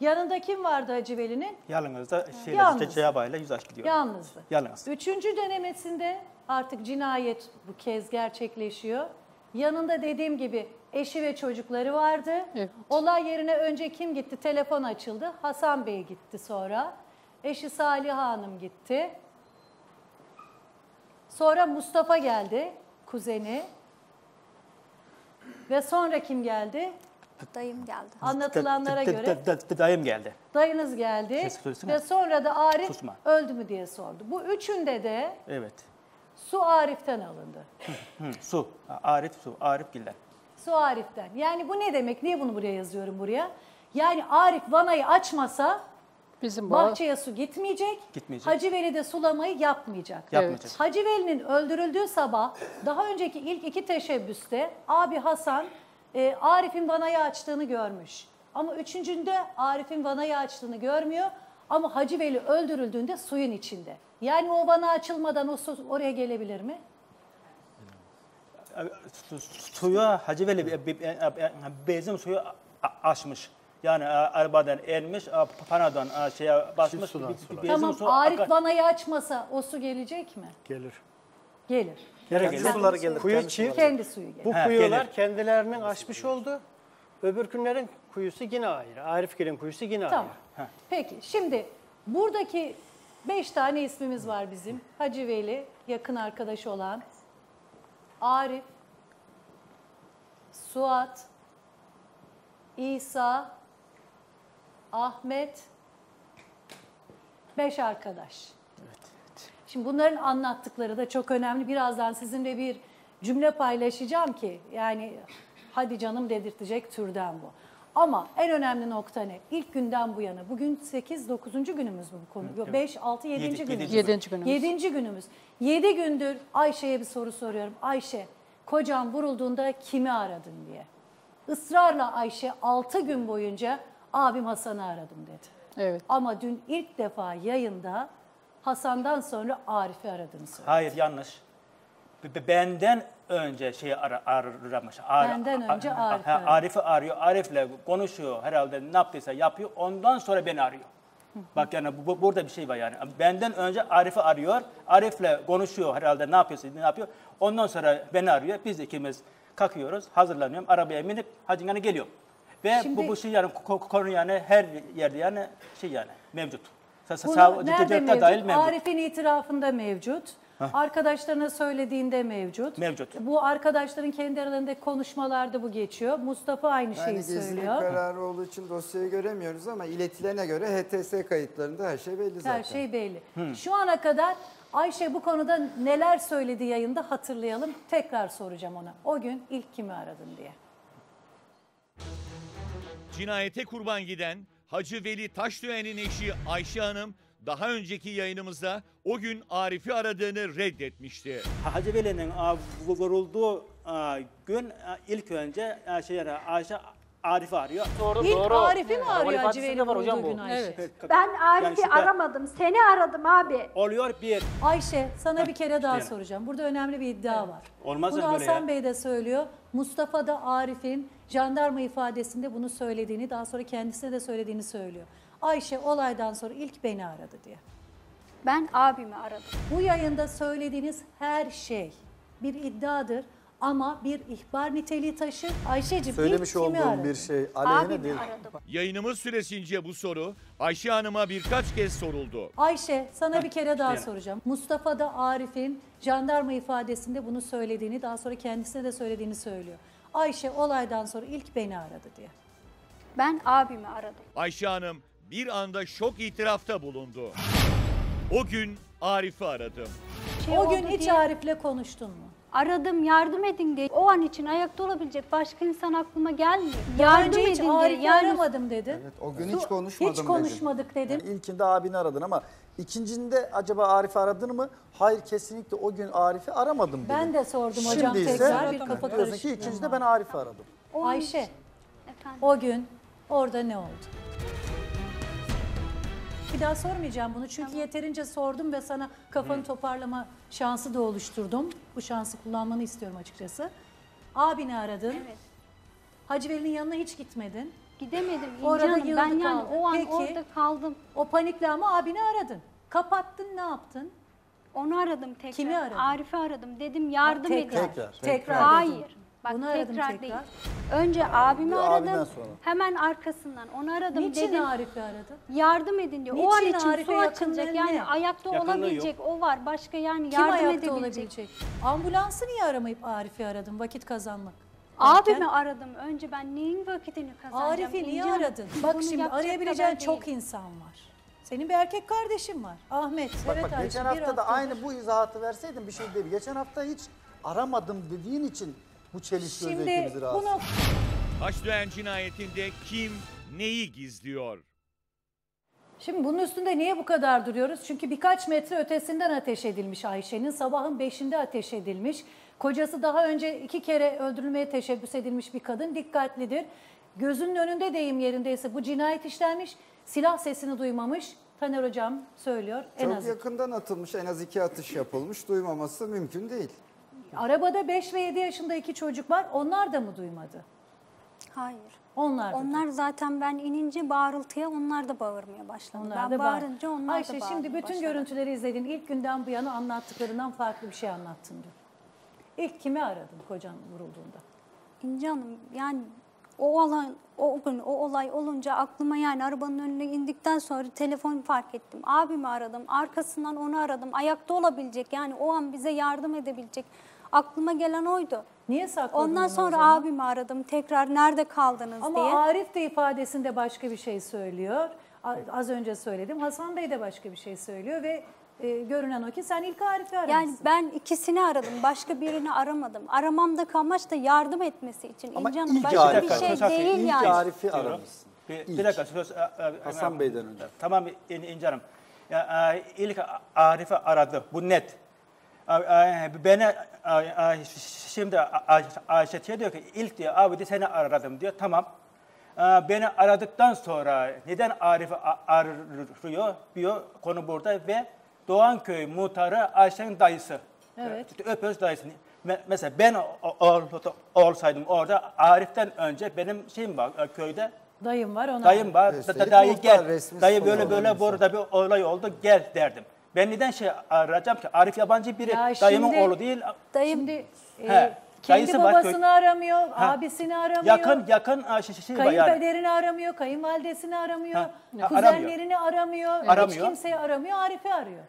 Yanında kim vardı Hacı Veli'nin? Yalnızda şeyle Yalnız. işte cevabıyla yüz aç gidiyor. Yalnızdı. Yalnız. Üçüncü denemesinde artık cinayet bu kez gerçekleşiyor. Yanında dediğim gibi eşi ve çocukları vardı. Olay yerine önce kim gitti? Telefon açıldı. Hasan Bey gitti sonra. Eşi Salih Hanım gitti. Sonra Mustafa geldi, kuzeni. Ve sonra kim geldi? Dayım geldi. Anlatılanlara D- d- göre d- d- Dayım geldi. dayınız geldi Ses söylesene. ve sonra da Arif Susma. öldü mü diye sordu. Bu üçünde de Evet. Su Arif'ten alındı. Hı, su. Arif su. Arif Gilden. Su Arif'ten. Yani bu ne demek? Niye bunu buraya yazıyorum buraya? Yani Arif vanayı açmasa Bizim Bahçeye su gitmeyecek. Gitmeyecek. Hacı Veli de sulamayı yapmayacak. Yapmayacak. Evet. Hacı Veli'nin öldürüldüğü sabah daha önceki ilk iki teşebbüste abi Hasan e, Arif'in vanayı açtığını görmüş. Ama üçüncünde Arif'in vanayı açtığını görmüyor. Ama Hacı Veli öldürüldüğünde suyun içinde. Yani o vana açılmadan o su oraya gelebilir mi? Su- suya Hacı Veli be- be- be- bezim suyu a- açmış. Yani e, arabadan inmiş, e, panadan e, şeye basmış. bir- bir tamam su Arif akar. vanayı açmasa o su gelecek mi? Gelir. Gelir. Nereye Kendi gelir? suları gelir. Kuyu Kendi çift. suları. Kendi suyu gelir. Bu Ha, kuyular gelir. kendilerinin açmış oldu. Öbürkünlerin kuyusu yine ayrı. Arifgil'in kuyusu yine Tamam. ayrı. Peki şimdi buradaki beş tane ismimiz var bizim. Hacı Veli, yakın arkadaşı olan Arif, Suat, İsa, Ahmet, beş arkadaş. Şimdi bunların anlattıkları da çok önemli. Birazdan sizinle bir cümle paylaşacağım ki yani hadi canım dedirtecek türden bu. Ama en önemli nokta ne? İlk günden bu yana. Bugün 8 9. günümüz mü bu konu? Yok 5 6 7. Yedi- günümüz. yedinci Yedinci günümüz. 7. günümüz. 7 gündür Ayşe'ye bir soru soruyorum. Ayşe, kocam vurulduğunda kimi aradın diye. Israrla Ayşe 6 gün boyunca abim Hasan'ı aradım dedi. Evet. Ama dün ilk defa yayında Hasan'dan sonra Arif'i aradığını söyledi. Hayır yanlış. Benden önce şeyi ara, aramış. Ar- Benden önce a- Arif'i ha, aradı. Arif'i arıyor. Arif'le konuşuyor herhalde ne yaptıysa yapıyor. Ondan sonra beni arıyor. Bak yani bu, bu- burada bir şey var yani. Benden önce Arif'i arıyor. Arif'le konuşuyor herhalde ne yapıyorsa ne yapıyor. Ondan sonra beni arıyor. Biz ikimiz kalkıyoruz. Hazırlanıyorum. Arabaya binip Hacıngana geliyorum. Ve Şimdi- bu, bu şey yani ko- konu yani her yerde yani şey yani mevcut. Sa- sa- nerede mevcut? dahil mevcut. Arif'in itirafında mevcut. Hah. Arkadaşlarına söylediğinde mevcut. Mevcut. Bu arkadaşların kendi aralarındaki konuşmalarda bu geçiyor. Mustafa aynı Yani şeyi gizlilik söylüyor. kararı olduğu için dosyayı göremiyoruz ama iletilene göre HTS kayıtlarında her şey belli zaten. Her şey belli. Hı. Şu ana kadar Ayşe bu konuda neler söyledi yayında hatırlayalım. Tekrar soracağım ona. O gün ilk kimi aradın diye. Cinayete kurban giden Hacı Veli Taşdöğen'in eşi Ayşe Hanım daha önceki yayınımızda o gün Arif'i aradığını reddetmişti. Hacı Veli'nin vurulduğu gün ilk önce şey Ayşe Arif'i arıyor. Doğru, İlk doğru. Arif'i mi arıyor Hacı Veli vurulduğu gün Ayşe? Ben Arif'i Yani şüphe- aramadım. Seni aradım abi. Oluyor bir. Ayşe sana bir kere daha soracağım. Burada önemli bir iddia var. Olmaz bunu öyle Hasan ya. Bey de söylüyor. Mustafa da Arif'in jandarma ifadesinde bunu söylediğini, daha sonra kendisine de söylediğini söylüyor. Ayşe olaydan sonra ilk beni aradı diye. Ben abimi aradım. Bu yayında söylediğiniz her şey bir iddiadır ama bir ihbar niteliği taşır. Ayşe'cim Söylemiş ilk kimi olduğum aradın? bir şey aleyhine değil. Yayınımız süresince bu soru Ayşe Hanım'a birkaç kez soruldu. Ayşe sana bir kere daha soracağım. Mustafa da Arif'in jandarma ifadesinde bunu söylediğini, daha sonra kendisine de söylediğini söylüyor. Ayşe olaydan sonra ilk beni aradı diye. Ben abimi aradım. Ayşe Hanım bir anda şok itirafta bulundu. O gün Arif'i aradım. Şey o gün hiç diye- Arif'le konuştun mu? Aradım yardım edin diye. O an için ayakta olabilecek başka insan aklıma gelmiyor. Daha yardım önce hiç edin diye. Arif'i Yani aramadım dedin. Evet, o gün hiç konuşmadım Hiç konuşmadık dedin. Yani ilkinde abini aradın ama ikincinde acaba Arif'i aradın mı? Hayır kesinlikle o gün Arif'i aramadım dedin. Ben de sordum hocam Şimdi ise tekrar bir kafa ki karışıklığı ikincide ben Arif'i aradım. Ayşe, o gün orada ne oldu? Bir daha sormayacağım bunu çünkü yeterince sordum ve sana kafanı toparlama şansı da oluşturdum. Bu şansı kullanmanı istiyorum açıkçası. Abini aradın. Evet. Hacı Veli'nin yanına hiç gitmedin. Gidemedim İnci Orada Hanım. Ben yani o an Peki, orada kaldım. O panikle ama abini aradın. Kapattın ne yaptın? Onu aradım tekrar. Kimi aradın? Arif'i aradım. Dedim yardım edin. tekrar, Tekrar. tekrar Hayır. Bak Bunu aradım tekrar, tekrar. değil. Önce abimi Bir aradım. sonra. Hemen arkasından onu aradım Niçin dedim. Arif'i aradın? Yardım edin diyor. o an Niçin için Arif'e su açılacak. Yani ne? ayakta Yakınlığı olabilecek o var. Başka yani Kim yardım ayakta edebilecek. olabilecek? Ambulansı niye aramayıp Arif'i aradın vakit kazanmak? Abimi aradım. Önce ben neyin vakitini kazanacağım? Arif'i niye İnci Hanım? aradın? Bak Bunu şimdi yapacak arayabileceğin kadar çok değil. insan var. Senin bir erkek kardeşin var. Ahmet. Bak evet bak Ayşe, geçen bir hafta da haftadır. aynı bu izahatı verseydin bir şey değil. Geçen hafta hiç aramadım dediğin için bu çelişki Şimdi özellikle rahatsız. Taşdöğen cinayetinde kim neyi gizliyor? Şimdi bunun üstünde niye bu kadar duruyoruz? Çünkü birkaç metre ötesinden ateş edilmiş Ayşe'nin. Sabahın beşinde ateş edilmiş. Kocası daha önce iki kere öldürülmeye teşebbüs edilmiş bir kadın. Dikkatlidir. Gözünün önünde deyim yerindeyse bu cinayet işlenmiş. Silah sesini duymamış. Taner Hocam söylüyor. En Çok az. yakından atılmış, en az iki atış yapılmış. Duymaması mümkün değil. Arabada 5 ve 7 yaşında iki çocuk var. Onlar da mı duymadı? Hayır. Onlar da Onlar zaten ben inince bağırıltıya onlar da bağırmaya başladı. Onlar ben da bağır- bağırınca onlar Ayşe da şimdi bağırmaya bütün başladı. görüntüleri izledin. İlk günden bu yana anlattıklarından farklı bir şey anlattın dün. İlk kimi aradın kocan vurulduğunda? İnce Hanım yani o olan o gün o olay olunca aklıma yani arabanın önüne indikten sonra telefon fark ettim. Abimi aradım. Arkasından onu aradım. Ayakta olabilecek yani o an bize yardım edebilecek. Aklıma gelen oydu. Niye sakladın Ondan sonra zaman? abimi aradım. Tekrar nerede kaldınız Ama diye. Arif de ifadesinde başka bir şey söylüyor. Az önce söyledim. Hasan Bey de başka bir şey söylüyor ve e, görünen o ki sen ilk Arif'i aramışsın. Yani ben ikisini aradım. Başka birini aramadım. Aramamdaki amaç da yardım etmesi için. Ama Hanım ilk başka bir şey hakkı, değil ilk yani. Arif'i aramışsın. Bir, bir dakika söz. Hasan Bey'den önce. Tamam İn- İnce Hanım. Ya, ilk Arif'i aradı. Bu net. Beni şimdi Ay- Ayşe diyor ki ilk diyor abi de seni aradım diyor. Tamam. E, Beni aradıktan sonra neden Arif'i arıyor diyor konu burada ve Doğanköy muhtarı Ayşe'nin dayısı. Evet. Öpöz dayısını. Me- Mesela ben ol- olsaydım orada Arif'ten önce benim şeyim var e, köyde Dayım var ona. Dayım var. Da- dayı gel. Dayı böyle böyle insan. burada bir olay oldu gel derdim. Ben neden şey arayacağım ki? Arif yabancı biri. Ya Dayımın şimdi- oğlu değil. Dayım Şimdi e, He, kendi dayısı var, babasını aramıyor, Ha. abisini aramıyor. Yakın yakın aa, şey, şey var yani. Kayınpederini aramıyor, kayınvalidesini aramıyor, Ha, ha, kuzenlerini aramıyor, hiç Aramıyor. kimseyi aramıyor, Arif'i arıyor.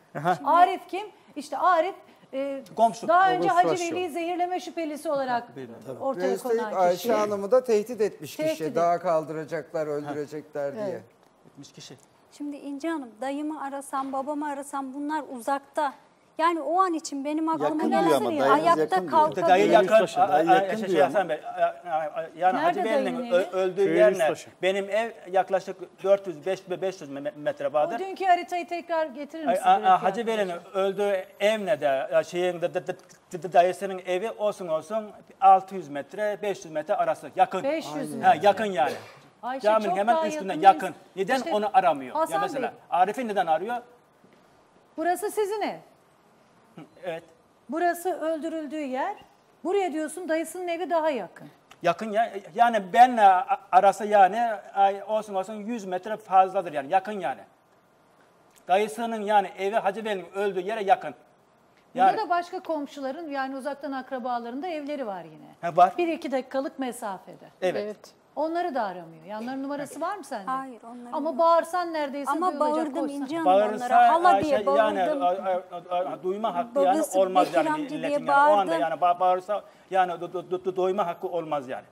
Arif kim? İşte Arif e, Komşu. daha önce Hacı. Veli'yi zehirleme şüphelisi olarak ortaya Ve üstelik konan Ayşe kişi. Hanım'ı da tehdit etmiş Tehdit kişi. et- Daha kaldıracaklar, öldürecekler diye. Evet. Gitmiş kişi. Şimdi İnce Hanım dayımı arasam babamı arasam bunlar uzakta. Yani o an için benim aklıma Yakın diyor ama ayakta dayınız yakın diyor. kalkabilir. Dayı yakın. Dayı aa, aa, yakın şey, diyor Hasan Bey, Yani Nerede Hacı Bey'in dayının ö- evi? öldüğü Köyün yerine üstaşı. benim ev yaklaşık 400-500 metre O vardır. dünkü haritayı tekrar getirir Ay, misin? a- a- Hacı? Veli'nin öldüğü ev ne de ya şeyin de, de, de- de- de- dayısının evi olsun olsun 600 metre 500 metre arası yakın. 500 Ha, yakın yani. Ayşe Caminin çok hemen daha üstünden yakındayız. yakın. Neden İşte onu aramıyor? Hasan ya mesela. Arif'i neden arıyor? Burası sizin ev. Evet. Burası öldürüldüğü yer. Buraya diyorsun dayısının evi daha yakın. Yakın ya. Yani benle a- arası yani ay, olsun olsun 100 metre fazladır yani. Yakın yani. Dayısının yani evi Hacı Veli'nin öldüğü yere yakın. Yani Burada da başka komşuların yani uzaktan akrabaların da evleri var yine. Ha, var. Bir iki dakikalık mesafede. Evet. Onları da aramıyor. Yanların numarası var mı sende? Hayır onların Ama bağırsan neredeyse Ama duyulacak. bağırdım koşsan. İnce Hanım bağırırsa onlara. Hala diye bağırdım. yani a- a- a- duyma hakkı Babası yani olmaz Bekir yani amca diye milletin yani. O anda bağırdım. yani ba- bağırırsa yani du- du- du- du- duyma hakkı olmaz yani.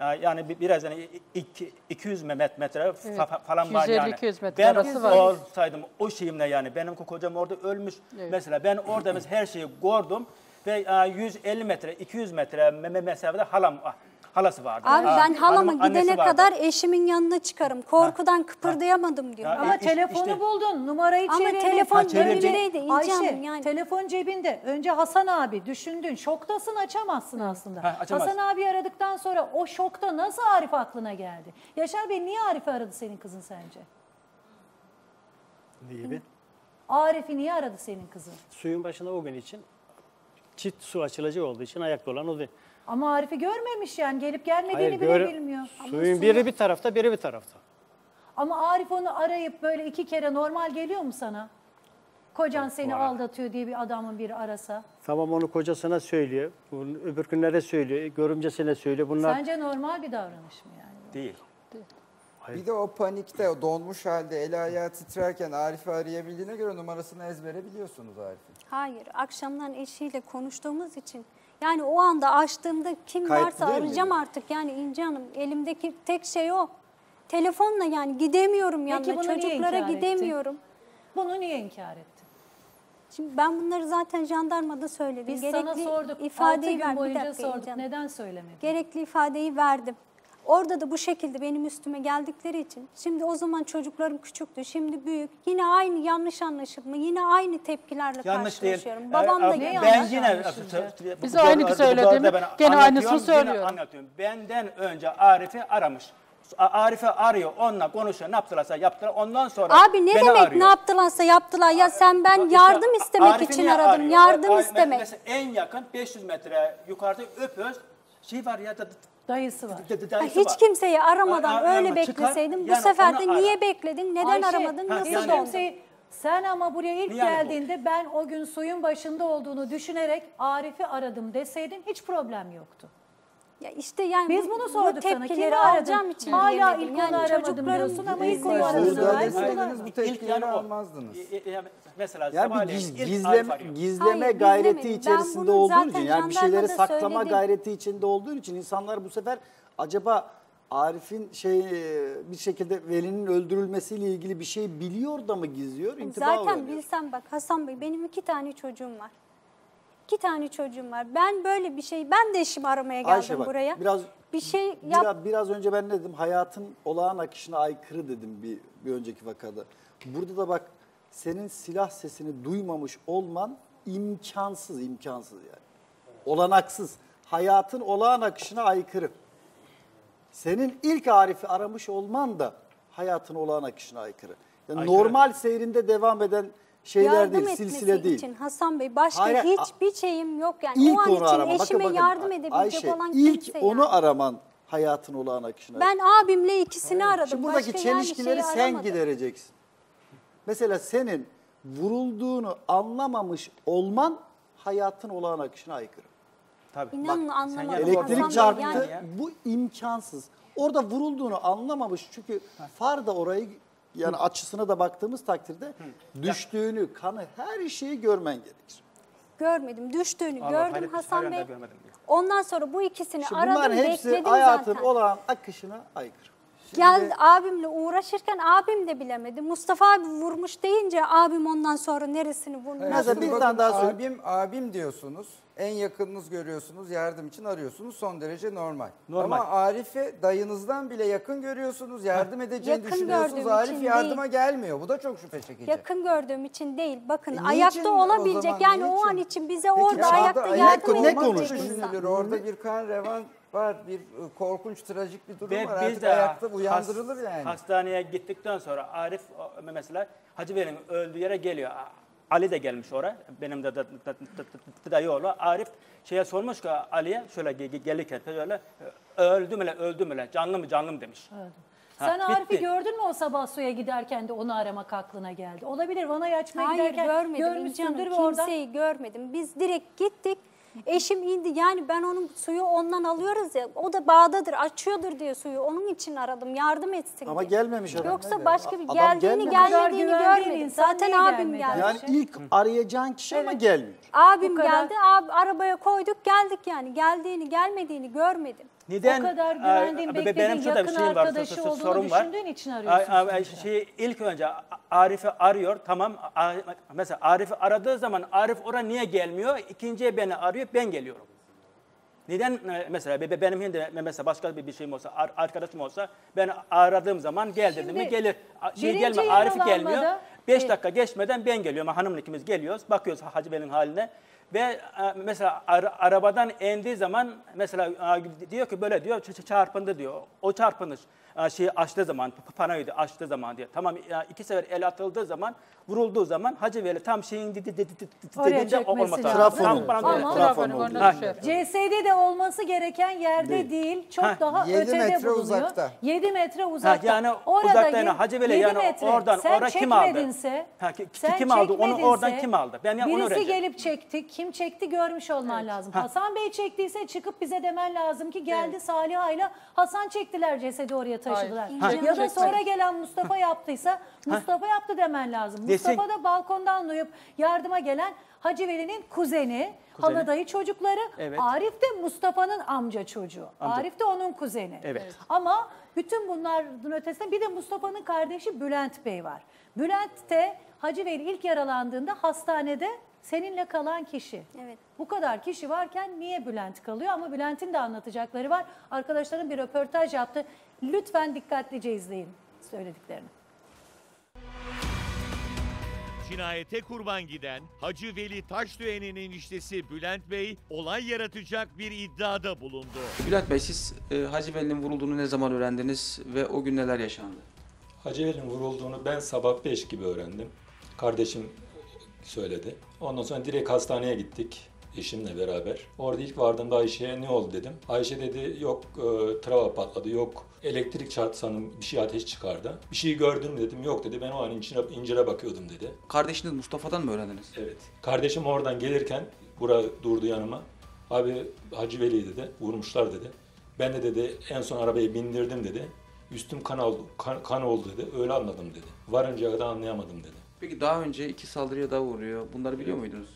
Yani- Yani bi- biraz yani iki- 200 met- metre fa- fa- falan var yani. 250-200 metre ben arası var. olsaydım o şeyimle yani benim kocam orada ölmüş. Evet. Mesela ben orada mesela her şeyi gördüm ve e, 150 metre 200 metre me- me- mesafede halam ah, halası vardı. Abi ben halama hanımın annesi gidene vardı. kadar eşimin yanına çıkarım. Korkudan kıpırdayamadım diyor. Ya, Ama işte- telefonu işte- buldun, numarayı Ama çevirdin. telefon Ha, cebindeydi Ayşe, Hanım yani. telefon cebinde. Önce Hasan abi düşündün. Şoktasın açamazsın aslında. Ha, açamaz. Hasan abi aradıktan sonra o şokta nasıl Arif aklına geldi? Yaşar Bey niye Arif'i aradı senin kızın sence? Ne gibi? Arif'i niye aradı senin kızın? Suyun başında o gün için çift su açılacak olduğu için ayakta olan o değil. Ama Arif'i görmemiş yani gelip gelmediğini Hayır, bile göre- bilmiyor. Suyun su- biri bir tarafta, biri bir tarafta. Ama Arif onu arayıp böyle iki kere normal geliyor mu sana? Kocan seni aldatıyor diye bir adamın biri arasa. Tamam onu kocasına söylüyor, bunu öbür günlere söylüyor, görümcesine söylüyor. Bunlar Sence normal bir davranış mı yani? Değil. Bir de o panikte, o donmuş halde, eli ayağı titrerken Arif'i arayabildiğine göre numarasını ezbere biliyorsunuz Arif'in. Hayır, akşamdan eşiyle konuştuğumuz için yani o anda açtığımda kim Kayıtlı varsa değil arayacağım miydi? artık yani İnce Hanım. Elimdeki tek şey o. Telefonla yani gidemiyorum yanına. bunu niye Çocuklara inkar ettin? gidemiyorum. Bunu niye inkar ettin? Şimdi ben bunları zaten jandarmada söyledim. Biz sana sorduk. ifadeyi Altı gün ver- bir boyunca dakika sorduk. Hanım. Neden söylemedin? Gerekli ifadeyi verdim. Orada da bu şekilde benim üstüme geldikleri için şimdi o zaman çocuklarım küçüktü şimdi büyük yine aynı yanlış anlaşılma yine aynı tepkilerle Yanlış değil. karşılaşıyorum. Babam da Ee, yine ben yanlış yine Biz aynı ben gene anlatıyorum, aynısını yine söylüyorum. anlatıyorum. Benden önce Arif'i aramış. Arif'i arıyor, onunla konuşuyor, ne yaptılarsa yaptılar. Ondan sonra Abi ne beni demek arıyor. ne yaptılarsa yaptılar ya sen ben İşte yardım istemek Arif'i için niye aradım arıyor? yardım O- o- istemek. Mesela en yakın 500 metre yukarıda öpüyoruz. Şey var ya da Dayısı var. dayısı Hiç var. kimseyi aramadan aa, öyle bekleseydin bu yani sefer onu de ara. niye bekledin neden Ayşe, aramadın Ha, nasıl yani- kimseyi- sen ama buraya ilk yani bu? geldiğinde ben o gün suyun başında olduğunu düşünerek Arif'i aradım deseydin hiç problem yoktu. Ya işte yani Biz bu- bunu bu sorduk sana. tepkileri Kimi alacağım için Hala ilk Yani onu aramadım çocuklarım diyorsun ama ilk onu aradın. Burada bu tepkileri yani almazdınız. Mesela Yani bir giz- gizleme, gizleme Hayır, gayreti içerisinde olduğun için yani bir şeyleri saklama söyledim. gayreti içinde olduğun için insanlar bu sefer acaba Arif'in şey e, bir şekilde Veli'nin öldürülmesiyle ilgili bir şey biliyor da mı gizliyor? İntiba Zaten uyanıyor. bilsem bak Hasan Bey benim iki tane çocuğum var. İki tane çocuğum var. Ben böyle bir şey ben de eşimi aramaya geldim Ayşe bak buraya. biraz bir şey yap biraz, biraz önce ben ne dedim? Hayatın olağan akışına aykırı dedim bir, bir önceki vakada. Burada da bak senin silah sesini duymamış olman imkansız, imkansız yani. Olanaksız. Hayatın olağan akışına aykırı. Senin ilk Arif'i aramış olman da hayatın olağan akışına aykırı. Yani Aykırı. normal seyrinde devam eden şeyler yardım değil, etmesi silsile değil. için Hasan Bey başka Hayır, hiçbir şeyim yok yani. İlk o an onu için arama. Bakın, eşime bakın, yardım edebilecek Ayşe, olan ilk kimse onu yani. araman hayatın olağan akışına. Ben abimle ikisini aradım. Şimdi buradaki Başka yani çelişkileri şeyi sen aramadım. gidereceksin. Mesela senin vurulduğunu anlamamış olman hayatın olağan akışına aykırı. Tabii. İnanın anlamadım. Elektrik çarptı. yani- Bu imkansız. Orada vurulduğunu anlamamış çünkü far da orayı yani açısına da baktığımız takdirde düştüğünü, kanı her şeyi görmen gerekir. Görmedim. Düştüğünü Allah, gördüm hayret- Hasan Bey. görmedim diyor. Ondan sonra bu ikisini Şimdi aradım bunların hepsi bekledim hayatın zaten. olağan akışına aykırı. Geldi abimle uğraşırken abim de bilemedi. Mustafa abi vurmuş deyince abim ondan sonra neresini vurmuş. Şimdi bir tane daha söyle. abim, abim diyorsunuz. En yakınınız görüyorsunuz. Yardım için arıyorsunuz. Son derece normal. Normal. Ama Arif'i dayınızdan bile yakın görüyorsunuz. Yardım edeceğini Yakın düşünüyorsunuz. gördüğüm Arif için yardıma değil. gelmiyor. Bu da çok şüphe çekici. Yakın gördüğüm için değil. Bakın E, niçin ayakta o olabilecek zaman, yani o niçin? an için bize Peki, orada ayakta ayak yardım ne edecek insan. düşünülür. Orada bir kan revan var. Bir e, korkunç, trajik bir durum Ve var. biz Artık de ayakta has- uyandırılır yani. Hastaneye gittikten sonra Arif o, mesela Hacı Veli'nin öldüğü yere geliyor. Ali de gelmiş oraya. Benim de, dayı oğlu. Arif şeye sormuş ki Ali'ye şöyle ge- ge- gelirken şöyle öldü mü le, öldü mü le, canlı mı canlı mı demiş. Ha, Sen Arif'i bitti. gördün mü o sabah suya giderken de onu aramak aklına geldi. Olabilir vanayı açmaya Hayır giderken görmedim. görmüşsündür ve oradan kimseyi görmedim. Biz direkt gittik. Eşim indi yani ben onun suyu ondan alıyoruz ya o da bağdadır açıyordur diye suyu onun için aradım yardım etsin Ama diye. gelmemiş adam. Yoksa başka bir Adam geldiğini gelmemiş. gelmediğini güvendiğin görmedim. insan Zaten niye abim gelmedi? geldi. Yani ilk arayacağın kişi ama gelmiyor. Abim Bu kadar- geldi ab, arabaya koyduk geldik yani geldiğini gelmediğini görmedim. Neden? O kadar güvendiğin, be- beklediğin benim şurada bir yakın şeyim var, arkadaşı olduğunu var. düşündüğün için arıyorsun sonuçta. Şey, ilk önce Arif'i arıyor tamam. A- Mesela Arif'i aradığı zaman Arif oraya niye gelmiyor? İkinciye beni arıyor ben geliyorum. Neden e, mesela be- be- benim şimdi mesela başka bir bir şeyim olsa ar- arkadaşım olsa ben aradığım zaman gel dedim mi gelir. A- Şey gelme Arif gelmiyor. 5 Evet. dakika geçmeden ben geliyorum. Hanımla ikimiz geliyoruz. Bakıyoruz Hacı Bey'in haline. Ve e, mesela ara- arabadan indiği zaman mesela e, diyor ki böyle diyor çarpındı diyor. O çarpınış e, şeyi açtığı zaman, panoyu açtığı zaman diyor. Tamam iki sefer el atıldığı zaman, vurulduğu zaman Hacı Veli tam şeyin dedi dedi dediğinde olması lazım. Trafonu. Trafonu Ha, oldu. CSD de olması gereken yerde Değil. değil. Çok Ha, daha yedi ötede metre bulunuyor. uzakta. 7 metre uzakta. yani Orada uzakta yani Hacı Veli yani metre. oradan Sen oraya kim aldı? Ha, ki- sen kim aldı? Onu oradan kim aldı? Ben ya onu Birisi gelip çekti. Kim çekti görmüş olman lazım. Ha. Hasan Bey çektiyse çıkıp bize demen lazım ki geldi Salih ile Hasan çektiler cesedi oraya taşıdılar. Hayır. Ya da sonra gelen Mustafa yaptıysa Mustafa yaptı demen lazım. Mustafa da balkondan duyup yardıma gelen Hacı Veli'nin kuzeni, Kuzeni. haladayı çocukları. Evet. Arif de Mustafa'nın amca çocuğu. Amca. Arif de onun kuzeni. Evet. Evet. Ama bütün bunların ötesinde bir de Mustafa'nın kardeşi Bülent Bey var. Bülent de Hacı Veli ilk yaralandığında hastanede Seninle kalan kişi. Evet. Bu kadar kişi varken niye Bülent kalıyor? Ama Bülent'in de anlatacakları var. Arkadaşlarım bir röportaj yaptı. Lütfen dikkatlice izleyin söylediklerini. Cinayete kurban giden Hacı Veli Taşdöğen'in eniştesi Bülent Bey olay yaratacak bir iddiada bulundu. Bülent Bey siz e, Hacı Veli'nin vurulduğunu ne zaman öğrendiniz ve o gün neler yaşandı? Hacıvel'in vurulduğunu ben sabah 5 gibi öğrendim. Kardeşim söyledi. Ondan sonra direkt hastaneye gittik eşimle beraber. Orada ilk vardığımda Ayşe'ye ne oldu dedim. Ayşe dedi yok e, trava patladı, yok elektrik çarptı sanırım bir şey ateş çıkardı. Bir şey gördün mü dedim. Yok dedi. Ben o an incire, incire bakıyordum dedi. Kardeşiniz Mustafa'dan mı öğrendiniz? Evet. Kardeşim oradan gelirken bura durdu yanıma. Abi Hacı Veli dedi. Vurmuşlar dedi. Ben de dedi en son arabayı bindirdim dedi. Üstüm kan oldu, kan, kan oldu dedi. Öyle anladım dedi. Varıncaya kadar anlayamadım dedi. Peki daha önce iki saldırıya daha uğruyor. Bunları biliyor muydunuz?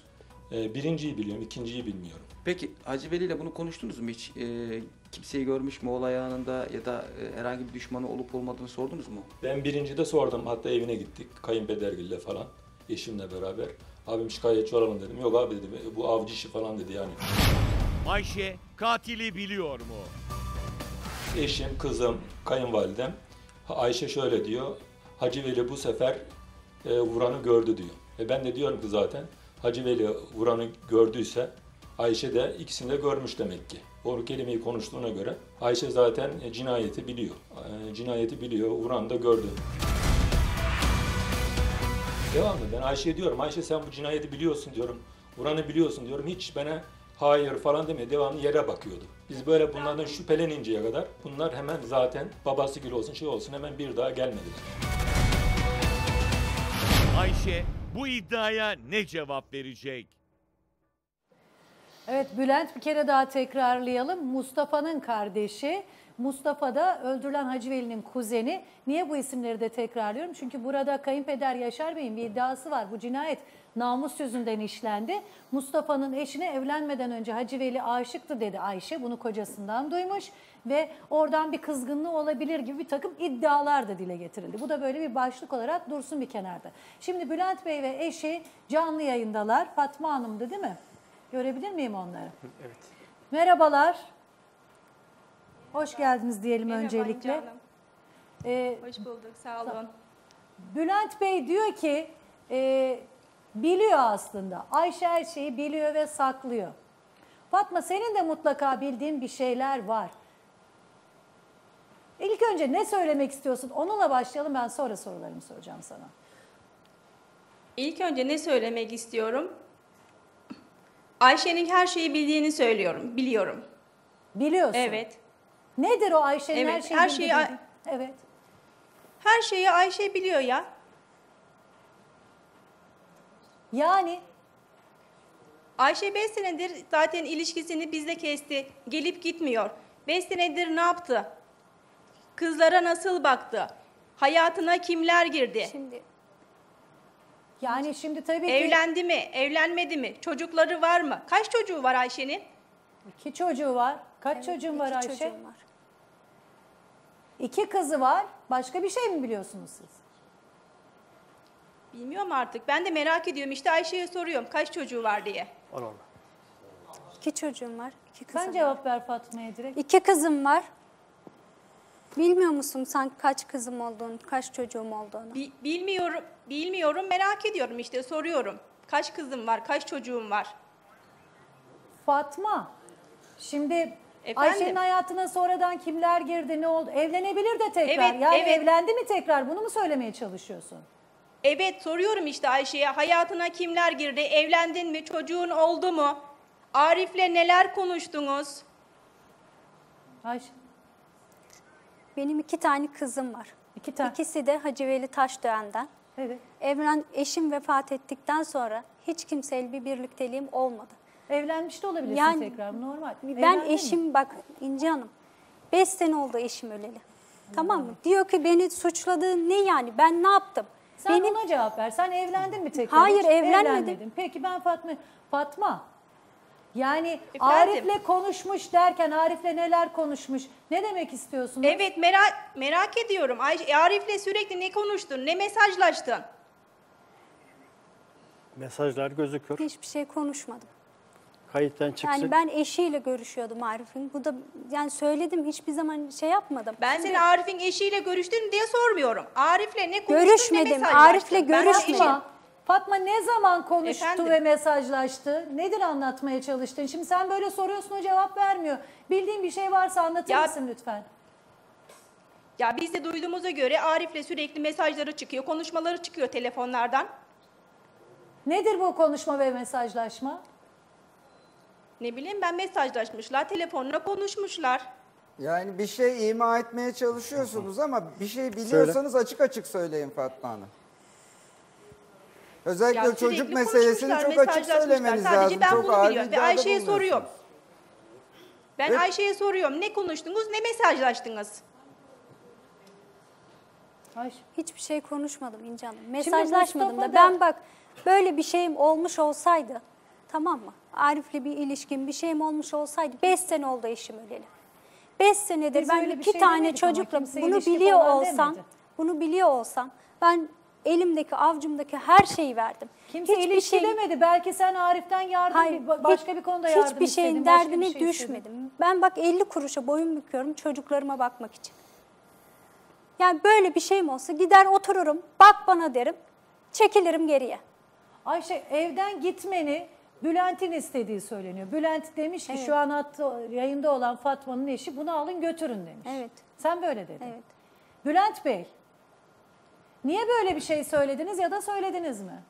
Ee, birinciyi biliyorum, ikinciyi bilmiyorum. Peki Hacı Veli ile bunu konuştunuz mu hiç? E, kimseyi görmüş mü olay anında ya da e, herhangi bir düşmanı olup olmadığını sordunuz mu? Ben birincide sordum. Hatta evine gittik. Kayınpedergille falan. Eşimle beraber. Abim şikayetçi olalım dedim. Yok abi dedi. Bu avcı işi falan dedi yani. Ayşe katili biliyor mu? Eşim, kızım, kayınvalidem. Ayşe şöyle diyor. Hacı Veli bu sefer e, vuranı gördü diyor. E ben de diyorum ki zaten Hacı Veli vuranı gördüyse Ayşe de ikisini de görmüş demek ki. Doğru kelimeyi konuştuğuna göre Ayşe zaten e, cinayeti biliyor. E, cinayeti biliyor, vuran da gördü. Devamlı ben Ayşe'ye diyorum, Ayşe sen bu cinayeti biliyorsun diyorum. Vuranı biliyorsun diyorum. Hiç bana hayır falan demiyor. Devamlı yere bakıyordu. Biz böyle bunlardan şüpheleninceye kadar bunlar hemen zaten babası gibi olsun şey olsun hemen bir daha gelmediler. Ayşe bu iddiaya ne cevap verecek? Evet Bülent bir kere daha tekrarlayalım. Mustafa'nın kardeşi. Mustafa da öldürülen Hacı Veli'nin kuzeni. Niye bu isimleri de tekrarlıyorum? Çünkü burada kayınpeder Yaşar Bey'in bir iddiası var. Bu cinayet namus yüzünden işlendi. Mustafa'nın eşine evlenmeden önce Hacı Veli aşıktı dedi Ayşe. Bunu kocasından duymuş ve oradan bir kızgınlığı olabilir gibi bir takım iddialar da dile getirildi. Bu da böyle bir başlık olarak dursun bir kenarda. Şimdi Bülent Bey ve eşi canlı yayındalar. Fatma Hanım'dı değil mi? Görebilir miyim onları? Evet. Merhabalar. Hoş geldiniz diyelim Merhaba öncelikle. Ee, Hoş bulduk, sağ olun. Bülent Bey diyor ki e, biliyor aslında. Ayşe her şeyi biliyor ve saklıyor. Fatma senin de mutlaka bildiğin bir şeyler var. İlk önce ne söylemek istiyorsun? Onunla başlayalım ben sonra sorularımı soracağım sana. İlk önce ne söylemek istiyorum? Ayşe'nin her şeyi bildiğini söylüyorum, biliyorum. Biliyorsun. Evet. Nedir o Ayşe'nin Evet, her şeyi her şeyi-? Evet. Her şeyi Ayşe biliyor ya. Yani? Ayşe 5 senedir zaten ilişkisini bizle kesti. Gelip gitmiyor. 5 senedir ne yaptı? Kızlara nasıl baktı? Hayatına kimler girdi? Şimdi Yani şimdi tabii ki... Evlendi mi? Evlenmedi mi? Çocukları var mı? Kaç çocuğu var Ayşe'nin? İki çocuğu var. Kaç Evet, çocuğun var iki Ayşe? çocuğum var. İki kızı var. Başka bir şey mi biliyorsunuz siz? Bilmiyorum artık. Ben de merak ediyorum. İşte Ayşe'ye soruyorum kaç çocuğu var diye. Allah. iki çocuğum var. iki kızım Sen var. cevap ver Fatma'ya direkt. İki kızım var. Bilmiyor musun sen kaç kızım olduğunu, kaç çocuğum olduğunu? Bi- bilmiyorum, bilmiyorum. Merak ediyorum işte soruyorum. Kaç kızım var? Kaç çocuğum var? Fatma, şimdi Efendim? Ayşe'nin hayatına sonradan kimler girdi, ne oldu? Evlenebilir de tekrar. Evet, yani evet. evlendi mi tekrar? Bunu mu söylemeye çalışıyorsun? Evet soruyorum işte Ayşe'ye. Hayatına kimler girdi? Evlendin mi? Çocuğun oldu mu? Arif'le neler konuştunuz? Ayşe. Benim iki tane kızım var. İki tane. İkisi de Hacı Veli Taşdöğen'den. Evet. Evlen, eşim vefat ettikten sonra hiç kimseyle bir birlikteliğim olmadı. Evlenmiş de olabilirsin Yani tekrar. Normal. Ben Evlendin mi? eşim bak İnci Hanım 5 sene oldu eşim öleli. Tamam mı? Diyor ki beni suçladığı ne yani? Ben ne yaptım? Sen Benim ona cevap ver. Sen evlendin mi tekrar? Hayır, Hiç evlenmedim. evlenmedin. Peki ben Fatma. Fatma. Yani Efendim? Arif'le konuşmuş derken Arif'le neler konuşmuş? Ne demek istiyorsunuz? Evet merak merak ediyorum. Ayşe, Arif'le sürekli ne konuştun? Ne mesajlaştın? Mesajlar gözükür. Hiçbir şey konuşmadım. Kayıttan çıksın. Yani ben eşiyle görüşüyordum Arif'in. Bu da yani söyledim hiçbir zaman şey yapmadım. Ben Şimdi- seni Arif'in eşiyle görüştün diye sormuyorum. Arif'le ne konuştun Görüşmedim, ne mesajlaştın? Arif'le Ben görüşmedim. eşim- Fatma ne zaman konuştu Efendim? ve mesajlaştı? Nedir anlatmaya çalıştın? Şimdi sen böyle soruyorsun o cevap vermiyor. Bildiğin bir şey varsa anlatır Ya- mısın lütfen? Ya biz de duyduğumuza göre Arif'le sürekli mesajları çıkıyor, konuşmaları çıkıyor telefonlardan. Nedir bu konuşma ve mesajlaşma? Ne bileyim ben mesajlaşmışlar, telefonla konuşmuşlar. Yani bir şey ima etmeye çalışıyorsunuz ama bir şey biliyorsanız açık açık söyleyin Fatma Hanım. Özellikle Ya çocuk meselesini çok açık söylemeniz Sadece lazım. ben çok bunu biliyorum ve Ayşe'ye soruyorum. Ben Evet. Ayşe'ye soruyorum ne konuştunuz, ne mesajlaştınız? Hiçbir şey konuşmadım İnce Hanım. Mesajlaşmadım da. da- Ben bak böyle bir şeyim olmuş olsaydı tamam mı? Arif'le bir ilişkim bir şeyim olmuş olsaydı 5 sene oldu eşim öleli. 5 senedir Biz ben iki şey tane çocukla bunu biliyor olsam demedi. bunu biliyor olsam ben elimdeki avcumdaki her şeyi verdim. Kimse Hiçbir ilişki şey- demedi. Belki sen Arif'ten yardım, Hayır, bir- ba- başka hiç- bir konuda yardım Hiçbir şeyin istedin. başka bir derdine şey düşmedim. Ben bak 50 kuruşa boyun büküyorum çocuklarıma bakmak için. Yani böyle bir şeyim olsa gider otururum, bak bana derim, çekilirim geriye. Ayşe evden gitmeni Bülent'in istediği söyleniyor. Bülent demiş ki Evet. şu an hatta yayında olan Fatma'nın eşi bunu alın götürün demiş. Evet. Sen böyle dedin. Evet. Bülent Bey, niye böyle bir şey söylediniz ya da söylediniz mi?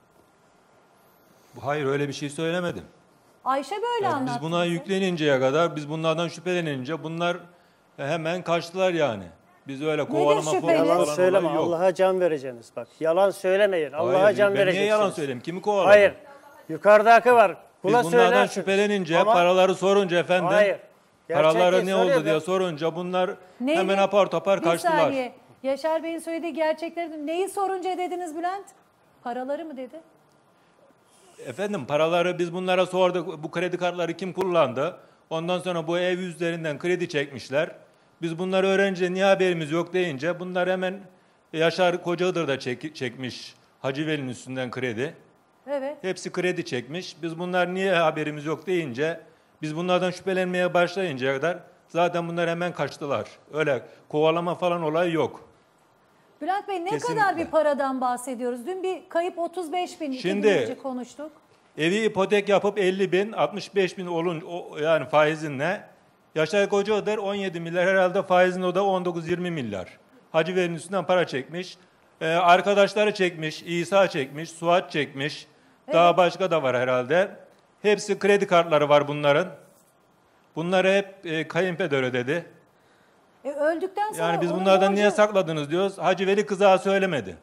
Hayır öyle bir şey söylemedim. Ayşe böyle Yani anlattı. biz buna yükleninceye kadar, biz bunlardan şüphelenince bunlar hemen kaçtılar yani. Biz öyle kovalama falan Yalan falan söyleme. Allah'a can vereceksiniz bak. Yalan söylemeyin. Allah'a Hayır, can ben vereceksiniz. niye yalan söyleyeyim? Kimi kovaladım? Hayır. Yukarıdaki var. Biz Kula bunlardan söylersiniz. şüphelenince, Ama- paraları sorunca efendim, Hayır. paraları Gerçekleri ne oldu diye sorunca bunlar Neydi? hemen apar topar bir kaçtılar. saniye. Yaşar Bey'in söylediği gerçekleri neyi sorunca dediniz Bülent? Paraları mı dedi? Efendim paraları biz bunlara sorduk. Bu kredi kartları kim kullandı? Ondan sonra bu ev üzerinden kredi çekmişler. Biz bunları öğrenince niye haberimiz yok deyince bunlar hemen Yaşar Kocaadır da çek- çekmiş Hacı Veli'nin üstünden kredi. Evet. Hepsi kredi çekmiş. Biz bunlar niye haberimiz yok deyince biz bunlardan şüphelenmeye başlayıncaya kadar zaten bunlar hemen kaçtılar. Öyle kovalama falan olay yok. Bülent Bey ne Kesinlikle. kadar bir paradan bahsediyoruz? Dün bir kayıp 35 bin, Şimdi- önce konuştuk. Evi ipotek yapıp 50 bin, 65 bin olun o, yani faizinle. Yaşar Kocaoğlu 17 milyar herhalde faizin o da 19-20 milyar. Hacı Veli'nin üstünden para çekmiş. Ee, arkadaşları çekmiş, İsa çekmiş, Suat çekmiş. Daha başka da var herhalde. Hepsi kredi kartları var bunların. Bunları hep e, kayınpeder ödedi. E, öldükten sonra Yani biz bunlardan niye sakladınız diyoruz. Hacı Veli kıza söylemedi.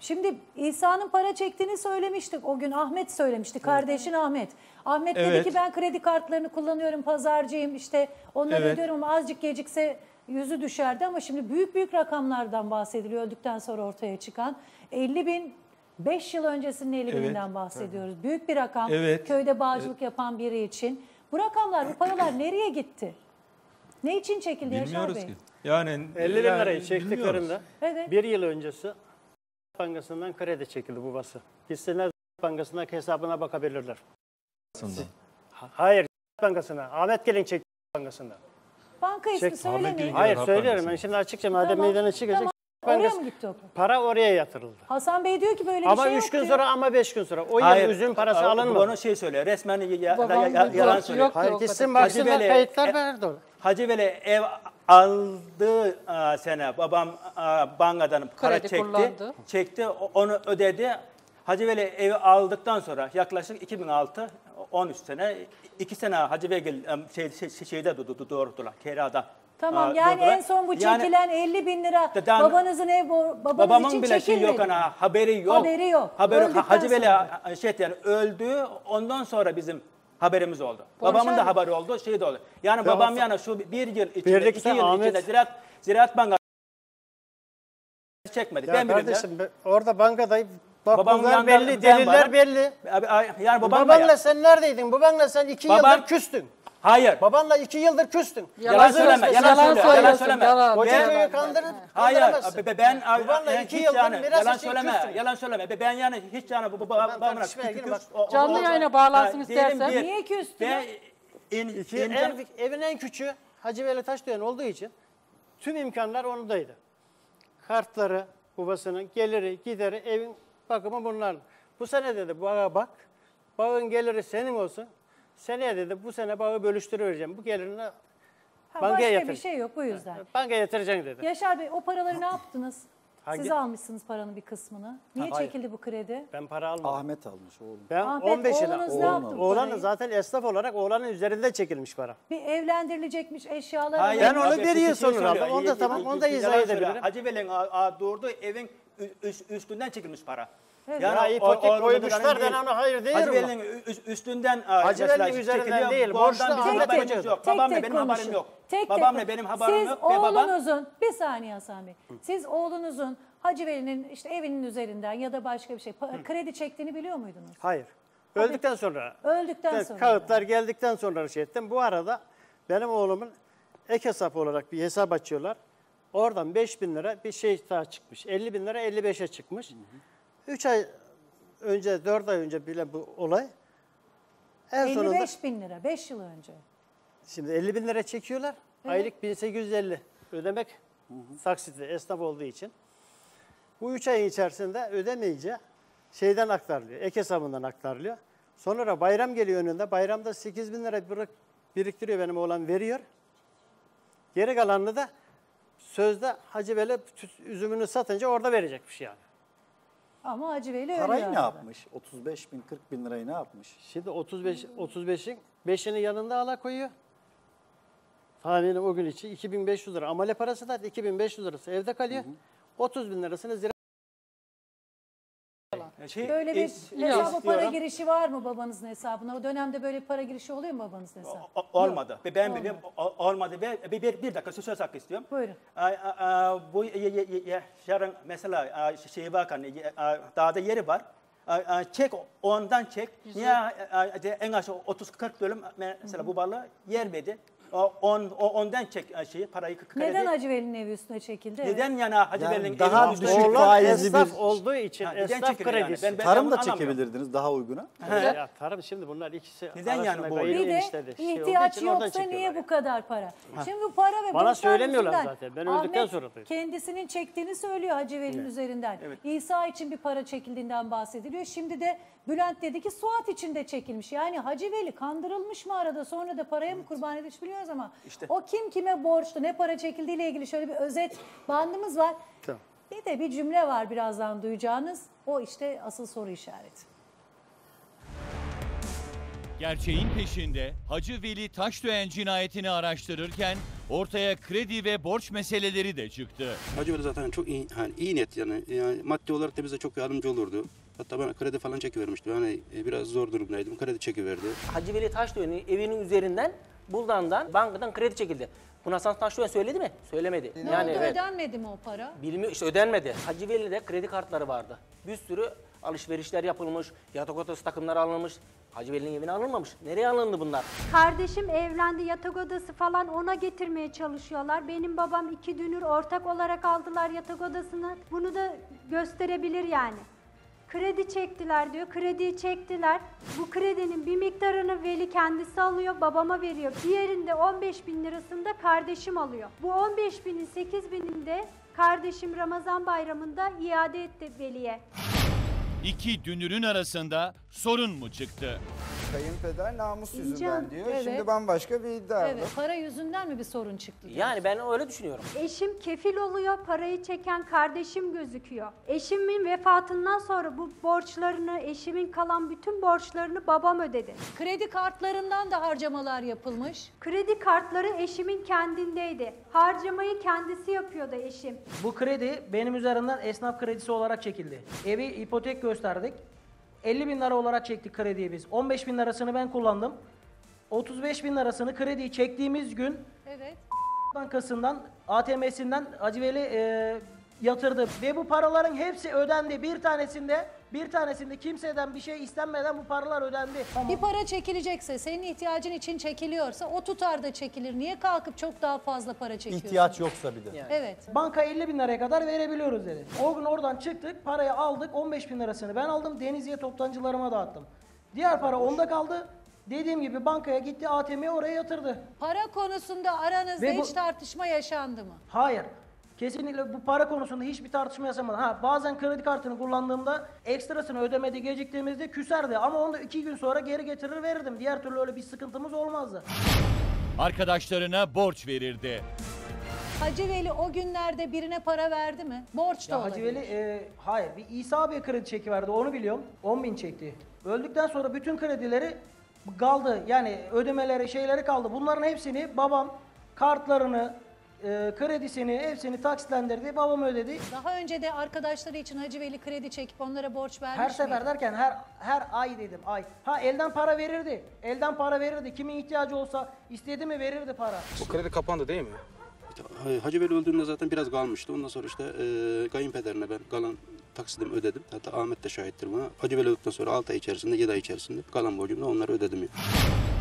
Şimdi İsa'nın para çektiğini söylemiştik. O gün Ahmet söylemişti. Kardeşin Ahmet. Ahmet dedi Evet. ki ben kredi kartlarını kullanıyorum. Pazarcıyım işte onları Evet. ödüyorum ama azıcık gecikse yüzü düşerdi ama şimdi büyük büyük rakamlardan bahsediliyor öldükten sonra ortaya çıkan. 50 bin 5 yıl öncesinin 50 Evet. bininden bahsediyoruz. Büyük bir rakam. Evet. Köyde bağcılık yapan biri için. Bu rakamlar, bu paralar nereye gitti? Ne için çekildi Yaşar Bilmiyoruz Bey? ki. Yani 50 bin yani lirayı çektiklerinde Evet. bir yıl öncesi Bankası'ndan kredi çekildi babası. Gitsinler Bankası'ndaki hesabına bakabilirler. Aslında. Ha- Hayır Bankası'na. Ahmet Gelin çekti Bankası'ndan. Banka ismi Çek- söylemeyin. Hayır söylüyorum ben şimdi açıkça madem Tamam, meydana çıkacak. tamam. Oraya mı gitti o? Para oraya yatırıldı. Hasan Bey diyor ki böyle Ama bir şey 3 yok gün diyor. sonra ama 5 gün sonra. O Hayır, yıl üzüm parası a- alınmadı. Bunu şey söylüyor. Resmen ya, ya- ya- ya- bu yalan söylüyor. yoktu Hayır, o gitsin baksınlar, Veli, kayıtlar e- verdi o. Hacı Veli ev aldığı e, sene babam e, bankadan para Kredi çekti. kullandı. Çekti, o- onu ödedi. Hacı Veli evi aldıktan sonra yaklaşık 2006 13 sene 2 sene Hacı Veli e, şey, şey, şeyde du- du- doğurdular. Kirada. Tamam e, yani durdular. en son bu Yani- çekilen 50 bin lira Deden- babanızın ev babanız Babamın için bile şey çekilmedi. yok ana haberi yok. Haberi yok. Haberi. Öldükten Hacı Veli sonra. a- şey yani öldü ondan sonra bizim haberimiz oldu. Borç Babamın da haberi oldu, şey de oldu. Yani Ya babam yani şu bir yıl içinde, Birlikte iki yıl Ahmet- içinde Ziraat, Ziraat Bankası çekmedi. Ya ben kardeşim orada bankada Babamın bakımlar yanında belli, deliller varım. belli. Yani babam da Babanla ya. sen neredeydin? Babanla sen iki Babam- yıldır küstün. Hayır. Babanla iki yıldır küstün. Yalan söyleme, yalan yalan söyleme. Koca Ben- köyü kandırıp Hayır, kandıramazsın. be- ben Babanla yani iki yıldır yani, miras yalan için söyleme, küstün. yalan söyleme. Be- Ben yani hiç yani bu babamla Canlı yayına bağlansın istersen. Niye küstün? Ben evin en küçüğü Hacı Veli Taşdöğen olduğu için tüm imkanlar ondaydı. Kartları, babasının geliri, gideri, evin bakımı bunlar. Bu sene dedi bağa bak, bağın geliri senin olsun. Seneye dedi bu sene bağı bölüştürüvereceğim. Bu gelirini Ha, bankaya başka yatır. bir şey yok bu yüzden. Bankaya yatıracaksın dedi. Yaşar Bey o paraları ne yaptınız? Hangi? Siz almışsınız paranın bir kısmını. Niye Hayır. çekildi bu kredi? Ben para almadım. Ahmet almış oğlum. Ben Ahmet, 15 lira. oğlunuz ne yaptı bu Oğlan zaten esnaf olarak oğlanın üzerinde çekilmiş para. Bir evlendirilecekmiş eşyalar Hayır, Ben onu bir yıl şey sonra aldım. Onu da tamam, onu da izah edebilirim. Hacı a- doğurduğu evin üstünden çekilmiş para. Evet. Ya ipotek koymuşlar, ben ona hayır diyorum Hacı. Veli'nin ü- üst- üstten a, Hacı Veli'nin üzerinden çekiliyor. değil, borçlu bizim haberimiz yok. Babamla benim haberim yok. Tek Babamla benim haberim Siz yok. Ve babam oğlunuzun, bir saniye Hasan Bey. Siz oğlunuzun Hacı Veli'nin işte evinin üzerinden ya da başka bir şey kredi çektiğini biliyor muydunuz? Hayır. Öldükten sonra. Öldükten sonra. Kağıtlar geldikten sonra şey ettim. Bu arada benim oğlumun ek hesap olarak bir hesap açıyorlar. Oradan 5 bin lira bir şey daha çıkmış. 50 bin lira 55'e çıkmış. 3 ay önce, 4 ay önce bile bu olay. En 55 sonunda bin lira 5 yıl önce. şimdi 50 bin lira çekiyorlar. Evet. Aylık 1850 ödemek taksitle esnaf olduğu için. Bu 3 ay içerisinde ödemeyince şeyden aktarılıyor, ek hesabından aktarılıyor. Sonra bayram geliyor önünde. Bayramda 8 bin lira biriktiriyor benim oğlan veriyor. Geri kalanını da sözde Hacı Veli üzümünü satınca orada verecekmiş yani. Ama Hacı Veli öyle Parayı ne yapmış? 35 bin, 40 bin lirayı ne yapmış? Şimdi 35 35'in 5'ini yanında ala koyuyor. Tahminim o gün için 2500 lira. Amele parası da 2500 lirası evde kalıyor. 30 bin lirasını zira Şey, Böyle bir es- hesaba para girişi var mı babanızın hesabına? O dönemde böyle bir para girişi oluyor mu babanızın hesabına? Olmadı. Ve Ben olmadı ve bir, bir, bir dakika söz hakkı istiyorum. Buyurun. A- a- a, bu yarın mesela a, şey bakın y- a, dağda yeri var. A- a, Çek ondan çek. Niye a, a, en aşağı 30-40 bölüm mesela bu balığı yer verdi. O, on, o- ondan çek a, şeyi parayı kredi. Neden Hacı Veli'nin evi üstüne çekildi? Evet. Neden yani Hacı Yani Veli'nin daha evinin düşük faizli esnaf bir- olduğu için Ha, neden esnaf çekiliyor yani? kredisi. Ben- ben- Tarım da çekebilirdiniz daha uyguna. Ya, tarım şimdi bunlar ikisi Neden yani bu Bir de şey ihtiyaç yoksa niye bu kadar para? Şimdi bu para ve Bana söylemiyorlar zaten. Ben öldükten Ahmet sonra kendisinin çektiğini söylüyor Hacı Veli'nin üzerinden. İsa için bir para çekildiğinden bahsediliyor. Şimdi de Bülent dedi ki Suat için de çekilmiş. Yani Hacı Veli kandırılmış mı arada sonra da paraya mı kurban edilmiş biliyoruz ama o kim kime borçlu ne para çekildiğiyle ilgili şöyle bir özet bandımız var. Tamam. Bir de bir cümle var birazdan duyacağınız. O işte asıl soru işareti. Gerçeğin peşinde Hacı Veli Taşdöğen cinayetini araştırırken ortaya kredi ve borç meseleleri de çıktı. Hacı Veli zaten çok iyi, hani iyi niyet yani, yani maddi olarak da bize çok yardımcı olurdu. Hatta bana kredi falan çekivermişti. Yani e, biraz zor durumdaydım. Kredi çekiverdi. Hacı Veli Taşdöğen'in evinin üzerinden Buldan'dan bankadan kredi çekildi. Bunu Hasan Taşdöğen söyledi mi? Söylemedi. Ne yani oldu evet. ödenmedi mi o para? Bilmiyor işte ödenmedi. Hacı Veli'de kredi kartları vardı. Bir sürü alışverişler yapılmış, yatak odası takımları alınmış. Hacı Veli'nin evine alınmamış. Nereye alındı bunlar? Kardeşim evlendi, yatak odası falan ona getirmeye çalışıyorlar. Benim babam iki dünür ortak olarak aldılar yatak odasını. Bunu da gösterebilir yani. Kredi çektiler diyor, krediyi çektiler. Bu kredinin bir miktarını veli kendisi alıyor, babama veriyor. Diğerinde 15 bin lirasını da kardeşim alıyor. Bu 15 binin 8 binini de kardeşim Ramazan bayramında iade etti veliye. İki dünürün arasında sorun mu çıktı? Kayınpeder namus İncan, yüzünden diyor. evet. Şimdi bambaşka bir iddia Evet, var. para yüzünden mi bir sorun çıktı? Yani ben öyle düşünüyorum. Eşim kefil oluyor, parayı çeken kardeşim gözüküyor. Eşimin vefatından sonra bu borçlarını, eşimin kalan bütün borçlarını babam ödedi. Kredi kartlarından da harcamalar yapılmış. Kredi kartları eşimin kendindeydi. Harcamayı kendisi yapıyordu eşim. Bu kredi benim üzerimden esnaf kredisi olarak çekildi. Evi ipotek gösterdik. 50 bin lira olarak çektik krediyi biz. 15 bin lirasını ben kullandım. 35 bin lirasını krediyi çektiğimiz gün Evet. bankasından, ATM'sinden Hacı Veli e, yatırdı ve bu paraların hepsi ödendi. Bir tanesinde bir tanesinde kimseden bir şey istenmeden bu paralar ödendi. Bir para çekilecekse, senin ihtiyacın için çekiliyorsa o tutarda çekilir. Niye kalkıp çok daha fazla para çekiyorsun? İhtiyaç yoksa bir de. Evet. Banka 50 bin liraya kadar verebiliyoruz dedi. O gün oradan çıktık parayı aldık 15 bin lirasını ben aldım Denizli'ye toptancılarıma dağıttım. Diğer para onda kaldı. Dediğim gibi bankaya gitti ATM'ye oraya yatırdı. Para konusunda aranızda Ve bu- hiç tartışma yaşandı mı? Hayır. Kesinlikle bu para konusunda hiçbir tartışma yaşamadım. Ha bazen kredi kartını kullandığımda ekstrasını ödemede geciktiğimizde küserdi ama onu da iki gün sonra geri getirir verirdim. Diğer türlü öyle bir sıkıntımız olmazdı. Arkadaşlarına borç verirdi. Hacı Veli o günlerde birine para verdi mi? Borç da Ya Hacı olabilir. Veli e, hayır bir İsa abiye kredi çeki verdi onu biliyorum. 10 bin çekti. Öldükten sonra bütün kredileri kaldı. Yani ödemeleri şeyleri kaldı. Bunların hepsini babam kartlarını, e, kredisini hepsini taksitlendirdi. Babam ödedi. Daha önce de arkadaşları için Hacı Veli kredi çekip onlara borç vermiş Her sefer miydi? derken her her ay dedim ay. Ha elden para verirdi. Elden para verirdi. Kimin ihtiyacı olsa istedi mi verirdi para. Bu kredi kapandı değil mi? Hacı Veli öldüğünde zaten biraz kalmıştı. Ondan sonra işte e, kayınpederine ben kalan taksidimi ödedim. Hatta Ahmet de şahittir buna. Hacı Veli öldükten sonra 6 ay içerisinde, 7 ay içerisinde kalan borcumu da onları ödedim. Yani.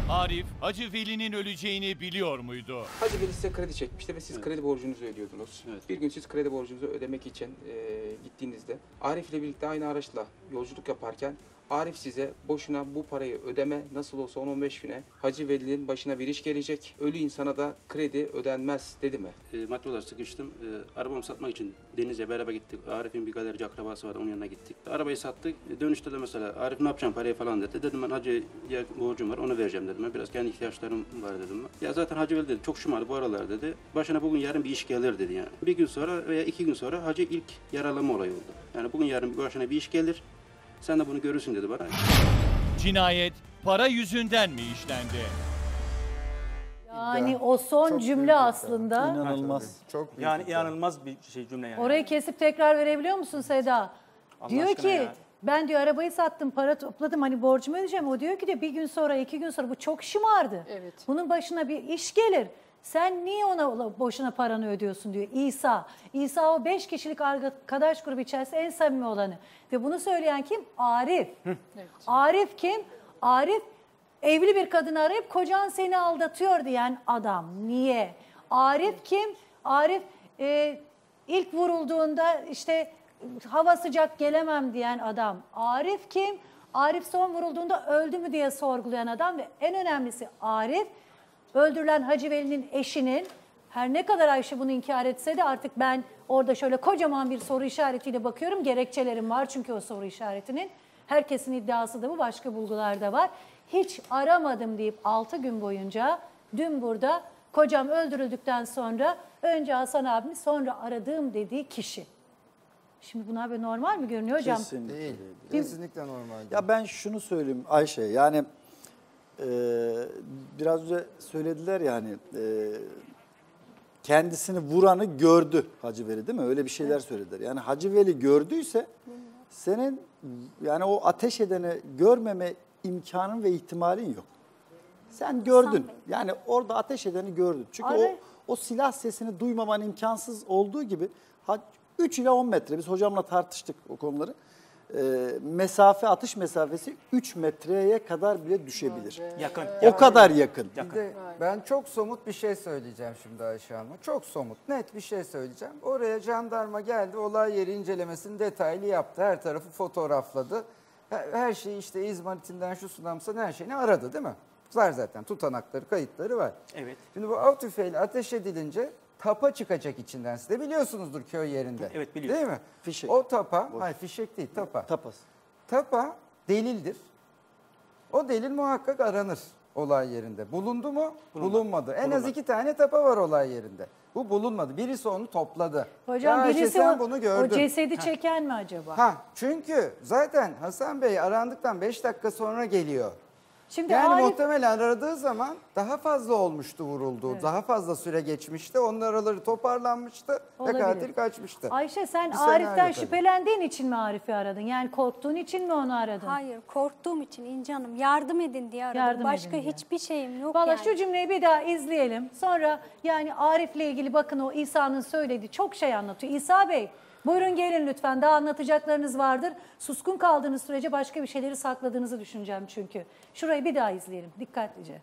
Arif, Hacı Veli'nin öleceğini biliyor muydu? Hacı Veli size kredi çekmişti ve siz kredi borcunuzu ödüyordunuz. Bir gün siz kredi borcunuzu ödemek için e, gittiğinizde Arif ile birlikte aynı araçla yolculuk yaparken Arif size boşuna bu parayı ödeme nasıl olsa 10-15 güne Hacı Veli'nin başına bir iş gelecek. Ölü insana da kredi ödenmez dedi mi? E, maddi olarak sıkıştım. E, arabamı satmak için Deniz'e beraber gittik. Arif'in bir galerici akrabası vardı. Onun yanına gittik. Arabayı sattık. E, dönüşte de mesela Arif ne yapacağım parayı falan dedi. Dedim ben Hacı'ya borcum var onu vereceğim dedim. Ben biraz kendi ihtiyaçlarım var dedim. ben. Ya zaten Hacı Veli dedi çok şımardı bu aralar dedi. Başına bugün yarın bir iş gelir dedi yani. Bir gün sonra veya iki gün sonra Hacı ilk yaralama olayı oldu. Yani bugün yarın başına bir iş gelir. Sen de bunu görürsün dedi bana. Cinayet para yüzünden mi işlendi? Yani o son cümle aslında. İnanılmaz. Çok Yani inanılmaz bir şey cümle yani. Orayı kesip tekrar verebiliyor musun Seda? Allah diyor aşkına ki ya. ben diyor arabayı sattım para topladım hani borcumu ödeyeceğim. O diyor ki de bir gün sonra iki gün sonra bu çok şımardı. Evet. Bunun başına bir iş gelir. Sen niye ona boşuna paranı ödüyorsun diyor İsa. İsa o beş kişilik arkadaş grubu içerisinde en samimi olanı. Ve bunu söyleyen kim? Arif. Arif kim? Arif evli bir kadını arayıp kocan seni aldatıyor diyen adam. Niye? Arif kim? Arif e, ilk vurulduğunda işte hava sıcak gelemem diyen adam. Arif kim? Arif son vurulduğunda öldü mü diye sorgulayan adam ve en önemlisi Arif öldürülen Hacı Veli'nin eşinin her ne kadar Ayşe bunu inkar etse de artık ben orada şöyle kocaman bir soru işaretiyle bakıyorum. Gerekçelerim var çünkü o soru işaretinin. Herkesin iddiası da bu başka bulgular da var. Hiç aramadım deyip 6 gün boyunca dün burada kocam öldürüldükten sonra önce Hasan abimi sonra aradığım dediği kişi. Şimdi bunlar böyle normal mi görünüyor hocam? Kesinlikle Değil. değil. Kesinlikle normal değil. Ya ben şunu söyleyeyim Ayşe yani e, biraz önce söylediler yani e, kendisini vuranı gördü Hacı Veli değil mi? Öyle bir şeyler söylediler. Yani Hacı Veli gördüyse senin yani o ateş edeni görmeme imkanın ve ihtimalin yok. Sen gördün. Yani orada ateş edeni gördün. Çünkü o Abi- o silah sesini duymaman imkansız olduğu gibi ha- 3 ile 10 metre biz hocamla tartıştık o konuları. Ee, mesafe atış mesafesi 3 metreye kadar bile düşebilir. Yakın. O kadar yakın. Bir de ben çok somut bir şey söyleyeceğim şimdi Ayşe Hanım'a. Çok somut, net bir şey söyleyeceğim. Oraya jandarma geldi, olay yeri incelemesini detaylı yaptı. Her tarafı fotoğrafladı. Her, her şeyi işte İzmarit'inden şu sunamsan her şeyini aradı değil mi? Var zaten tutanakları, kayıtları var. Evet. Şimdi bu av tüfeğiyle ateş edilince tapa çıkacak içinden. Siz de biliyorsunuzdur köy yerinde. Evet, biliyorum. Değil mi? Fişek. O tapa, hayır fişek değil tapa. Tapas. Tapa delildir. O delil muhakkak aranır olay yerinde. Bulundu mu? Bulunmadı. En az Bulunmadı. iki tane tapa var olay yerinde. Bu bulunmadı. Birisi onu topladı. Hocam ya Ayşe birisi sen o, bunu o gördün. cesedi Ha. çeken mi acaba? Ha çünkü zaten Hasan Bey arandıktan 5 dakika sonra geliyor. Şimdi yani Arif- muhtemelen aradığı zaman daha fazla olmuştu vurulduğu. Daha fazla süre geçmişti. Onun araları toparlanmıştı Olabilir. ve katil kaçmıştı. Ayşe sen Bir Arif'ten şüphelendiğin için mi Arif'i aradın? Yani korktuğun için mi onu aradın? Hayır korktuğum için İnci Hanım yardım edin diye aradım. Yardım Başka edin diye. hiçbir şeyim yok Valla yani. şu cümleyi bir daha izleyelim. Sonra yani Arif'le ilgili bakın o İsa'nın söylediği çok şey anlatıyor. İsa Bey Buyurun gelin lütfen. Daha anlatacaklarınız vardır. Suskun kaldığınız sürece başka bir şeyleri sakladığınızı düşüneceğim çünkü. Şurayı bir daha izleyelim dikkatlice.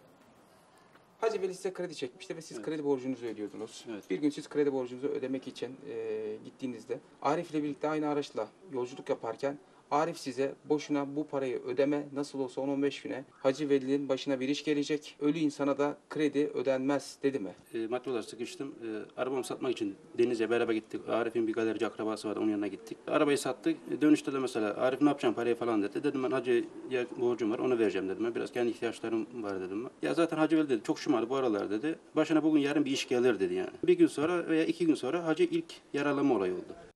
Hacı Veli size kredi çekmişti ve siz kredi borcunuzu ödüyordunuz. Bir gün siz kredi borcunuzu ödemek için e, gittiğinizde Arif ile birlikte aynı araçla yolculuk yaparken Arif size boşuna bu parayı ödeme nasıl olsa 10-15 güne Hacı Veli'nin başına bir iş gelecek. Ölü insana da kredi ödenmez dedi mi? E, maddi olarak sıkıştım. E, arabamı satmak için Deniz'e beraber gittik. Arif'in bir galerici akrabası vardı, onun yanına gittik. Arabayı sattık. E, dönüşte de mesela Arif ne yapacağım parayı falan dedi. Dedim ben hacıya borcum var, onu vereceğim dedim. Ben biraz kendi ihtiyaçlarım var dedim. ben. Ya zaten Hacı Veli dedi, çok şımardı bu aralar dedi. Başına bugün yarın bir iş gelir dedi yani. Bir gün sonra veya iki gün sonra Hacı ilk yaralama olayı oldu.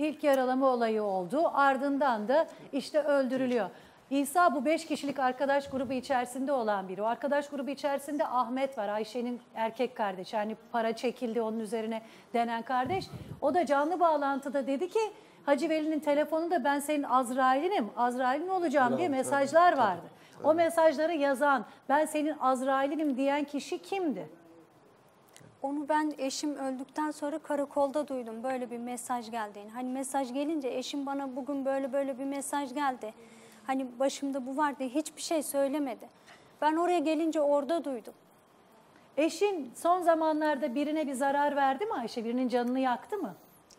İlk yaralama olayı oldu. Ardından da işte öldürülüyor. İsa bu beş kişilik arkadaş grubu içerisinde olan biri. O arkadaş grubu içerisinde Ahmet var. Ayşe'nin erkek kardeşi. Yani para çekildi onun üzerine denen kardeş. O da canlı bağlantıda dedi ki Hacı Veli'nin telefonunda ben senin Azrail'inim, Azrail'in olacağım diye Bravo, mesajlar tabii, vardı. O mesajları yazan, ben senin Azrail'inim diyen kişi kimdi? Onu ben eşim öldükten sonra karakolda duydum böyle bir mesaj geldiğini. Hani mesaj gelince eşim bana bugün böyle böyle bir mesaj geldi. Hani başımda bu var diye hiçbir şey söylemedi. Ben oraya gelince orada duydum. Eşin son zamanlarda birine bir zarar verdi mi Ayşe? Birinin canını yaktı mı?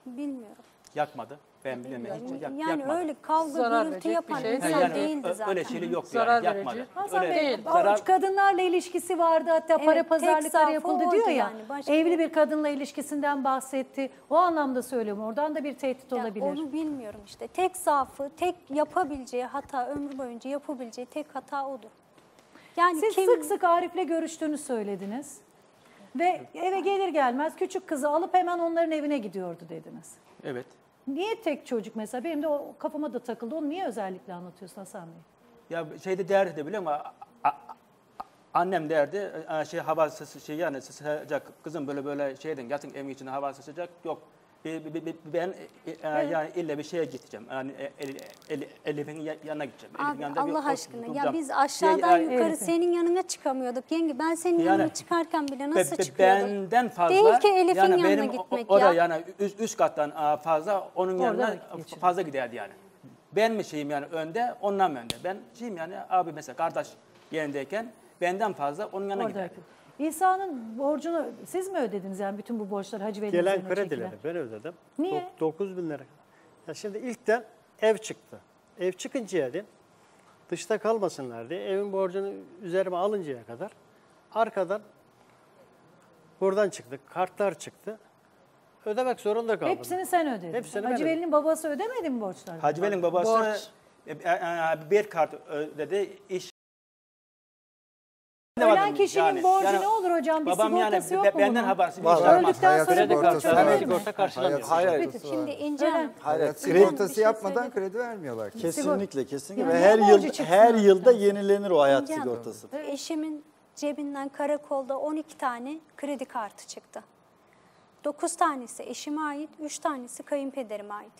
Bilmiyorum. Yakmadı. Ben bilemedim. Hiç Yani yakmadı. öyle kavga Zarar gürültü verecek yapan bir şey insan değil. Yani değildi ö- zaten. öyle şeyler yoktu Zarar yani yakmadı. verici. Hasan Öyle Bey, zarar- kadınlarla ilişkisi vardı hatta Evet, para tek pazarlıkları yapıldı oydu diyor ya. yani, başka evli bir- bir kadınla ilişkisinden bahsetti. O anlamda söylüyorum. Oradan da bir tehdit Ya olabilir. Onu bilmiyorum işte. Tek zaafı, tek yapabileceği hata, ömrü boyunca yapabileceği tek hata odur. Yani Siz kim... sık sık Arif'le görüştüğünü söylediniz. Ve eve gelir gelmez küçük kızı alıp hemen onların evine gidiyordu dediniz. Evet. Niye tek çocuk mesela? Benim de o kafama da takıldı. Onu niye özellikle anlatıyorsun Hasan Bey? Ya şeyde derdi de biliyor musun? Annem derdi, şey havası şey yani sıcak kızım böyle böyle şeyden yatın evin içinde havası sıcak yok. Ben e, e, yani illa bir şeye gideceğim. Yani e, El- El- Elif'in ya- yanına gideceğim. Abi Allah aşkına ya biz aşağıdan Ya- yukarı Elif'in. senin yanına çıkamıyorduk yenge. Ben senin Yani- yanına çıkarken bile nasıl be- çıkıyordum? Benden fazla. Değil ki Elif'in yani yanına benim o- gitmek o, ya. da yani üst, üst kattan fazla onun Orada yanına fazla giderdi yani. Ben mi şeyim yani önde, ondan mı önde? Ben şeyim yani abi mesela kardeş yerindeyken benden fazla onun yanına Orada giderdi. İsa'nın borcunu siz mi ödediniz yani bütün bu borçları Hacı Veli'nin Gelen kredileri çekilen? ben ödedim. Niye? 9 bin lira. Ya şimdi ilkten ev çıktı. Ev çıkıncaya dedim, dışta kalmasınlar diye evin borcunu üzerime alıncaya kadar arkadan buradan çıktık. Kartlar çıktı. Ödemek zorunda kaldım. Hepsini sen ödedin. Hepsini Hacı. Veli'nin babası ödemedi mi borçlarını? Hacı Veli'nin babası Borç. e, e, e, bir kart ödedi, iş Ölen kişinin borcu ne olur hocam? Bir babam yani yok be- mu benden habersiz bir Var, iş var. yapmaz. Öldükten Hayat sonra sigortası borç? Sigorta karşılamıyor. Hayır, hayır. Şimdi İnce bir sigortası şey yapmadan kredi vermiyorlar. Kesinlikle, kesinlikle. Yani Ve her yıl her yılda yenilenir o hayat İnce Hanım, sigortası. Eşimin cebinden karakolda 12 tane kredi kartı çıktı. 9 tanesi eşime ait, 3 tanesi kayınpederime ait.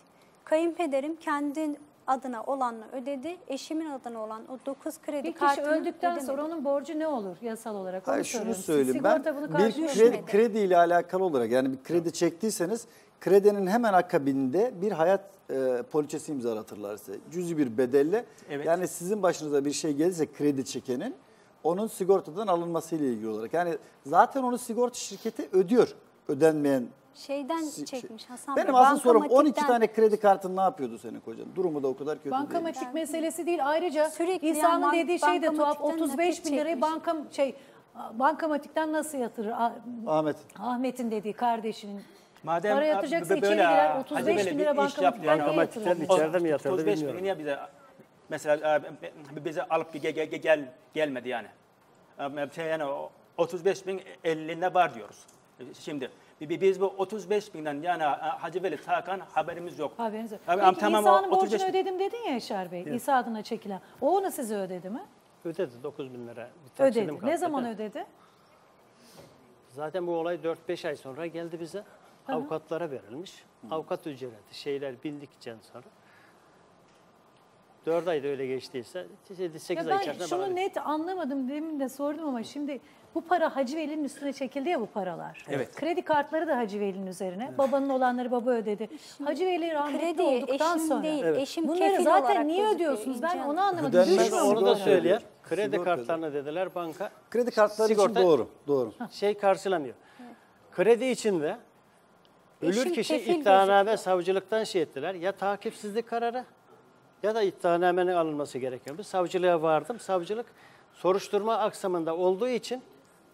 Kayınpederim kendi adına olanla ödedi. Eşimin adına olan o 9 kredi Bir kişi kartını öldükten ödemedi. sonra onun borcu ne olur yasal olarak? Onu Hayır şunu soruyorum. söyleyeyim ben. Sigorta bunu Bir karşılıyor. kredi, kredi ile alakalı olarak yani bir kredi çektiyseniz kredinin hemen akabinde bir hayat e, poliçesi imzalatırlar size. Cüzi bir bedelle. Evet. Yani sizin başınıza bir şey gelirse kredi çekenin onun sigortadan alınmasıyla ilgili olarak. Yani zaten onu sigorta şirketi ödüyor. Ödenmeyen Şeyden Si- çekmiş Hasan benim asıl sorum 12 bankamatikten- tane kredi kartın ne yapıyordu senin kocan? Durumu da o kadar kötü değil. Bankamatik meselesi değil. Ayrıca Sürekli İsa'nın yani dediği şey de tuhaf. bankamatikten 35 bin nakit lirayı çekmiş. banka şey bankamatikten nasıl yatırır? Ah- Ahmet. Ahmet'in dediği kardeşinin. Madem Para a, yatıracaksa b- içeri böyle, girer, a, 35 Hacı Veli bin lira iş bankamatik yaptı yani bankaya ama yatırılmış. içeride mi yatırdı 35 bilmiyorum. bin niye bize mesela e, b- bize alıp ge- ge- ge- gel gelmedi yani. E, Şey yani o 35 bin elinde var diyoruz. E, Şimdi biz bu 35 binden yani Hacı Veli Tarkan haberimiz yok. Haberiniz yok. Peki tamam, o İsa'nın 35 borcunu bin- ödedim dedin ya Yaşar Bey. Evet. İsa adına çekilen. O onu size ödedi mi? Ödedi 9 bin lira. Bir Ödedi. kaldı. Ne zaman ödedi? Zaten bu olay 4-5 ay sonra geldi bize. Avukatlara verilmiş. Avukat ücreti şeyler bindikçe sonra 4 ayda öyle geçtiyse 8 Ya ay ben içerisinde şunu bana net anlamadım demin de sordum ama şimdi bu para Hacı Veli'nin üstüne çekildi ya bu paralar. Evet. Kredi kartları da Hacı Veli'nin üzerine. Babanın olanları baba ödedi. Hacı Veli rahmetli Kredi, olduktan eşim sonra. değil, Evet. eşim Bunları kefil zaten niye ödüyorsunuz? Ben onu anlamadım. Ödenmez, onu da söyleyeyim. Kredi Sigorta kartlarına dediler banka. Kredi kartları için sigorta doğru, doğru. Şey karşılamıyor. Kredi için de ölür Eşim kişi iddianame savcılıktan şey ettiler. Ya takipsizlik kararı ya da iddianamenin alınması gerekiyordu. Savcılığa vardım. Savcılık soruşturma aksamında olduğu için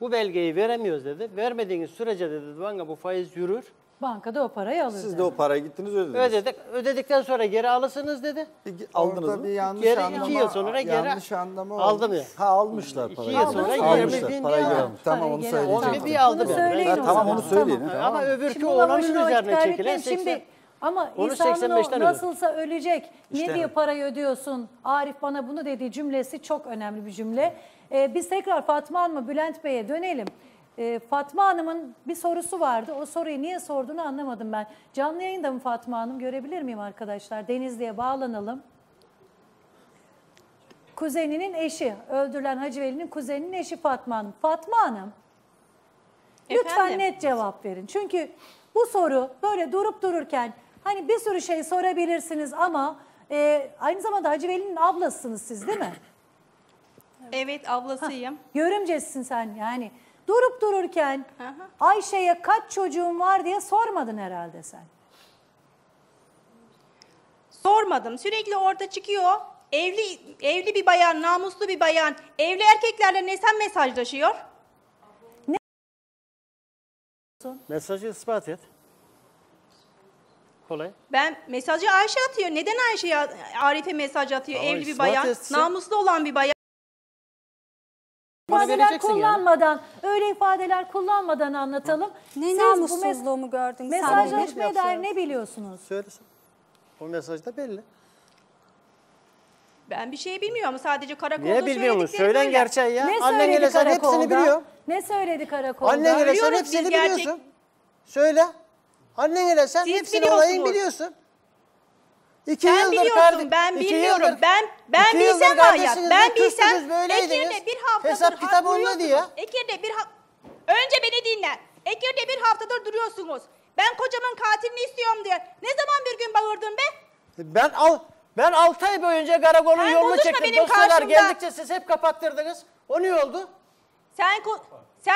bu belgeyi veremiyoruz dedi. Vermediğiniz sürece dedi banka bu faiz yürür. Bankada o parayı alır. Siz de o paraya gittiniz ödediniz. Ödedik. Ödedikten sonra geri alırsınız dedi. Aldınız Orada mı? bir yanlış Geri anlama, iki yıl sonra geri yanlış anlama aldım ya. Ha almışlar İki parayı. yıl sonra almışlar. 20 bin parayı geri almış. Tamam onu Parayı söyleyeceğim. Onu bir aldım söyleyin Ha, o tamam, onu söyleyin, Tamam. Ama öbürkü olanın üzerine çekilen kaybetmeyin. 80. Şimdi ama Onu İsa'nın 85'ten o ödedim. nasılsa ölecek. İşte. Ne diye parayı ödüyorsun? Arif bana bunu dediği cümlesi çok önemli bir cümle. Ee, biz tekrar Fatma Hanım'a, Bülent Bey'e dönelim. Ee, Fatma Hanım'ın bir sorusu vardı. O soruyu niye sorduğunu anlamadım ben. Canlı yayında mı Fatma Hanım? Görebilir miyim arkadaşlar? Denizli'ye bağlanalım. Kuzeninin eşi, öldürülen Hacı Veli'nin kuzeninin eşi Fatma Hanım. Fatma Hanım, lütfen Efendim? net cevap verin. Çünkü bu soru böyle durup dururken hani bir sürü şey sorabilirsiniz ama e, aynı zamanda Hacı Veli'nin ablasısınız siz değil mi? Evet ablasıyım. Görümcesin sen yani. Durup dururken Ayşe'ye kaç çocuğun var diye sormadın herhalde sen. Sormadım. Sürekli orada çıkıyor. Evli evli bir bayan, namuslu bir bayan, evli erkeklerle ne sen mesajlaşıyor? Mesajı ispat et. Kolay. Ben mesajı Ayşe atıyor. Neden Ayşe'ye Arif'e mesaj atıyor? Ama evli bir bayan, etsin. namuslu olan bir bayan. Bunu İfadeler vereceksin yani. kullanmadan, öyle ifadeler kullanmadan anlatalım. Ne Siz bu mes- namussuzluğumu gördün Mesajlaşmaya dair ne biliyorsunuz? Söylesin. O mesajda belli. Ben bir şey bilmiyorum. Sadece karakolda Niye bilmiyor musun? söyledikleri Söylen böyle. gerçeği ya. Ne Annen söyledi hepsini biliyor. Ne söyledi karakolda? Annen Biliyoruz hepsini gerçek- biliyorsun. Söyle. Annen gelirsen Siz hepsini olayın biliyorsun. İki Sen yıldır biliyorsun, ben bilmiyorum. yıldır- ben ben bilsem var ya, ben bilsem. Ekir'de bir haftadır Hesap kitap duruyorsunuz. ya. Ekir'de bir ha- Önce beni dinle. Ekir'de bir haftadır duruyorsunuz. Ben kocamın katilini istiyorum diye. Ne zaman bir gün bağırdın be? Ben al ben 6 ay boyunca karakolun Sen yolunu çektim. benim Dosyalar karşımda. geldikçe siz hep kapattırdınız. O ne oldu? Sen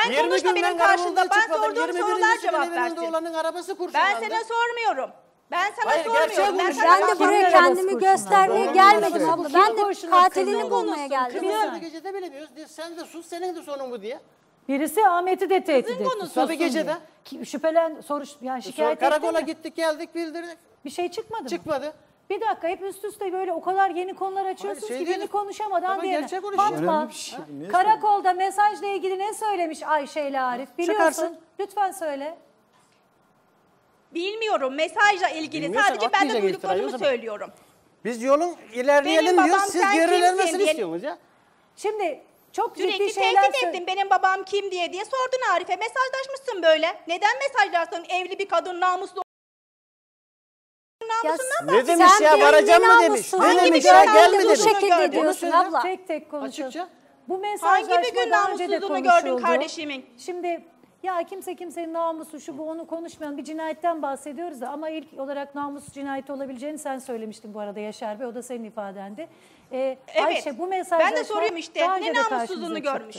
sen 20 konuşma benim ben karşımda. Ben çıkmadım. sorduğum 21. sorular cevap evimde versin. olanın arabası Ben kurşunlandı. sana sormuyorum. Ben sana Hayır, gerçeği sormuyorum. Ben, sana Ben de Kimin buraya arabası kendimi göstermeye gelmedim abla. Ben de katilini bulmaya geldim. Kızlar gecede bilemiyoruz. De- Sen de sus senin de sonun bu diye. Birisi Ahmet'i de tehdit etti. konusu. Tabii sussun gecede. diye. Ki- Şüphelen, soruş, yani Sonra şikayet karakola ettin mi? gittik geldik bildirdik. Bir şey çıkmadı mı? Çıkmadı. Bir dakika hep üst üste böyle o kadar yeni konular açıyorsunuz şey ki değil. birini konuşamadan Ama diğerine. gerçek konuşuyor. Önemli bir şey. Niye karakolda mesajla ilgili ne söylemiş Ayşe ile Arif biliyorsun. Çıkarsın. Lütfen söyle. bilmiyorum mesajla ilgili. Bilmiyorsan Sadece ben de atmayacak iftirayı o duyduklarımı zaman. söylüyorum. Biz yolun ilerleyelim Benim diyoruz. Siz sen gerilenmesini kimsin diye- istiyorsunuz ya. Şimdi çok Sürekli ciddi şeyler tehdit ettin benim babam kim diye diye sordun Arif'e. Mesajlaşmışsın böyle. Neden mesajlarsın evli bir kadın namuslu namusundan Ne demiş Sen ya varacağım mı demiş. Ne Hangi demiş ya gün gel hangi mi bu demiş. şekilde diyorsun abla? Tek tek konuşalım. Açıkça. Bu Hangi mesajlaşma bir gün önce de namussuzluğunu gördün konuşuldu. kardeşimin? Şimdi ya kimse kimsenin namusu şu bu onu konuşmayan bir cinayetten bahsediyoruz da ama ilk olarak namus cinayeti olabileceğini sen söylemiştin bu arada Yaşar Bey o da senin ifadendi. Ee, Evet. Ayşe bu mesajlaşma Ben de soruyorum işte. daha önce Ne de namussuzluğunu karşımıza görmüş?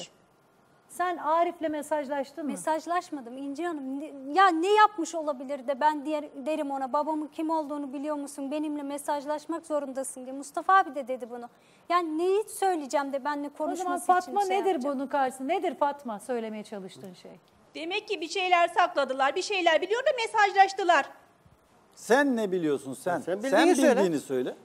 Sen Arif'le mesajlaştın mı? Mesajlaşmadım İnci Hanım. Ne- Ya ne yapmış olabilir de ben diğer, derim ona babamın kim olduğunu biliyor musun? Benimle mesajlaşmak zorundasın diye. Mustafa abi de dedi bunu. Yani neyi söyleyeceğim de benimle o zaman konuşması Fatma için şey nedir yapacağım. bunun karşısında? Nedir Fatma söylemeye çalıştığın şey? Demek ki bir şeyler sakladılar, bir şeyler biliyor da mesajlaştılar. Sen ne biliyorsun sen? Sen bildiğini söyle. bildiğini söyle.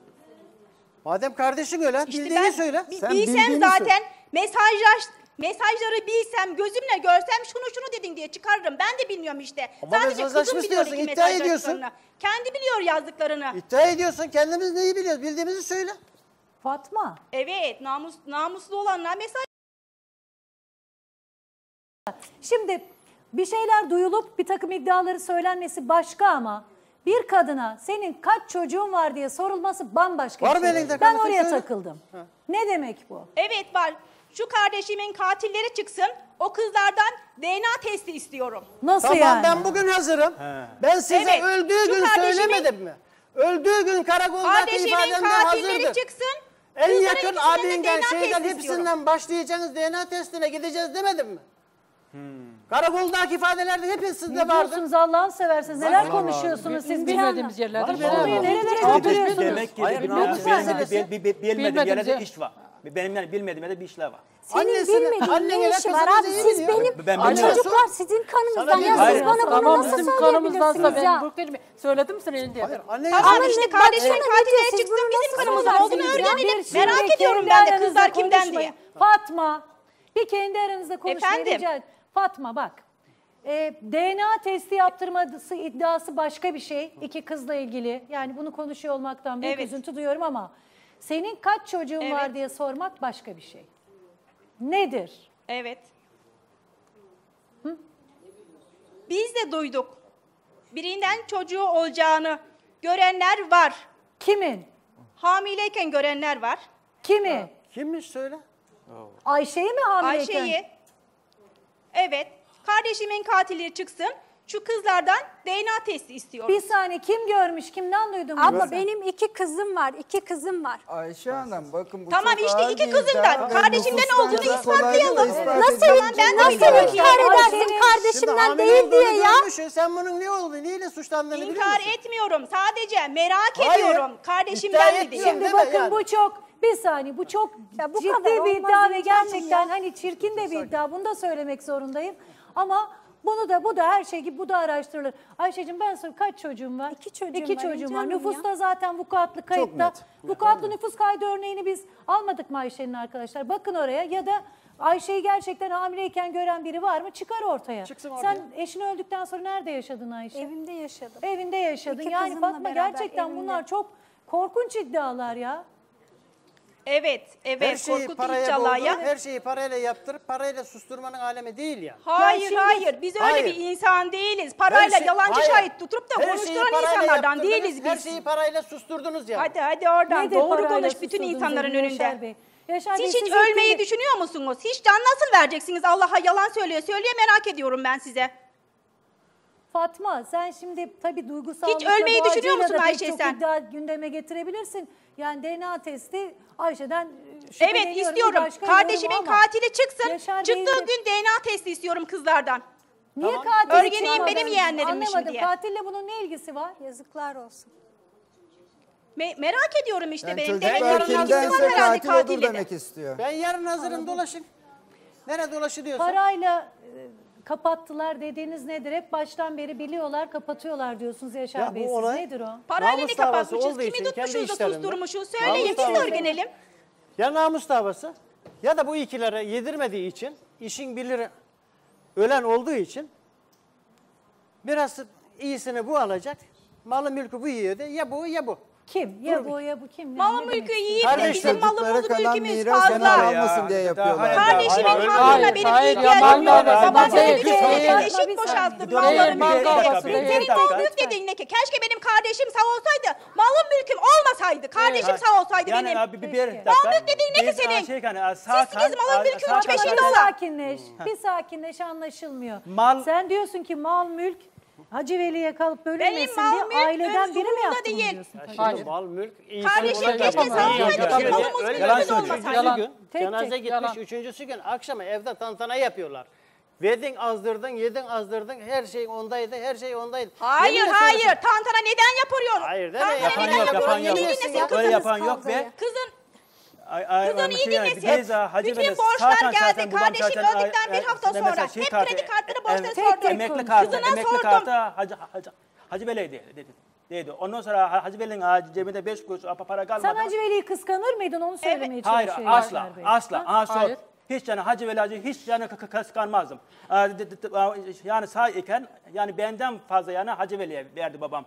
Madem kardeşin öyle İşte bildiğini ben söyle. bi- Sen bilsem bildiğini zaten söyle. mesajlaş mesajları bilsem, gözümle görsem şunu şunu dedin diye çıkarırım. Ben de bilmiyorum işte. Ama Sadece mesajlaşmış kızım biliyor diyorsun, ki iddia ediyorsun. Kendi biliyor yazdıklarını. İddia ediyorsun kendimiz neyi biliyoruz bildiğimizi söyle. Fatma Evet, namus namuslu olanlar mesaj Şimdi bir şeyler duyulup bir takım iddiaları söylenmesi başka ama Bir kadına senin kaç çocuğun var diye sorulması bambaşka Var bir mı şey. elinde Ben oraya söyle. takıldım. Ne demek bu? Evet var. Şu kardeşimin katilleri çıksın. O kızlardan DNA testi istiyorum. Nasıl tamam yani? ben bugün hazırım. Ben size Evet, öldüğü şu gün kardeşimin- söylemedim mi? Öldüğü gün karakoldaki Kardeşimin ifademde katilleri hazırdı. çıksın. En kızların yakın ikisinden de abinden DNA şeyden testi istiyorum. hepsinden başlayacaksınız DNA testine gideceğiz demedim mi? Karakoldaki ifadelerde hepsinde Ne vardı. diyorsunuz Allah'ını severseniz? Neler konuşuyorsunuz siz? Bilmediğimiz yerlerde Nerelere Abi, götürüyorsunuz? Demek ki Hayır, bir- bir- bir- bir- bir-. Benim yani bilmediğim yerde bir işler var. Senin Annesine- bilmediğin annene ne işi var kızınız abi? Siz benim Ben bilmiyorum. çocuklar sizin kanınızdan ya. Hayır, Siz bana bunu Tamam nasıl bizim kanımızdansa söyleyebilirsiniz ben ya? bu kelime söyledim mi sana elinde? Hayır, anne Tamam Ama işte ne- kardeşimin baksana ne diyor, siz çıksın bunu bizim kanımızdan olduğunu söylersiniz ya? öğrenelim. Bir Merak şimdi ediyorum kendi ben de aranızda kızlar kimden konuşmayın. diye. Fatma, bir kendi aranızda konuşmayı Efendim? rica ed- Fatma bak, e, DNA testi yaptırması iddiası başka bir şey. İki kızla ilgili. Yani bunu konuşuyor olmaktan büyük Evet. üzüntü duyuyorum ama senin kaç çocuğun var Evet. diye sormak başka bir şey. Nedir? Evet. Biz de duyduk. Birinden çocuğu olacağını görenler var. Kimin? Hamileyken görenler var. Kimi? Kimmiş söyle? Ayşe'yi mi hamileyken? Ayşe'yi. Evet. Kardeşimin katilleri çıksın. Şu kızlardan DNA testi istiyorum. Bir saniye kim görmüş? Kimden duydun bunu Abla benim iki kızım var. iki kızım var. Ayşe Hanım bakın bu Tamam çok işte ağır iki bir kızından, iddia kardeşimden nüfustan olduğunu da ispatlayalım. kolaylıkla ispat Nasıl, edilebilir. ben de nasıl biliyorum. inkar edersin Ayşe'nin- Şimdi kardeşimden hamile değil olduğunu diye ya? görmüşsün. Sen bunun ne olduğunu, neyle suçlandığını biliyor İnkar musun? etmiyorum. Sadece merak Hayır, ediyorum. iddia Kardeşimden mi diye. etmiyorum. Şimdi Değil mi bakın yani? bu çok bir saniye bu çok Ya bu ciddi kadar bir iddia ve gerçekten ya. hani çirkin de bir iddia. Bunu da söylemek zorundayım. Ama bunu da bu da her şey gibi bu da araştırılır. Ayşe'cim ben soruyorum kaç çocuğum var? İki çocuğum İki var, çocuğum var. Nüfusta zaten vukuatlı kayıtta. Vukuatlı nüfus kaydı örneğini biz almadık mı Ayşe'nin arkadaşlar? Bakın oraya ya da Ayşe'yi gerçekten hamileyken gören biri var mı? Çıkar ortaya. Çıksın ortaya. Sen eşin öldükten sonra nerede yaşadın Ayşe? Evimde yaşadım. Evinde yaşadın. İki yani Fatma gerçekten evimde. bunlar çok korkunç iddialar ya. Evet, Her evet. şeyi Korkut paraya İlçalaya. boğdur, her şeyi parayla yaptırıp parayla susturmanın alemi değil ya. Hayır, şimdi- hayır. Biz öyle Hayır. bir insan değiliz. Parayla Her şey- yalancı hayır. şahit tutup da Her şeyi konuşturan insanlardan değiliz Her biz. şeyi parayla susturdunuz ya. Hadi hadi oradan. Nedir Doğru konuş bütün insanların Yaşar önünde. Bey? Yaşar Bey, Siz hiç ölmeyi günde- düşünüyor musunuz? Hiç can nasıl vereceksiniz? Allah'a yalan söylüyor. Söylüyor merak ediyorum ben size. Fatma sen şimdi tabii duygusal Hiç ölmeyi düşünüyor musun Ayşe çok sen? iddia gündeme getirebilirsin. Yani DNA testi Ayşe'den e, Evet şüpheleniyorum. Bir istiyorum. başka Kardeşimin yorum ama katili çıksın. Yaşar Çıktığı Bey'in de- gün DNA testi istiyorum kızlardan. Niye Tamam. katil çıkmadın? benim yeğenlerimmişim Anlamadım. diye. Katille bunun ne ilgisi var? Yazıklar olsun. Me- merak ediyorum işte Yani benim. Demek ki ilgisi var kimdense herhalde katil katille de. demek istiyor. Ben yarın hazırım dolaşın. Nereye dolaşılıyorsa. Parayla e, kapattılar dediğiniz nedir? Hep baştan beri biliyorlar kapatıyorlar diyorsunuz Yaşar Ya bu Bey. Siz olay- nedir o? Parayla ne Namus davası kapatmışız? olduğu için Kimi kendi tutmuşuz da işlerinde. susturmuşuz? Namus Söyleyin biz de davası. öğrenelim. Ya namus davası ya da bu ikilere yedirmediği için işin bilir ölen olduğu için biraz iyisini bu alacak. Malı mülkü bu yiyor de ya bu ya bu. Kim? Ya bu ya bu kim? Malı Ne mülkü yiyip de Kardeş bizim Çocuklara malımız kalan mülkümüz miras fazla. hemen almasın diye yapıyorlar. hayır, Kardeşimin hayır, hakkında hayır, benim hayır, ihtiyacım ya yok. mal bir değil. kere eşit Bir boşalttı saniye. malları Değil, mal mülkleri. Senin. Bir dakika. mal mülk dediğin ne ki? Keşke benim kardeşim sağ olsaydı. Malım mülküm olmasaydı. Kardeşim sağ olsaydı yani benim. abi bir, bir dakika. Mal mülk dediğin ne ki Biz, senin? Şey, hani, sağ Sizsiniz kan- malın mülkün üç beşinde bir olan. sakinleş. Bir sakinleş anlaşılmıyor. Mal- Sen diyorsun ki mal mülk Hacı Veli'ye kalıp bölünmesin mal diye mülk aileden biri mi yaptı bunu değil. diyorsun? Ya Hayır. şimdi mal mülk insan Kardeşim olarak keşke yapamaz. yapıyor. Bak malımız mülkümüz yapıyor. olmasaydı. Üçüncü gün Tek cenaze tek, gitmiş. yalan. Üçüncüsü gün akşama evde tantana yapıyorlar. Verdin azdırdın, yedin azdırdın, her şey ondaydı, her şey ondaydı. Hayır Yeminle hayır. Tantana neden yapıyorsun? Hayır, deme, Tantana yapan neden yok, yapıyorsun? yapan yok. Yeni Yemin nesil etsin, Öyle kızın. yapan yok ve ay, Kızın ay, iyi yani dinlesin. Bütün borçlar geldi. Kardeşim öldükten bir hafta sonra. şey Hep kredi kartları borçları sordum. Emekli kartı, Kızına emekli sordum. kartı Hacı, Hacı, dedi. dedi. Ondan sonra Ha- Hacı aa, cebinde 5 kuruş para kalmadı. Sen Hacı Veli'yi kıskanır mıydın onu söylemeye Hayır çalışıyor asla asla. Ha? Sor. Hiç yani Hacı Veli Hacı hiç yani kıskanmazdım. Yani sağ iken yani benden fazla yani Hacı Veli'ye verdi babam.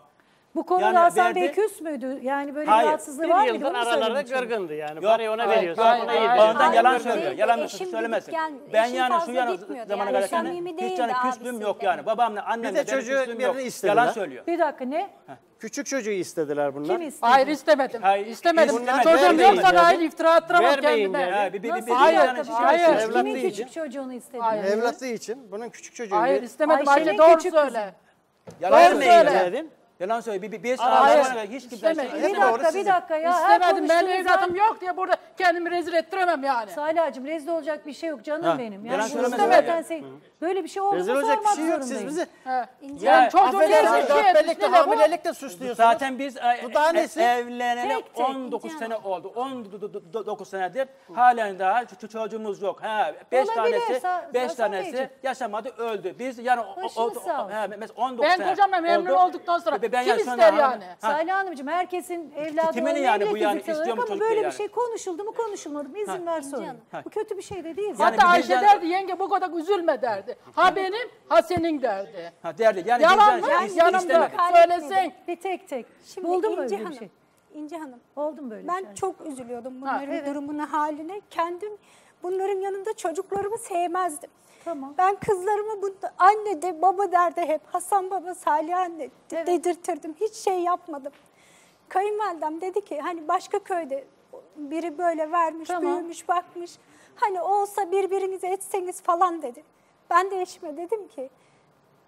Bu konuda Yani Hasan Bey verdi- küs müydü? Yani böyle Hayır. bir rahatsızlığı Bir var mıydı? yıldır Bunu mu araları söylemek gırgındı yani. Yok, Parayı ona hayır, veriyorsun, hayır, ona hayır, Hayır, yalan hayır. söylüyor. Yalan Eşim söylüyor, gidip söylemesin. gelmiyor. Ben Eşim yani şu fazla yana gitmiyordu zamana yani. kadar Samimi hiç değildi yani küslüğüm yok yani. Babamla annemle Bir de benim çocuğu küslüğüm birini yok. istediler. Yalan söylüyor. Bir dakika ne? Küçük çocuğu istediler bunlar. Kim istedi? Hayır istemedim. Hayır, istemedim. istemedim. Çocuğum Vermeyin yoksa dedi. hayır iftira attıramam Vermeyin kendime. dedi. Ha, bir- bir- Nasıl? bir- Hayır, Bir bir hayır. Kimin için. küçük çocuğunu istedi? Evlatlığı için bunun küçük çocuğu. Hayır istemedim. Ayşe'nin Ayşe doğru küçük söyle. Yalan Doğru söylüyor. söyle. Yalan söylüyor. Bir, bir, bir Hayır. hiç kimse şey Bir dakika, bir dakika ya. Her İstemedim. Ben konuştuğunuz evladım yok diye burada kendimi rezil ettiremem yani. Salih'cim rezil olacak bir şey yok canım Ha, benim. yalan Yani bunu söylemez zaten yani. se- böyle bir şey olduğunu Rezil olacak bir şey yok. Siz zorundayım. bizi He. Ya, Yani çocuğu niye affedersiniz şey dörtbelikte etmiş, ne bu? hamilelikte suçluyorsunuz. Zaten biz e, Bu daha e, nesi? evlenene Tek tek, 19 İnci sene oldu. 19 senedir halen daha ç- ç- çocuğumuz yok. Ha 5 Olabilir, tanesi Sa- 5 Hasan tanesi Beyciğim. yaşamadı öldü. Biz yani o, o, Başınız o, sağ olsun. ha, mesela 19 Ben sene kocamla memnun oldu. olduktan sonra Ve ben kim yani ister yani? Ha, Salih Hanımcığım herkesin evladı Kimin olmayabilir yani bu yani istiyor mu ama böyle diye bir yani? şey konuşuldu mu konuşulmadı mı izin ver. Ha. Bu kötü bir şey de değil. Yani. Hatta Ayşe yani- derdi yenge bu kadar üzülme derdi. Ha benim ha senin derdi. Ha derdi. Yani Yalan mı? yani Yanımda. Söylesen. Bir tek tek. Şimdi Buldun mu öyle bir Hanım, şey? İnci Hanım, Oldu mu böyle ben şey? çok üzülüyordum bunların evet. durumuna, haline. Kendim bunların yanında çocuklarımı sevmezdim. Tamam. Ben kızlarımı bu anne de baba derdi hep. Hasan baba, Salih anne Evet. dedirtirdim. Hiç şey yapmadım. Kayınvalidem dedi ki hani başka köyde biri böyle vermiş, Tamam. büyümüş, bakmış. Hani olsa birbirinizi etseniz falan dedi. Ben de eşime dedim ki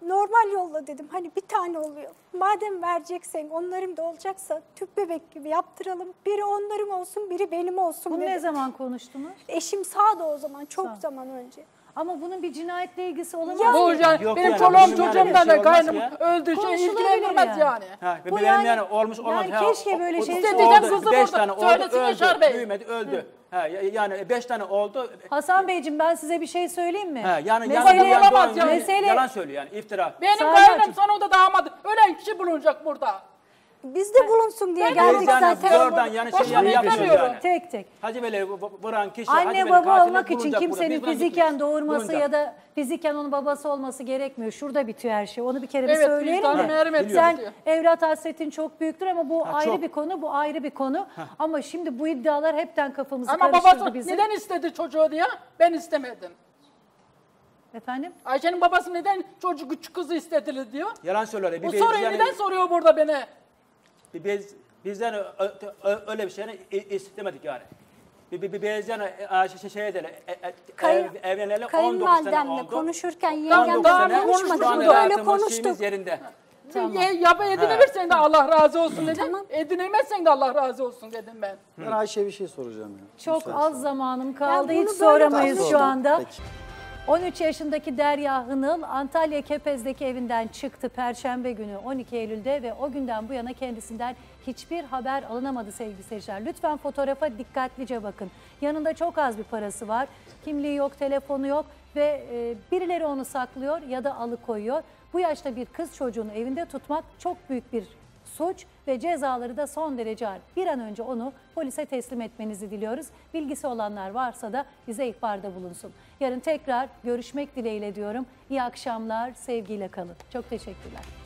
normal yolla dedim. Hani bir tane oluyor. Madem vereceksen onların da olacaksa tüp bebek gibi yaptıralım. Biri onların olsun, biri benim olsun Bunu dedim. ne zaman konuştunuz? Eşim sağda o zaman çok Sağ. zaman önce. Ama bunun bir cinayetle ilgisi olamaz. Yani Yok benim yani, çoluğum çocuğumdan şey da olmaz kaynım ya. öldü şey ilgilendirmez yani. yani. Ha, Bu benim yani- yani, olmuş olmamış. yani keşke böyle şey- oldu, kızı beş burada. tane oldu, Söylesin öldü. Bey. Büyümedi, öldü. Ha, ya- yani 5 tane oldu. Hasan Beyciğim ben size bir şey söyleyeyim mi? Ha, yani Mesele- yani, olamaz yani. Mesele- yalan söylüyor yani iftira. Benim kaynım sonunda damadı. Ölen kişi bulunacak burada. Biz de bulunsun diye Ben geldik zaten. oradan yani şey yani beklemiyorum. yani. Tek tek. Hacı bu- vuran kişi, Anne baba olmak için kimsenin fiziken doğurması Bulunacak. ya da fiziken onun babası olması gerekmiyor. Şurada bitiyor her şey. Onu bir kere bir Evet, söyleyelim vicdanı de. merhamet Sen evlat hasretin çok büyüktür ama bu Ha, ayrı çok. bir konu, bu ayrı bir konu. Ama şimdi bu iddialar hepten kafamızı Ama karıştırdı babası bizim. neden istedi çocuğu diye? Ben istemedim. Efendim? Ayşe'nin babası neden çocuk küçük kızı istedi diyor? Yalan söylüyor. Bu soruyu yani- neden soruyor burada beni? Biz bizden öyle bir şey i- istemedik yani. Bi- bi- Biz yani e, şey, şey edelim, e- e- Kayın- ev- evleneli 19 sene oldu. konuşurken 19 yengemle konuşmadık. Böyle konuştuk. yerinde. Ya, ya edinebilirsen de Allah razı olsun dedim. Edinemezsen de Allah razı olsun dedim ben. Ben Ayşe'ye bir şey soracağım ya. Çok Müsaade. az zamanım kaldı. Ben Hiç soramayız şu anda. Peki. 13 yaşındaki Derya Hınıl Antalya Kepez'deki evinden çıktı Perşembe günü 12 Eylül'de ve o günden bu yana kendisinden hiçbir haber alınamadı sevgili seyirciler. Lütfen fotoğrafa dikkatlice bakın. Yanında çok az bir parası var. Kimliği yok, telefonu yok ve e, birileri onu saklıyor ya da alıkoyuyor. Bu yaşta bir kız çocuğunu evinde tutmak çok büyük bir suç ve cezaları da son derece ağır. Bir an önce onu polise teslim etmenizi diliyoruz. Bilgisi olanlar varsa da bize ihbarda bulunsun. Yarın tekrar görüşmek dileğiyle diyorum. İyi akşamlar, sevgiyle kalın. Çok teşekkürler.